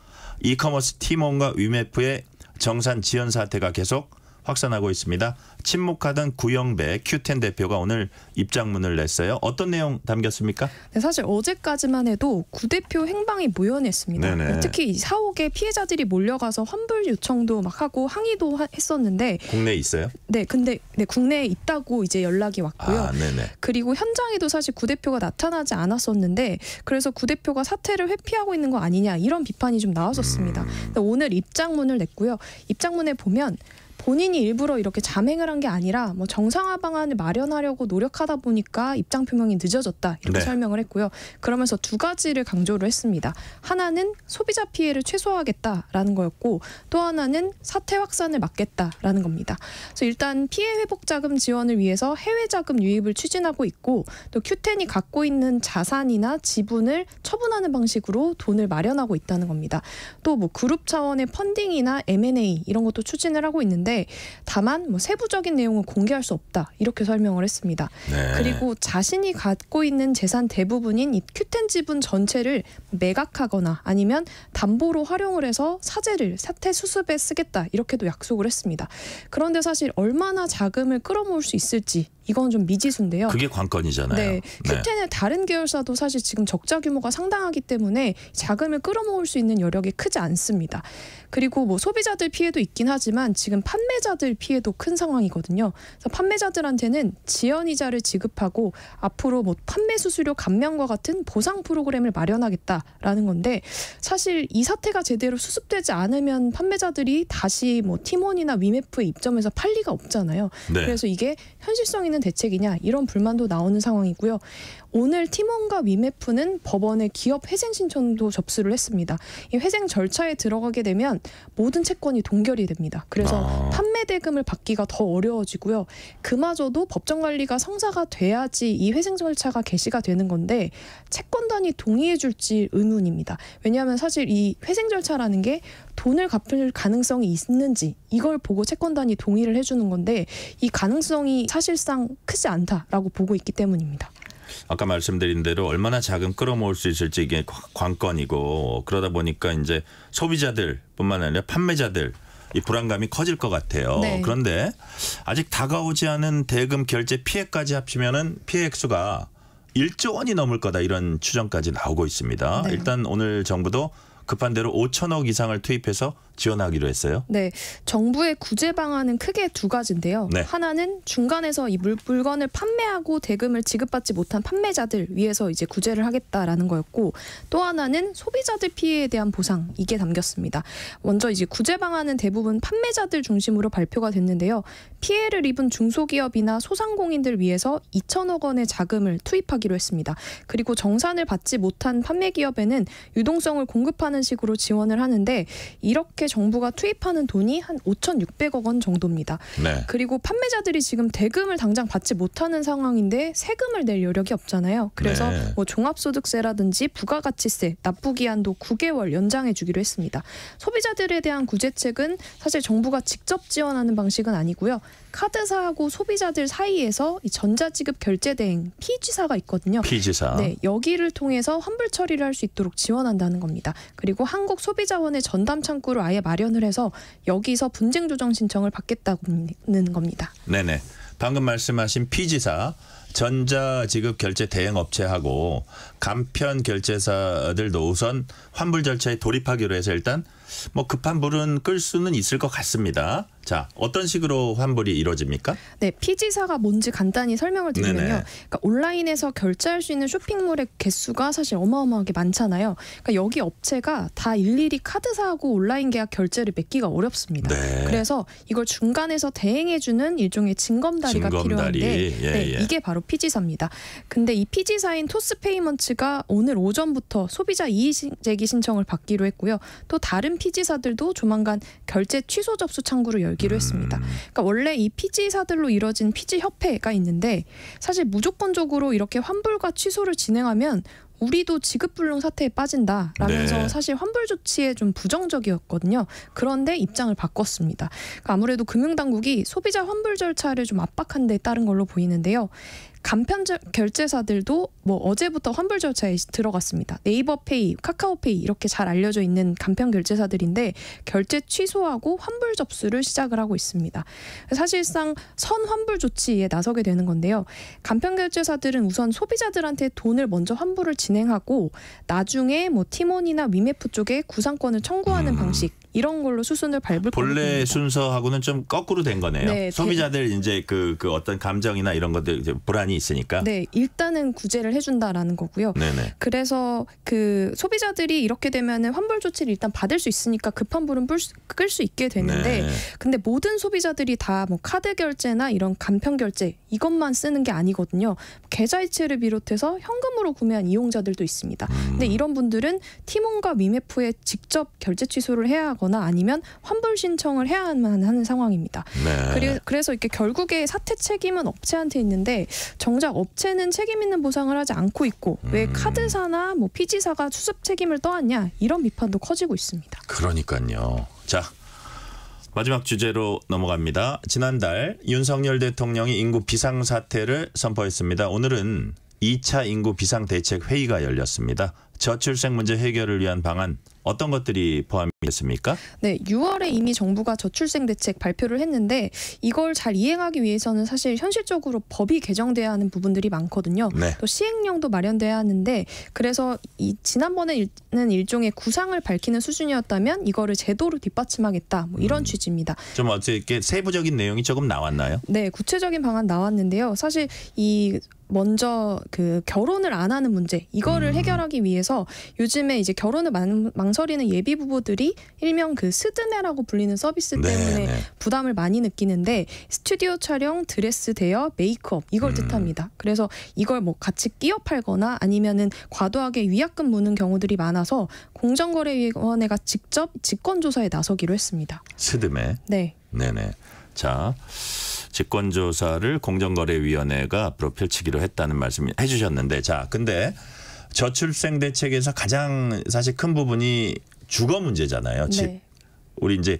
이커머스 티몬과 위메프의 정산 지연 사태가 계속 확산하고 있습니다. 침묵하던 구영배 큐텐 대표가 오늘 입장문을 냈어요. 어떤 내용 담겼습니까? 네, 사실 어제까지만 해도 구 대표 행방이 모연했습니다. 네네. 특히 사옥에 피해자들이 몰려가서 환불 요청도 막 하고 항의도 하, 했었는데 국내에 있어요? 네, 근데 네, 국내에 있다고 이제 연락이 왔고요. 아, 그리고 현장에도 사실 구 대표가 나타나지 않았었는데 그래서 구 대표가 사태를 회피하고 있는 거 아니냐 이런 비판이 좀 나왔었습니다. 음. 오늘 입장문을 냈고요. 입장문에 보면 본인이 일부러 이렇게 잠행을 한 게 아니라 뭐 정상화 방안을 마련하려고 노력하다 보니까 입장 표명이 늦어졌다 이렇게 네. 설명을 했고요. 그러면서 두 가지를 강조를 했습니다. 하나는 소비자 피해를 최소화하겠다라는 거였고 또 하나는 사태 확산을 막겠다라는 겁니다. 그래서 일단 피해 회복 자금 지원을 위해서 해외 자금 유입을 추진하고 있고 또 큐텐이 갖고 있는 자산이나 지분을 처분하는 방식으로 돈을 마련하고 있다는 겁니다. 또 뭐 그룹 차원의 펀딩이나 M&A 이런 것도 추진을 하고 있는데 있는데 다만 뭐 세부적인 내용은 공개할 수 없다 이렇게 설명을 했습니다. 네. 그리고 자신이 갖고 있는 재산 대부분인 이 큐텐 지분 전체를 매각하거나 아니면 담보로 활용을 해서 사재를 사태 수습에 쓰겠다 이렇게도 약속을 했습니다. 그런데 사실 얼마나 자금을 끌어모을 수 있을지 이건 좀 미지수인데요. 그게 관건이잖아요. 네. 큐텐의 네. 다른 계열사도 사실 지금 적자 규모가 상당하기 때문에 자금을 끌어모을 수 있는 여력이 크지 않습니다. 그리고 뭐 소비자들 피해도 있긴 하지만 지금 판매자들 피해도 큰 상황이거든요. 그래서 판매자들한테는 지연 이자를 지급하고 앞으로 뭐 판매 수수료 감면과 같은 보상 프로그램을 마련하겠다라는 건데 사실 이 사태가 제대로 수습되지 않으면 판매자들이 다시 뭐 티몬이나 위메프에 입점해서 팔 리가 없잖아요. 네. 그래서 이게 현실성 있는 대책이냐 이런 불만도 나오는 상황이고요. 오늘 팀원과 위메프는 법원에 기업 회생 신청도 접수를 했습니다. 이 회생 절차에 들어가게 되면 모든 채권이 동결이 됩니다. 그래서 아. 판매 대금을 받기가 더 어려워지고요. 그마저도 법정 관리가 성사가 돼야지 이 회생 절차가 개시가 되는 건데 채권단이 동의해 줄지 의문입니다. 왜냐하면 사실 이 회생 절차라는 게 돈을 갚을 가능성이 있는지 이걸 보고 채권단이 동의를 해주는 건데 이 가능성이 사실상 크지 않다라고 보고 있기 때문입니다. 아까 말씀드린 대로 얼마나 자금 끌어모을 수 있을지 이게 관건이고 그러다 보니까 이제 소비자들뿐만 아니라 판매자들 이 불안감이 커질 것 같아요. 네. 그런데 아직 다가오지 않은 대금 결제 피해까지 합치면은 피해 액수가 1조 원이 넘을 거다 이런 추정까지 나오고 있습니다. 네. 일단 오늘 정부도 급한 대로 5천억 이상을 투입해서 지원하기로 했어요. 네, 정부의 구제 방안은 크게 두 가지인데요. 네. 하나는 중간에서 이 물, 물건을 판매하고 대금을 지급받지 못한 판매자들 위해서 이제 구제를 하겠다라는 거였고 또 하나는 소비자들 피해에 대한 보상 이게 담겼습니다. 먼저 이제 구제 방안은 대부분 판매자들 중심으로 발표가 됐는데요. 피해를 입은 중소기업이나 소상공인들 위해서 2천억 원의 자금을 투입하기로 했습니다. 그리고 정산을 받지 못한 판매 기업에는 유동성을 공급하는 식으로 지원을 하는데 이렇게 정부가 투입하는 돈이 한 5,600억 원 정도입니다. 네. 그리고 판매자들이 지금 대금을 당장 받지 못하는 상황인데 세금을 낼 여력이 없잖아요. 그래서 네. 뭐 종합소득세라든지 부가가치세 납부 기한도 9개월 연장해 주기로 했습니다. 소비자들에 대한 구제책은 사실 정부가 직접 지원하는 방식은 아니고요. 카드사하고 소비자들 사이에서 이 전자지급 결제 대행 피지사가 있거든요. 피지사. 네, 여기를 통해서 환불 처리를 할 수 있도록 지원한다는 겁니다. 그리고 한국 소비자원의 전담 창구를 아예 마련을 해서 여기서 분쟁 조정 신청을 받겠다는 겁니다. 네네. 방금 말씀하신 피지사 전자지급 결제 대행 업체하고 간편 결제사들도 우선 환불 절차에 돌입하기로 해서 일단 뭐 급한 불은 끌 수는 있을 것 같습니다. 자, 어떤 식으로 환불이 이루어집니까? 네, 피지사가 뭔지 간단히 설명을 드리면요. 그러니까 온라인에서 결제할 수 있는 쇼핑몰의 개수가 사실 어마어마하게 많잖아요. 그러니까 여기 업체가 다 일일이 카드사하고 온라인 계약 결제를 맺기가 어렵습니다. 네. 그래서 이걸 중간에서 대행해주는 일종의 징검다리가 징검다리. 필요한데 예, 네, 예. 이게 바로 PG사입니다. 근데 이 PG사인 토스페이먼츠가 오늘 오전부터 소비자 이의제기 신청을 받기로 했고요. 또 다른 PG사들도 조만간 결제 취소 접수 창구를 열 열기로 했습니다. 그러니까 원래 이 PG사들로 이뤄진 PG 협회가 있는데 사실 무조건적으로 이렇게 환불과 취소를 진행하면 우리도 지급불능 사태에 빠진다라면서 네. 사실 환불 조치에 좀 부정적이었거든요. 그런데 입장을 바꿨습니다. 그러니까 아무래도 금융당국이 소비자 환불 절차를 좀 압박한 데 따른 걸로 보이는데요. 간편 결제사들도 뭐 어제부터 환불 절차에 들어갔습니다. 네이버페이, 카카오페이 이렇게 잘 알려져 있는 간편 결제사들인데 결제 취소하고 환불 접수를 시작을 하고 있습니다. 사실상 선 환불 조치에 나서게 되는 건데요. 간편 결제사들은 우선 소비자들한테 돈을 먼저 환불을 진행하고 나중에 뭐 티몬이나 위메프 쪽에 구상권을 청구하는 음. 방식 이런 걸로 수순을 밟을 본래 순서하고는 좀 거꾸로 된 거네요. 네, 소비자들 대... 이제 그, 그 어떤 감정이나 이런 것들 이제 불안이 있으니까. 네, 일단은 구제를 해준다라는 거고요. 네네. 그래서 그 소비자들이 이렇게 되면은 환불 조치를 일단 받을 수 있으니까 급한 불은 끌 수 있게 되는데, 네. 근데 모든 소비자들이 다 뭐 카드 결제나 이런 간편 결제 이것만 쓰는 게 아니거든요. 계좌이체를 비롯해서 현금으로 구매한 이용자들도 있습니다. 음. 근데 이런 분들은 티몬과 미메프에 직접 결제 취소를 해야 하거나 아니면 환불 신청을 해야만 하는 상황입니다. 네. 그래 서 이렇게 결국에 사태 책임은 업체한테 있는데 정작 업체는 책임 있는 보상을 하지 않고 있고 음. 왜 카드사나 뭐 피지사가 수습 책임을 떠안냐 이런 비판도 커지고 있습니다. 그러니까요. 자. 마지막 주제로 넘어갑니다. 지난달 윤석열 대통령이 인구 비상사태를 선포했습니다. 오늘은 2차 인구 비상대책 회의가 열렸습니다. 저출생 문제 해결을 위한 방안 어떤 것들이 포함 이 됐습니까? 네, 6월에 이미 정부가 저출생 대책 발표를 했는데 이걸 잘 이행하기 위해서는 사실 현실적으로 법이 개정돼야 하는 부분들이 많거든요. 네. 또 시행령도 마련돼야 하는데 그래서 이 지난번에는 일종의 구상을 밝히는 수준이었다면 이거를 제도로 뒷받침하겠다. 뭐 이런 음. 취지입니다. 좀 어떻게 세부적인 내용이 조금 나왔나요? 네, 구체적인 방안 나왔는데요. 사실 이 먼저 그 결혼을 안 하는 문제 이거를 음. 해결하기 위해서 요즘에 이제 결혼을 망, 망설이는 예비 부부들이 일명 그 스드메라고 불리는 서비스 네, 때문에 네. 부담을 많이 느끼는데 스튜디오 촬영, 드레스 대여, 메이크업 이걸 음. 뜻합니다. 그래서 이걸 뭐 같이 끼어 팔거나 아니면은 과도하게 위약금 무는 경우들이 많아서 공정거래위원회가 직접 직권 조사에 나서기로 했습니다. 스드메. 네. 네네. 자. 직권조사를 공정거래위원회가 앞으로 펼치기로 했다는 말씀 해주셨는데 자 근데 저출생 대책에서 가장 사실 큰 부분이 주거 문제잖아요. 네. 우리 이제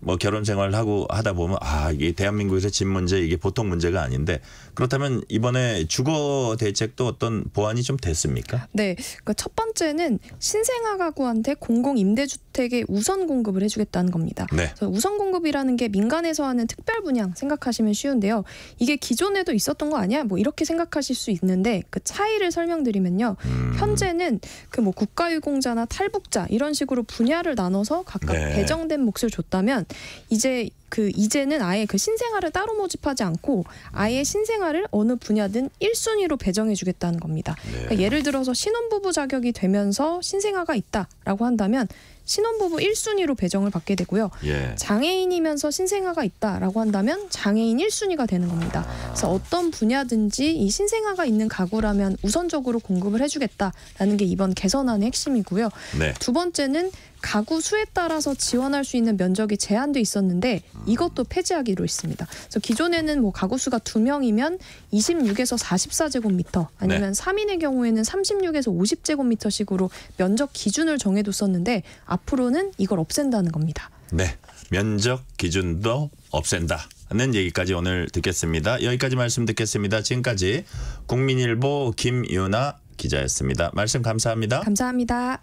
뭐 결혼 생활을 하고 하다 보면 아 이게 대한민국에서 집 문제 이게 보통 문제가 아닌데 그렇다면 이번에 주거 대책도 어떤 보완이 좀 됐습니까? 네, 그러니까 첫 번째는 신생아 가구한테 공공 임대주택의 우선 공급을 해주겠다는 겁니다. 네. 우선 공급이라는 게 민간에서 하는 특별 분양 생각하시면 쉬운데요. 이게 기존에도 있었던 거 아니야? 뭐 이렇게 생각하실 수 있는데 그 차이를 설명드리면요. 음. 현재는 그 뭐 국가유공자나 탈북자 이런 식으로 분야를 나눠서 각각 네. 배정된 몫을 줬다면 이제 그 이제는 아예 그 신생아를 따로 모집하지 않고 아예 신생아를 어느 분야든 1순위로 배정해 주겠다는 겁니다. 네. 그러니까 예를 들어서 신혼부부 자격이 되면서 신생아가 있다라고 한다면 신혼부부 1순위로 배정을 받게 되고요. 예. 장애인이면서 신생아가 있다라고 한다면 장애인 1순위가 되는 겁니다. 그래서 어떤 분야든지 이 신생아가 있는 가구라면 우선적으로 공급을 해주겠다라는 게 이번 개선안의 핵심이고요. 네. 두 번째는 가구 수에 따라서 지원할 수 있는 면적이 제한돼 있었는데 이것도 폐지하기로 했습니다. 그래서 기존에는 뭐 가구 수가 두 명이면 26에서 44제곱미터 아니면 네. 3인의 경우에는 36에서 50제곱미터식으로 면적 기준을 정해뒀었는데 앞으로는 이걸 없앤다는 겁니다. 네. 면적 기준도 없앤다 는 얘기까지 오늘 듣겠습니다. 여기까지 말씀 듣겠습니다. 지금까지 국민일보 김유나 기자였습니다. 말씀 감사합니다. 감사합니다.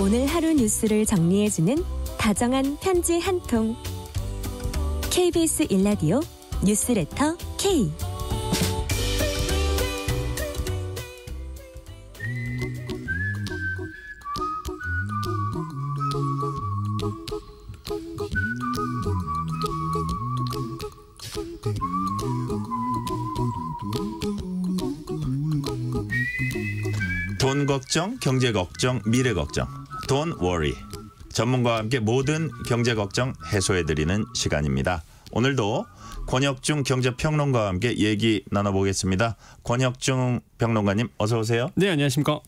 오늘 하루 뉴스를 정리해주는 다정한 편지 한 통. KBS 일라디오 뉴스레터 K. 돈 걱정, 경제 걱정, 미래 걱정. Don't worry. 전문가와 함께 모든 경제 걱정 해소해드리는 시간입니다. 오늘도 권혁중 경제평론가와 함께 얘기 나눠보겠습니다. 권혁중 평론가님 어서 오세요. 네 안녕하십니까.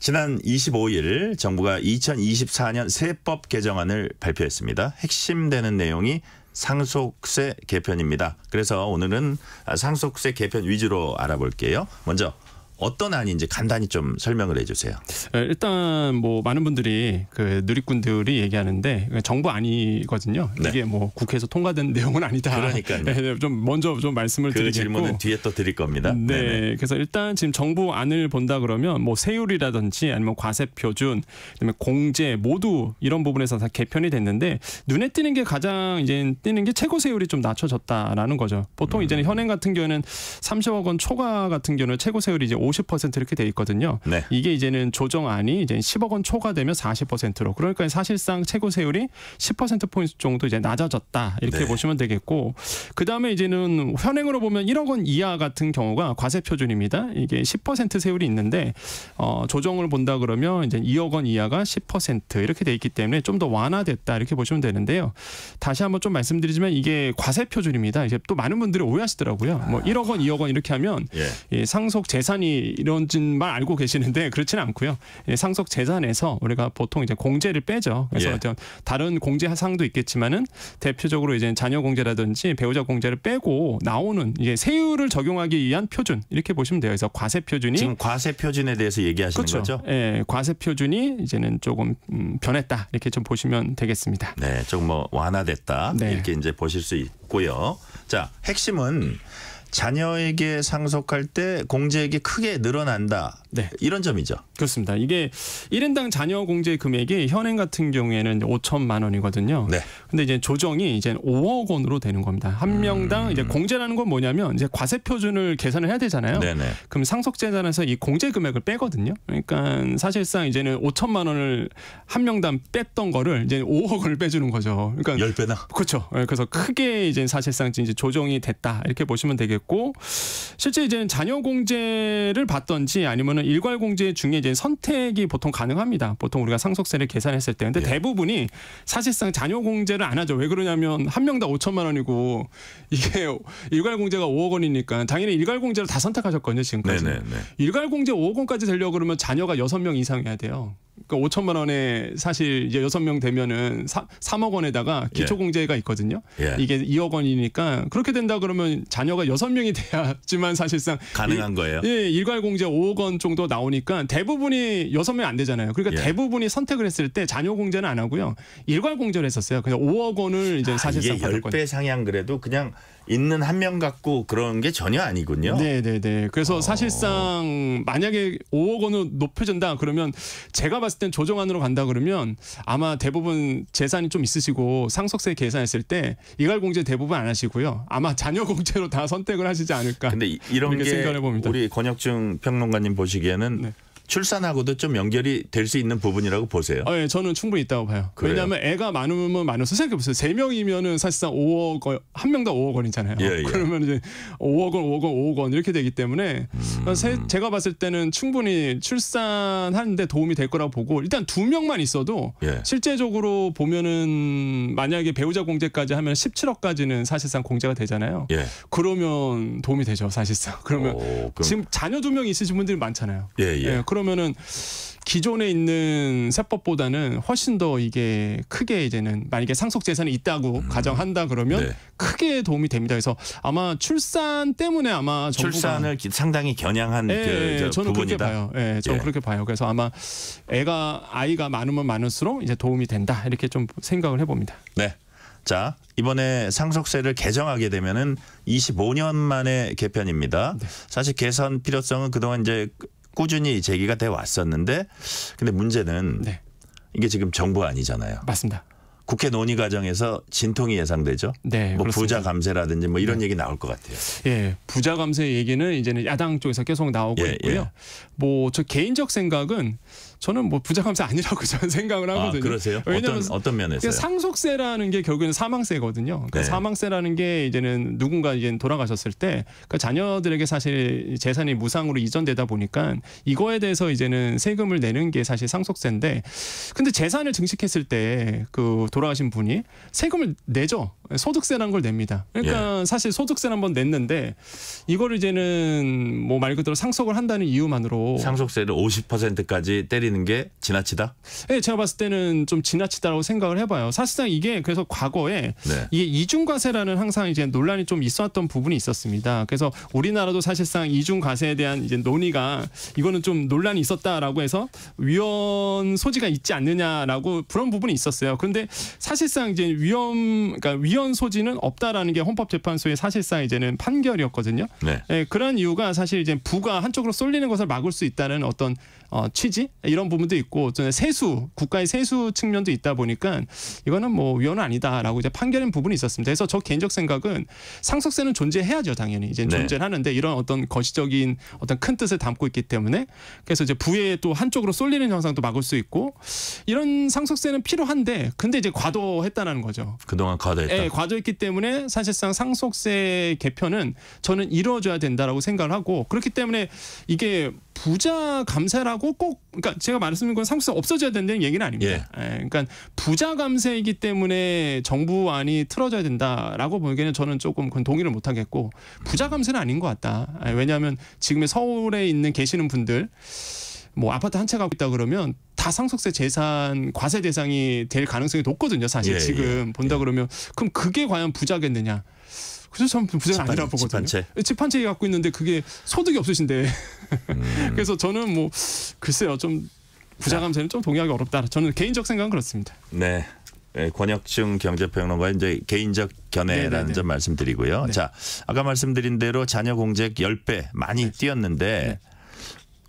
지난 25일 정부가 2024년 세법 개정안을 발표했습니다. 핵심되는 내용이 상속세 개편입니다. 그래서 오늘은 상속세 개편 위주로 알아볼게요. 먼저 어떤 안인지 간단히 좀 설명을 해주세요. 일단 뭐 많은 분들이 그 누리꾼들이 얘기하는데 정부 아니거든요. 네. 이게 뭐 국회에서 통과된 내용은 아니다. 그러니까요. (laughs) 네, 좀 먼저 좀 말씀을 그 드리겠고. 질문은 뒤에 또 드릴 겁니다. 네. 네네. 그래서 일단 지금 정부 안을 본다 그러면 뭐 세율이라든지 아니면 과세 표준, 그다음에 공제 모두 이런 부분에서 다 개편이 됐는데 눈에 띄는 게 가장 이제 띄는 게 최고 세율이 좀 낮춰졌다라는 거죠. 보통 음. 이제는 현행 같은 경우에는 30억 원 초과 같은 경우는 최고 세율이 이제 50% 이렇게 돼 있거든요. 네. 이게 이제는 조정안이 이제 10억 원 초과되면 40%로 그러니까 사실상 최고 세율이 10% 포인트 정도 이제 낮아졌다 이렇게 네. 보시면 되겠고 그 다음에 이제는 현행으로 보면 1억 원 이하 같은 경우가 과세 표준입니다. 이게 10% 세율이 있는데 어, 조정을 본다 그러면 이제 2억 원 이하가 10% 이렇게 돼 있기 때문에 좀 더 완화됐다 이렇게 보시면 되는데요. 다시 한번 좀 말씀드리지만 이게 과세 표준입니다. 이제 또 많은 분들이 오해하시더라고요. 뭐 1억 원, 2억 원 이렇게 하면 예. 상속 재산이 이런 이런진만 알고 계시는데 그렇지는 않고요. 예, 상속 재산에서 우리가 보통 이제 공제를 빼죠. 그래서 예. 다른 공제 사상도 있겠지만은 대표적으로 이제 자녀 공제라든지 배우자 공제를 빼고 나오는 이게 세율을 적용하기 위한 표준 이렇게 보시면 돼요. 그래서 과세 표준이 지금 과세 표준에 대해서 얘기하시는 그렇죠. 거죠? 예, 과세 표준이 이제는 조금 음, 변했다 이렇게 좀 보시면 되겠습니다. 네, 조금 뭐 완화됐다 네. 이렇게 이제 보실 수 있고요. 자, 핵심은 자녀에게 상속할 때 공제액이 크게 늘어난다. 네. 이런 점이죠. 그렇습니다. 이게 1인당 자녀 공제 금액이 현행 같은 경우에는 5천만 원이거든요. 네. 근데 이제 조정이 이제 5억 원으로 되는 겁니다. 한 명당 음. 이제 공제라는 건 뭐냐면 이제 과세 표준을 계산을 해야 되잖아요. 네네. 그럼 상속재산에서 이 공제 금액을 빼거든요. 그러니까 사실상 이제는 5천만 원을 한 명당 뺐던 거를 이제 5억 원을 빼주는 거죠. 그러니까 10배나. 그렇죠. 예, 그래서 크게 이제 사실상 이제 조정이 됐다 이렇게 보시면 되겠 고 실제 이제는 자녀 공제를 받던지 아니면은 일괄 공제 중에 이제 선택이 보통 가능합니다. 보통 우리가 상속세를 계산했을 때. 근데 예. 대부분이 사실상 자녀 공제를 안 하죠. 왜 그러냐면 한 명당 5천만 원이고 이게 일괄 공제가 5억 원이니까 당연히 일괄 공제를 다 선택하셨거든요, 지금까지. 네네네. 일괄 공제 5억 원까지 되려고 그러면 자녀가 6명 이상이어야 돼요. 그러니까 5천만 원에 사실 이제 6명 되면은 3, 3억 원에다가 기초 예. 공제가 있거든요. 예. 이게 2억 원이니까 그렇게 된다 그러면 자녀가 6명이 돼야지만 사실상 가능한 거예요. 예, 일괄 공제 5억 원 정도 나오니까 대부분이 6명 안 되잖아요. 그러니까 예. 대부분이 선택을 했을 때 자녀 공제는 안 하고요. 일괄 공제를 했었어요. 그래서 5억 원을 이제 사실상 아, 이게 10배 상향 그래도 그냥 있는 한 명 갖고 그런 게 전혀 아니군요. 네, 네, 네. 그래서 어. 사실상 만약에 5억 원으로 높여진다 그러면 제가 봤을 땐 조정안으로 간다 그러면 아마 대부분 재산이 좀 있으시고 상속세 계산했을 때 이갈 공제 대부분 안 하시고요. 아마 자녀 공제로 다 선택을 하시지 않을까. 근데 이 런 게 우리 권혁중 평론가님 보시기에는 네. 출산하고도 좀 연결이 될 수 있는 부분이라고 보세요. 어, 예, 저는 충분히 있다고 봐요. 그래요? 왜냐하면 애가 많으면 많아서 생각해 보세요. 세 명이면은 사실상 5억 원, 한 명당 5억 원이잖아요. 예, 예. 그러면 이제 5억 원, 5억 원, 5억 원 이렇게 되기 때문에 음. 세, 제가 봤을 때는 충분히 출산하는데 도움이 될 거라고 보고 일단 두 명만 있어도 예. 실제적으로 보면은 만약에 배우자 공제까지 하면 17억까지는 사실상 공제가 되잖아요. 예. 그러면 도움이 되죠, 사실상. 그러면 오, 지금 자녀 두 명 있으신 분들이 많잖아요. 예, 예. 예 그러면은 기존에 있는 세법보다는 훨씬 더 이게 크게 이제는 만약에 상속 재산이 있다고 음. 가정한다 그러면 네. 크게 도움이 됩니다. 그래서 아마 출산 때문에 아마 출산을 상당히 겨냥한 예, 그, 저 저는 부분이다. 그렇게 봐요. 예, 저는 예. 그렇게 봐요. 그래서 아마 애가 아이가 많으면 많을수록 이제 도움이 된다 이렇게 좀 생각을 해봅니다. 네. 자 이번에 상속세를 개정하게 되면은 25년 만에 개편입니다. 네. 사실 개선 필요성은 그동안 이제 꾸준히 제기가 돼 왔었는데 근데 문제는 네. 이게 지금 정부 아니잖아요. 맞습니다. 국회 논의 과정에서 진통이 예상되죠. 네, 뭐 그렇습니다. 부자 감세라든지 뭐 이런 네. 얘기 나올 것 같아요. 예, 부자 감세 얘기는 이제는 야당 쪽에서 계속 나오고 예, 있고요. 예. 뭐저 개인적 생각은 저는 뭐 부자 감세 아니라고 (laughs) 저는 생각을 아, 하거든요. 아, 그러세요? 왜냐면 어떤, 어떤 면에서 상속세라는 게 결국에는 사망세거든요. 그러니까 네. 사망세라는 게 이제는 누군가 이제 돌아가셨을 때 그러니까 자녀들에게 사실 재산이 무상으로 이전되다 보니까 이거에 대해서 이제는 세금을 내는 게 사실 상속세인데 근데 재산을 증식했을 때 그 돌아가신 분이 세금을 내죠. 소득세라는 걸 냅니다. 그러니까 예. 사실 소득세를 한번 냈는데 이거를 이제는 뭐 말 그대로 상속을 한다는 이유만으로 상속세를 50%까지 때리 때리는 게 지나치다? 네, 제가 봤을 때는 좀 지나치다라고 생각을 해봐요. 사실상 이게 그래서 과거에 네. 이게 이중과세라는 항상 이제 논란이 좀 있었던 부분이 있었습니다. 그래서 우리나라도 사실상 이중과세에 대한 이제 논의가 이거는 좀 논란이 있었다라고 해서 위헌 소지가 있지 않느냐라고 그런 부분이 있었어요. 그런데 사실상 이제 위험 그러니까 위헌 소지는 없다라는 게 헌법재판소의 사실상 이제는 판결이었거든요. 네. 네, 그런 이유가 사실 이제 부가 한쪽으로 쏠리는 것을 막을 수 있다는 어떤 어, 취지 이런 부분도 있고 세수 국가의 세수 측면도 있다 보니까 이거는 뭐 위헌은 아니다라고 이제 판결한 부분이 있었습니다. 그래서 저 개인적 생각은 상속세는 존재해야죠 당연히 이제 네. 존재를 하는데 이런 어떤 거시적인 어떤 큰 뜻을 담고 있기 때문에 그래서 이제 부에 또 한쪽으로 쏠리는 현상도 막을 수 있고 이런 상속세는 필요한데 근데 이제 과도했다는 거죠. 그동안 과도했다. 네, 과도했기 때문에 사실상 상속세 개편은 저는 이루어져야 된다라고 생각을 하고 그렇기 때문에 이게 부자 감세라고 꼭 그러니까 제가 말씀드린 건 상속세 없어져야 된다는 얘기는 아닙니다. 예. 예. 그러니까 부자 감세이기 때문에 정부안이 틀어져야 된다라고 보기에는 저는 조금 그건 동의를 못 하겠고 부자 감세는 아닌 것 같다. 예, 왜냐하면 지금의 서울에 있는 계시는 분들 뭐 아파트 한 채 갖고 있다 그러면 다 상속세 재산 과세 대상이 될 가능성이 높거든요. 사실 예, 지금 예. 본다 예. 그러면 그럼 그게 과연 부자겠느냐? 그래서 참 부자가 아니라 보거든요. 집한 채. 집한채 갖고 있는데 그게 소득이 없으신데. 음. (laughs) 그래서 저는 뭐 글쎄요 좀 부자 감세는 좀 동의하기 어렵다. 저는 개인적 생각은 그렇습니다. 네. 네, 권혁중 경제평론가 이제 개인적 견해라는 네네네. 네, 네. 점 말씀드리고요. 네. 자, 아까 말씀드린 대로 자녀 공제 10배 많이 네. 뛰었는데 네.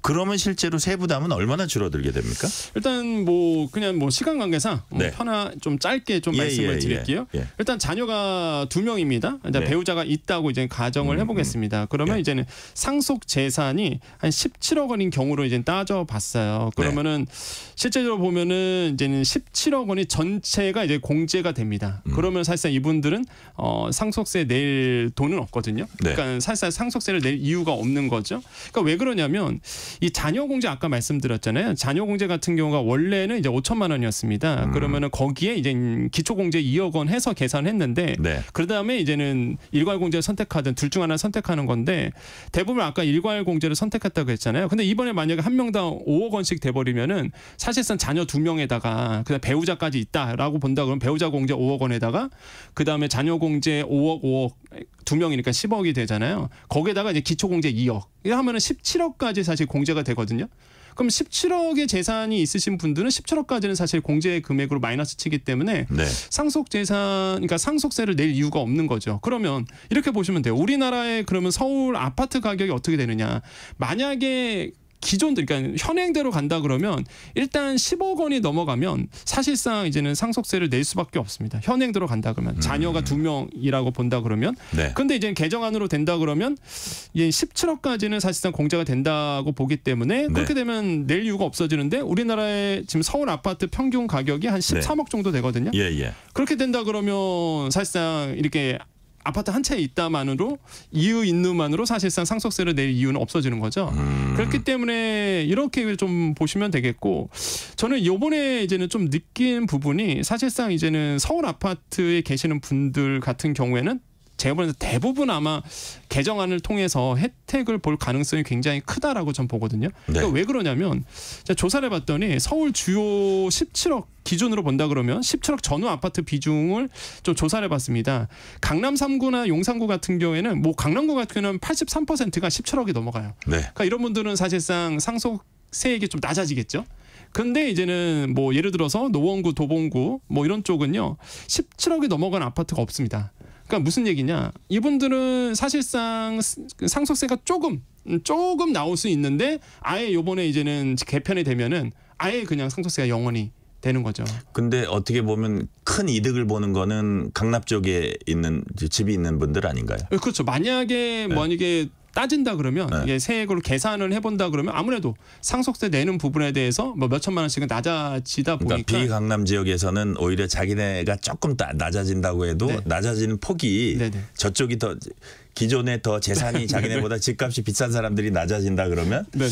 그러면 실제로 세부담은 얼마나 줄어들게 됩니까? 일단 뭐 그냥 뭐 시간 관계상 뭐 네. 하나 좀 짧게 좀 예, 말씀을 예, 드릴게요. 예, 예. 일단 자녀가 두 명입니다. 이제 네. 배우자가 있다고 이제 가정을 음, 해보겠습니다. 음. 그러면 예. 이제는 상속 재산이 한 17억 원인 경우로 이제 따져봤어요. 그러면은 네. 실제적으로 보면은 이제는 17억 원이 전체가 이제 공제가 됩니다. 음. 그러면 사실상 이분들은 어 상속세 낼 돈은 없거든요. 네. 그러니까 사실상 상속세를 낼 이유가 없는 거죠. 그러니까 왜 그러냐면 이 자녀 공제 아까 말씀드렸잖아요. 자녀 공제 같은 경우가 원래는 이제 5천만 원이었습니다. 음. 그러면은 거기에 이제 기초 공제 2억 원 해서 계산했는데 네. 그다음에 이제는 일괄 공제를 선택하든 둘 중 하나 선택하는 건데 대부분 아까 일괄 공제를 선택했다고 했잖아요. 근데 이번에 만약에 한 명당 5억 원씩 돼 버리면은 사실상 자녀 두 명에다가 그다음 배우자까지 있다라고 본다 그러면 배우자 공제 5억 원에다가 그다음에 자녀 공제 5억 5억 두 명이니까 10억이 되잖아요. 거기에다가 이제 기초 공제 2억. 이래 하면은 17억까지 사실 공제가 되거든요. 그럼 17억의 재산이 있으신 분들은 17억까지는 사실 공제 금액으로 마이너스 치기 때문에 네. 상속 재산 그러니까 상속세를 낼 이유가 없는 거죠. 그러면 이렇게 보시면 돼요. 우리나라의 그러면 서울 아파트 가격이 어떻게 되느냐? 만약에 기존 그러니까 현행대로 간다 그러면 일단 10억 원이 넘어가면 사실상 이제는 상속세를 낼 수밖에 없습니다. 현행대로 간다 그러면 음. 자녀가 두 명이라고 본다 그러면 네. 근데 이제 개정안으로 된다 그러면 이 17억까지는 사실상 공제가 된다고 보기 때문에 네. 그렇게 되면 낼 이유가 없어지는데 우리나라의 지금 서울 아파트 평균 가격이 한 13억 정도 되거든요. 예, 예. 그렇게 된다 그러면 사실상 이렇게 아파트 한 채 있다만으로 이유 있는만으로 사실상 상속세를 낼 이유는 없어지는 거죠. 음. 그렇기 때문에 이렇게 좀 보시면 되겠고 저는 요번에 이제는 좀 느낀 부분이 사실상 이제는 서울 아파트에 계시는 분들 같은 경우에는 제가 보는 대부분 아마 개정안을 통해서 혜택을 볼 가능성이 굉장히 크다라고 전 보거든요. 네. 그러니까 왜 그러냐면 조사를 해봤더니 서울 주요 17억 기준으로 본다 그러면 17억 전후 아파트 비중을 좀 조사를 해봤습니다. 강남 3구나 용산구 같은 경우에는 뭐 강남구 같은 경우는 83%가 17억이 넘어가요. 네. 그러니까 이런 분들은 사실상 상속세액이 좀 낮아지겠죠. 근데 이제는 뭐 예를 들어서 노원구, 도봉구 뭐 이런 쪽은요 17억이 넘어간 아파트가 없습니다. 그러니까 무슨 얘기냐? 이분들은 사실상 상속세가 조금 조금 나올 수 있는데 아예 요번에 이제는 개편이 되면은 아예 그냥 상속세가 영원히 되는 거죠. 근데 어떻게 보면 큰 이득을 보는 거는 강남 쪽에 있는 집이 있는 분들 아닌가요? 그렇죠. 만약에 네. 만약에 따진다 그러면 네. 이게 세액으로 계산을 해본다 그러면 아무래도 상속세 내는 부분에 대해서 뭐 몇 천만 원씩은 낮아지다 그러니까 보니까 그러니까 비강남 지역에서는 오히려 자기네가 조금 낮아진다고 해도 네. 낮아지는 폭이 네네. 저쪽이 더 기존에 더 재산이 (laughs) 자기네보다 집값이 비싼 사람들이 낮아진다 그러면 네네.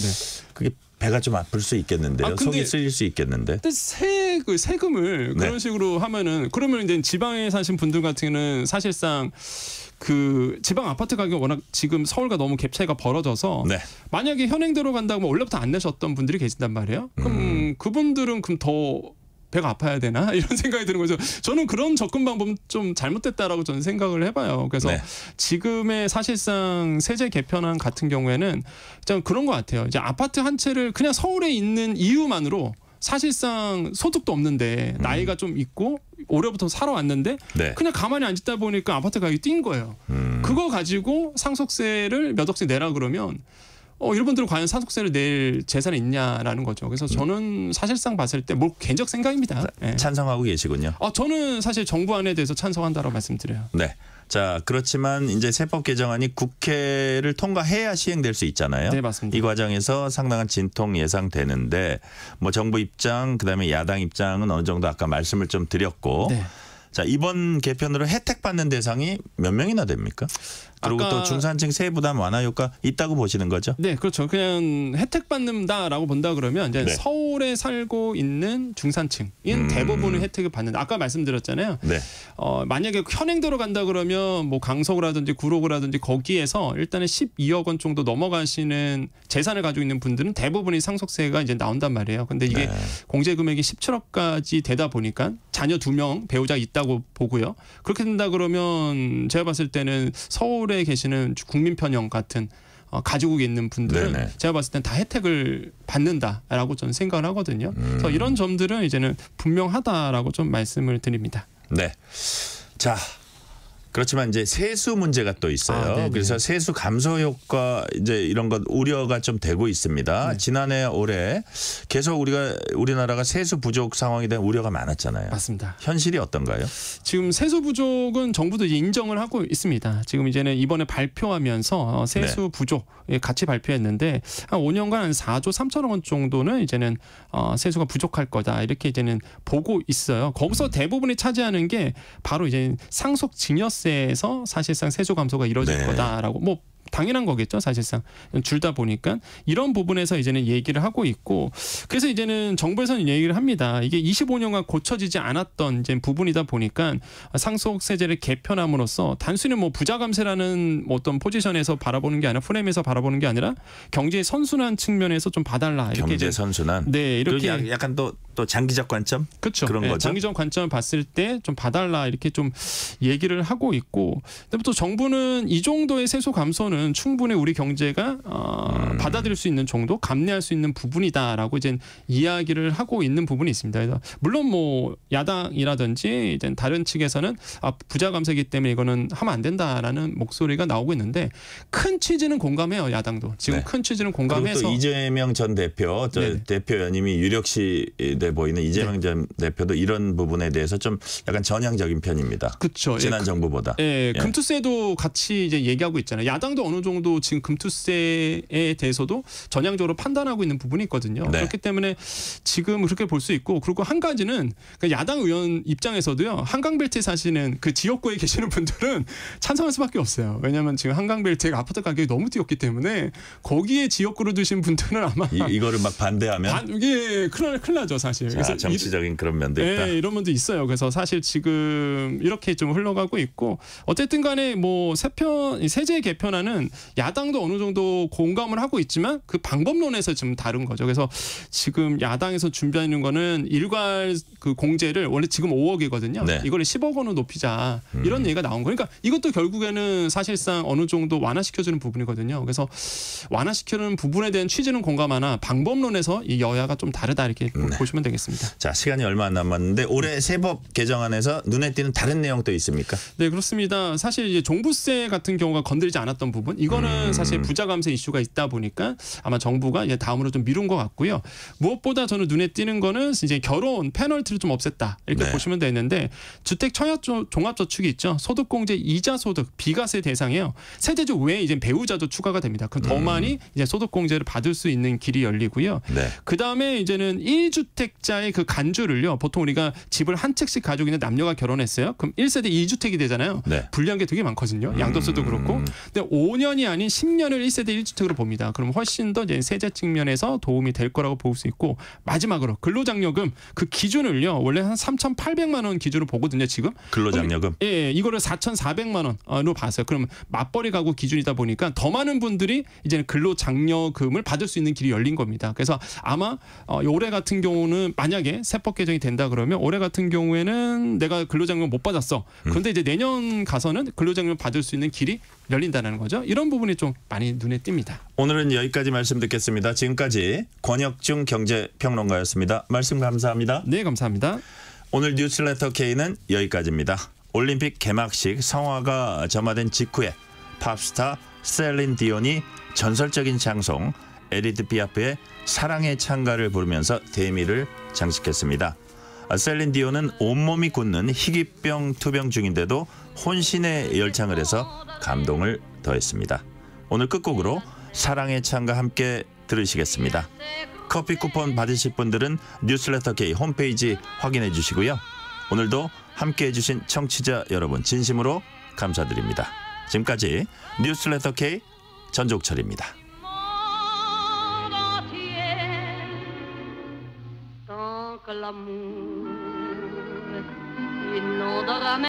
그게 배가 좀 아플 수 있겠는데요. 아, 속이 쓰릴 수 있겠는데. 근데 세, 그 세금을 네. 그런 식으로 하면은 그러면 이제 지방에 사신 분들 같은 경우는 사실상 그 지방 아파트 가격 워낙 지금 서울과 너무 갭 차이가 벌어져서 네. 만약에 현행대로 간다고 원래부터 안 내셨던 분들이 계신단 말이에요. 그럼 음. 그분들은 그럼 더 배가 아파야 되나 (laughs) 이런 생각이 드는 거죠. 저는 그런 접근 방법은 좀 잘못됐다라고 저는 생각을 해봐요. 그래서 네. 지금의 사실상 세제 개편안 같은 경우에는 좀 그런 것 같아요. 이제 아파트 한 채를 그냥 서울에 있는 이유만으로 사실상 소득도 없는데 음. 나이가 좀 있고 올해부터 살아왔는데 네. 그냥 가만히 앉다 보니까 아파트 가격이 뛴 거예요. 음. 그거 가지고 상속세를 몇 억씩 내라 그러면 어, 분들은 과연 상속세를 낼 재산이 있냐라는 거죠. 그래서 저는 사실상 봤을 때 뭐 개인적 생각입니다. 네. 찬성하고 계시군요. 어, 저는 사실 정부안에 대해서 찬성한다고 말씀드려요. 네. 자, 그렇지만 이제 세법 개정안이 국회를 통과해야 시행될 수 있잖아요. 네, 맞습니다. 이 과정에서 상당한 진통 예상되는데 뭐 정부 입장 그다음에 야당 입장은 어느 정도 아까 말씀을 좀 드렸고 네. 자, 이번 개편으로 혜택 받는 대상이 몇 명이나 됩니까? 그리고 또 중산층 세부 부담 완화 효과 있다고 보시는 거죠? 네, 그렇죠. 그냥 혜택 받는다라고 본다 그러면 이제 네. 서울에 살고 있는 중산층인 음. 대부분의 혜택을 받는다. 아까 말씀드렸잖아요. 네. 어, 만약에 현행대로 간다 그러면 뭐 강서구라든지 구로구라든지 거기에서 일단은 12억 원 정도 넘어가시는 재산을 가지고 있는 분들은 대부분이 상속세가 이제 나온단 말이에요. 근데 이게 네. 공제 금액이 17억까지 되다 보니까 자녀 두 명 배우자 있다고 보고요. 그렇게 된다 그러면 제가 봤을 때는 서울에 서울에 계시는 국민 편형 같은 어, 가지고 있는 분들은 네네. 제가 봤을 땐 다 혜택을 받는다라고 저는 생각을 하거든요. 음. 그래서 이런 점들은 이제는 분명하다라고 좀 말씀을 드립니다. 네. 자, 그렇지만 이제 세수 문제가 또 있어요. 아, 그래서 세수 감소 효과 이제 이런 것 우려가 좀 되고 있습니다. 네. 지난해 올해 계속 우리가 우리나라가 세수 부족 상황에 대한 우려가 많았잖아요. 맞습니다. 현실이 어떤가요? 지금 세수 부족은 정부도 인정을 하고 있습니다. 지금 이제는 이번에 발표하면서 어, 세수 네. 부족 같이 발표했는데 한 5년간 한 4조 3천억 원 정도는 이제는 어, 세수가 부족할 거다 이렇게 이제는 보고 있어요. 거기서 대부분이 차지하는 게 바로 이제 상속 증여세 세에서 사실상 세수 감소가 이루어질 네. 거다라고 뭐 당연한 거겠죠 사실상. 줄다 보니까. 이런 부분에서 이제는 얘기를 하고 있고 그래서 이제는 정부에서는 얘기를 합니다. 이게 25년간 고쳐지지 않았던 이제 부분이다 보니까 상속세제를 개편함으로써 단순히 뭐 부자 감세라는 뭐 어떤 포지션에서 바라보는 게 아니라 프레임에서 바라보는 게 아니라 경제 선순환 측면에서 좀 봐달라 이렇게 경제 선순환. 네 이렇게 약간 또 또 장기적 관점? 그렇죠 그런 네, 거죠? 장기적 관점을 봤을 때 좀 봐달라 이렇게 좀 얘기를 하고 있고. 근데 또 정부는 이 정도의 세수 감소는 정도는 충분히 우리 경제가 어, 음. 받아들일 수 있는 정도, 감내할 수 있는 부분이다라고 이제 이야기를 하고 있는 부분이 있습니다. 그래서 물론 뭐 야당이라든지 이제 다른 측에서는 아, 부자 감세기 때문에 이거는 하면 안 된다라는 목소리가 나오고 있는데 큰 취지는 공감해요. 야당도 지금 네. 큰 취지는 공감해서 또 이재명 전 대표 대표 연임이 유력시 돼 보이는 이재명 네. 전 대표도 이런 부분에 대해서 좀 약간 전향적인 편입니다. 그렇죠. 지난 예, 정부보다. 예, 예, 금투세도 같이 이제 얘기하고 있잖아요. 야당도 어느 정도 지금 금투세에 대해서도 전향적으로 판단하고 있는 부분이 있거든요. 네. 그렇기 때문에 지금 그렇게 볼 수 있고 그리고 한 가지는 그 야당 의원 입장에서도요. 한강벨트에 사시는 그 지역구에 계시는 분들은 찬성할 수밖에 없어요. 왜냐하면 지금 한강벨트가 아파트 가격이 너무 뛰었기 때문에 거기에 지역구로 두신 분들은 아마 이, 거를막 반대하면 반, 이게 큰일, 큰일 나죠 사실. 자, 그래서 정치적인 이, 그런 면도 있다. 네, 이런 면도 있어요. 그래서 사실 지금 이렇게 좀 흘러가고 있고 어쨌든 간에 뭐 세편 세제 개편안은 야당도 어느 정도 공감을 하고 있지만 그 방법론에서 좀 다른 거죠. 그래서 지금 야당에서 준비하는 거는 일괄 그 공제를 원래 지금 5억이거든요. 네. 이걸 10억 원으로 높이자 이런 음. 얘기가 나온 거니까 그러니까 이것도 결국에는 사실상 어느 정도 완화시켜주는 부분이거든요. 그래서 완화시키는 부분에 대한 취지는 공감하나 방법론에서 이 여야가 좀 다르다 이렇게 네. 보시면 되겠습니다. 자 시간이 얼마 안 남았는데 올해 세법 개정안에서 눈에 띄는 다른 내용도 있습니까? 네 그렇습니다. 사실 이제 종부세 같은 경우가 건드리지 않았던 부분 이거는 음. 사실 부자 감세 이슈가 있다 보니까 아마 정부가 이제 다음으로 좀 미룬 것 같고요. 무엇보다 저는 눈에 띄는 거는 이제 결혼 페널티를 좀 없앴다 이렇게 네. 보시면 되는데 주택 청약 종합저축이 있죠. 소득공제 이자 소득 비과세 대상이에요. 세대주 외에 이제 배우자도 추가가 됩니다. 그럼 더 음. 많이 이제 소득공제를 받을 수 있는 길이 열리고요. 네. 그 다음에 이제는 1주택자의 그 간주를요. 보통 우리가 집을 한 채씩 가지고 있는 남녀가 결혼했어요. 그럼 1세대 2주택이 되잖아요. 네. 불리한 게 되게 많거든요. 양도세도 음. 그렇고. 근데 5 년이 아닌 10년을 1세대 1주택으로 봅니다. 그럼 훨씬 더 이제 세제 측면에서 도움이 될 거라고 볼 수 있고 마지막으로 근로장려금 그 기준을요. 원래 한 3,800만 원 기준으로 보거든요. 지금. 근로장려금. 예, 예, 이거를 4,400만 원으로 봤어요. 그럼 맞벌이 가구 기준이다 보니까 더 많은 분들이 이제는 근로장려금을 받을 수 있는 길이 열린 겁니다. 그래서 아마 어, 올해 같은 경우는 만약에 세법 개정이 된다 그러면 올해 같은 경우에는 내가 근로장려금 못 받았어. 음. 그런데 이제 내년 가서는 근로장려금 받을 수 있는 길이 열린다는 거죠. 이런 부분이 좀 많이 눈에 띕니다. 오늘은 여기까지 말씀 듣겠습니다. 지금까지 권혁중 경제평론가였습니다. 말씀 감사합니다. 네, 감사합니다. 오늘 뉴스레터 K는 여기까지입니다. 올림픽 개막식 성화가 점화된 직후에 팝스타 셀린 디온이 전설적인 샹송 에디트 피아프의 사랑의 찬가를 부르면서 대미를 장식했습니다. 셀린 디온은 온몸이 굳는 희귀병 투병 중인데도 혼신의 열창을 해서 감동을 더했습니다. 오늘 끝곡으로 사랑의 찬가 함께 들으시겠습니다. 커피 쿠폰 받으실 분들은 뉴스레터 K 홈페이지 확인해 주시고요. 오늘도 함께 해주신 청취자 여러분 진심으로 감사드립니다. 지금까지 뉴스레터 K 전족철입니다.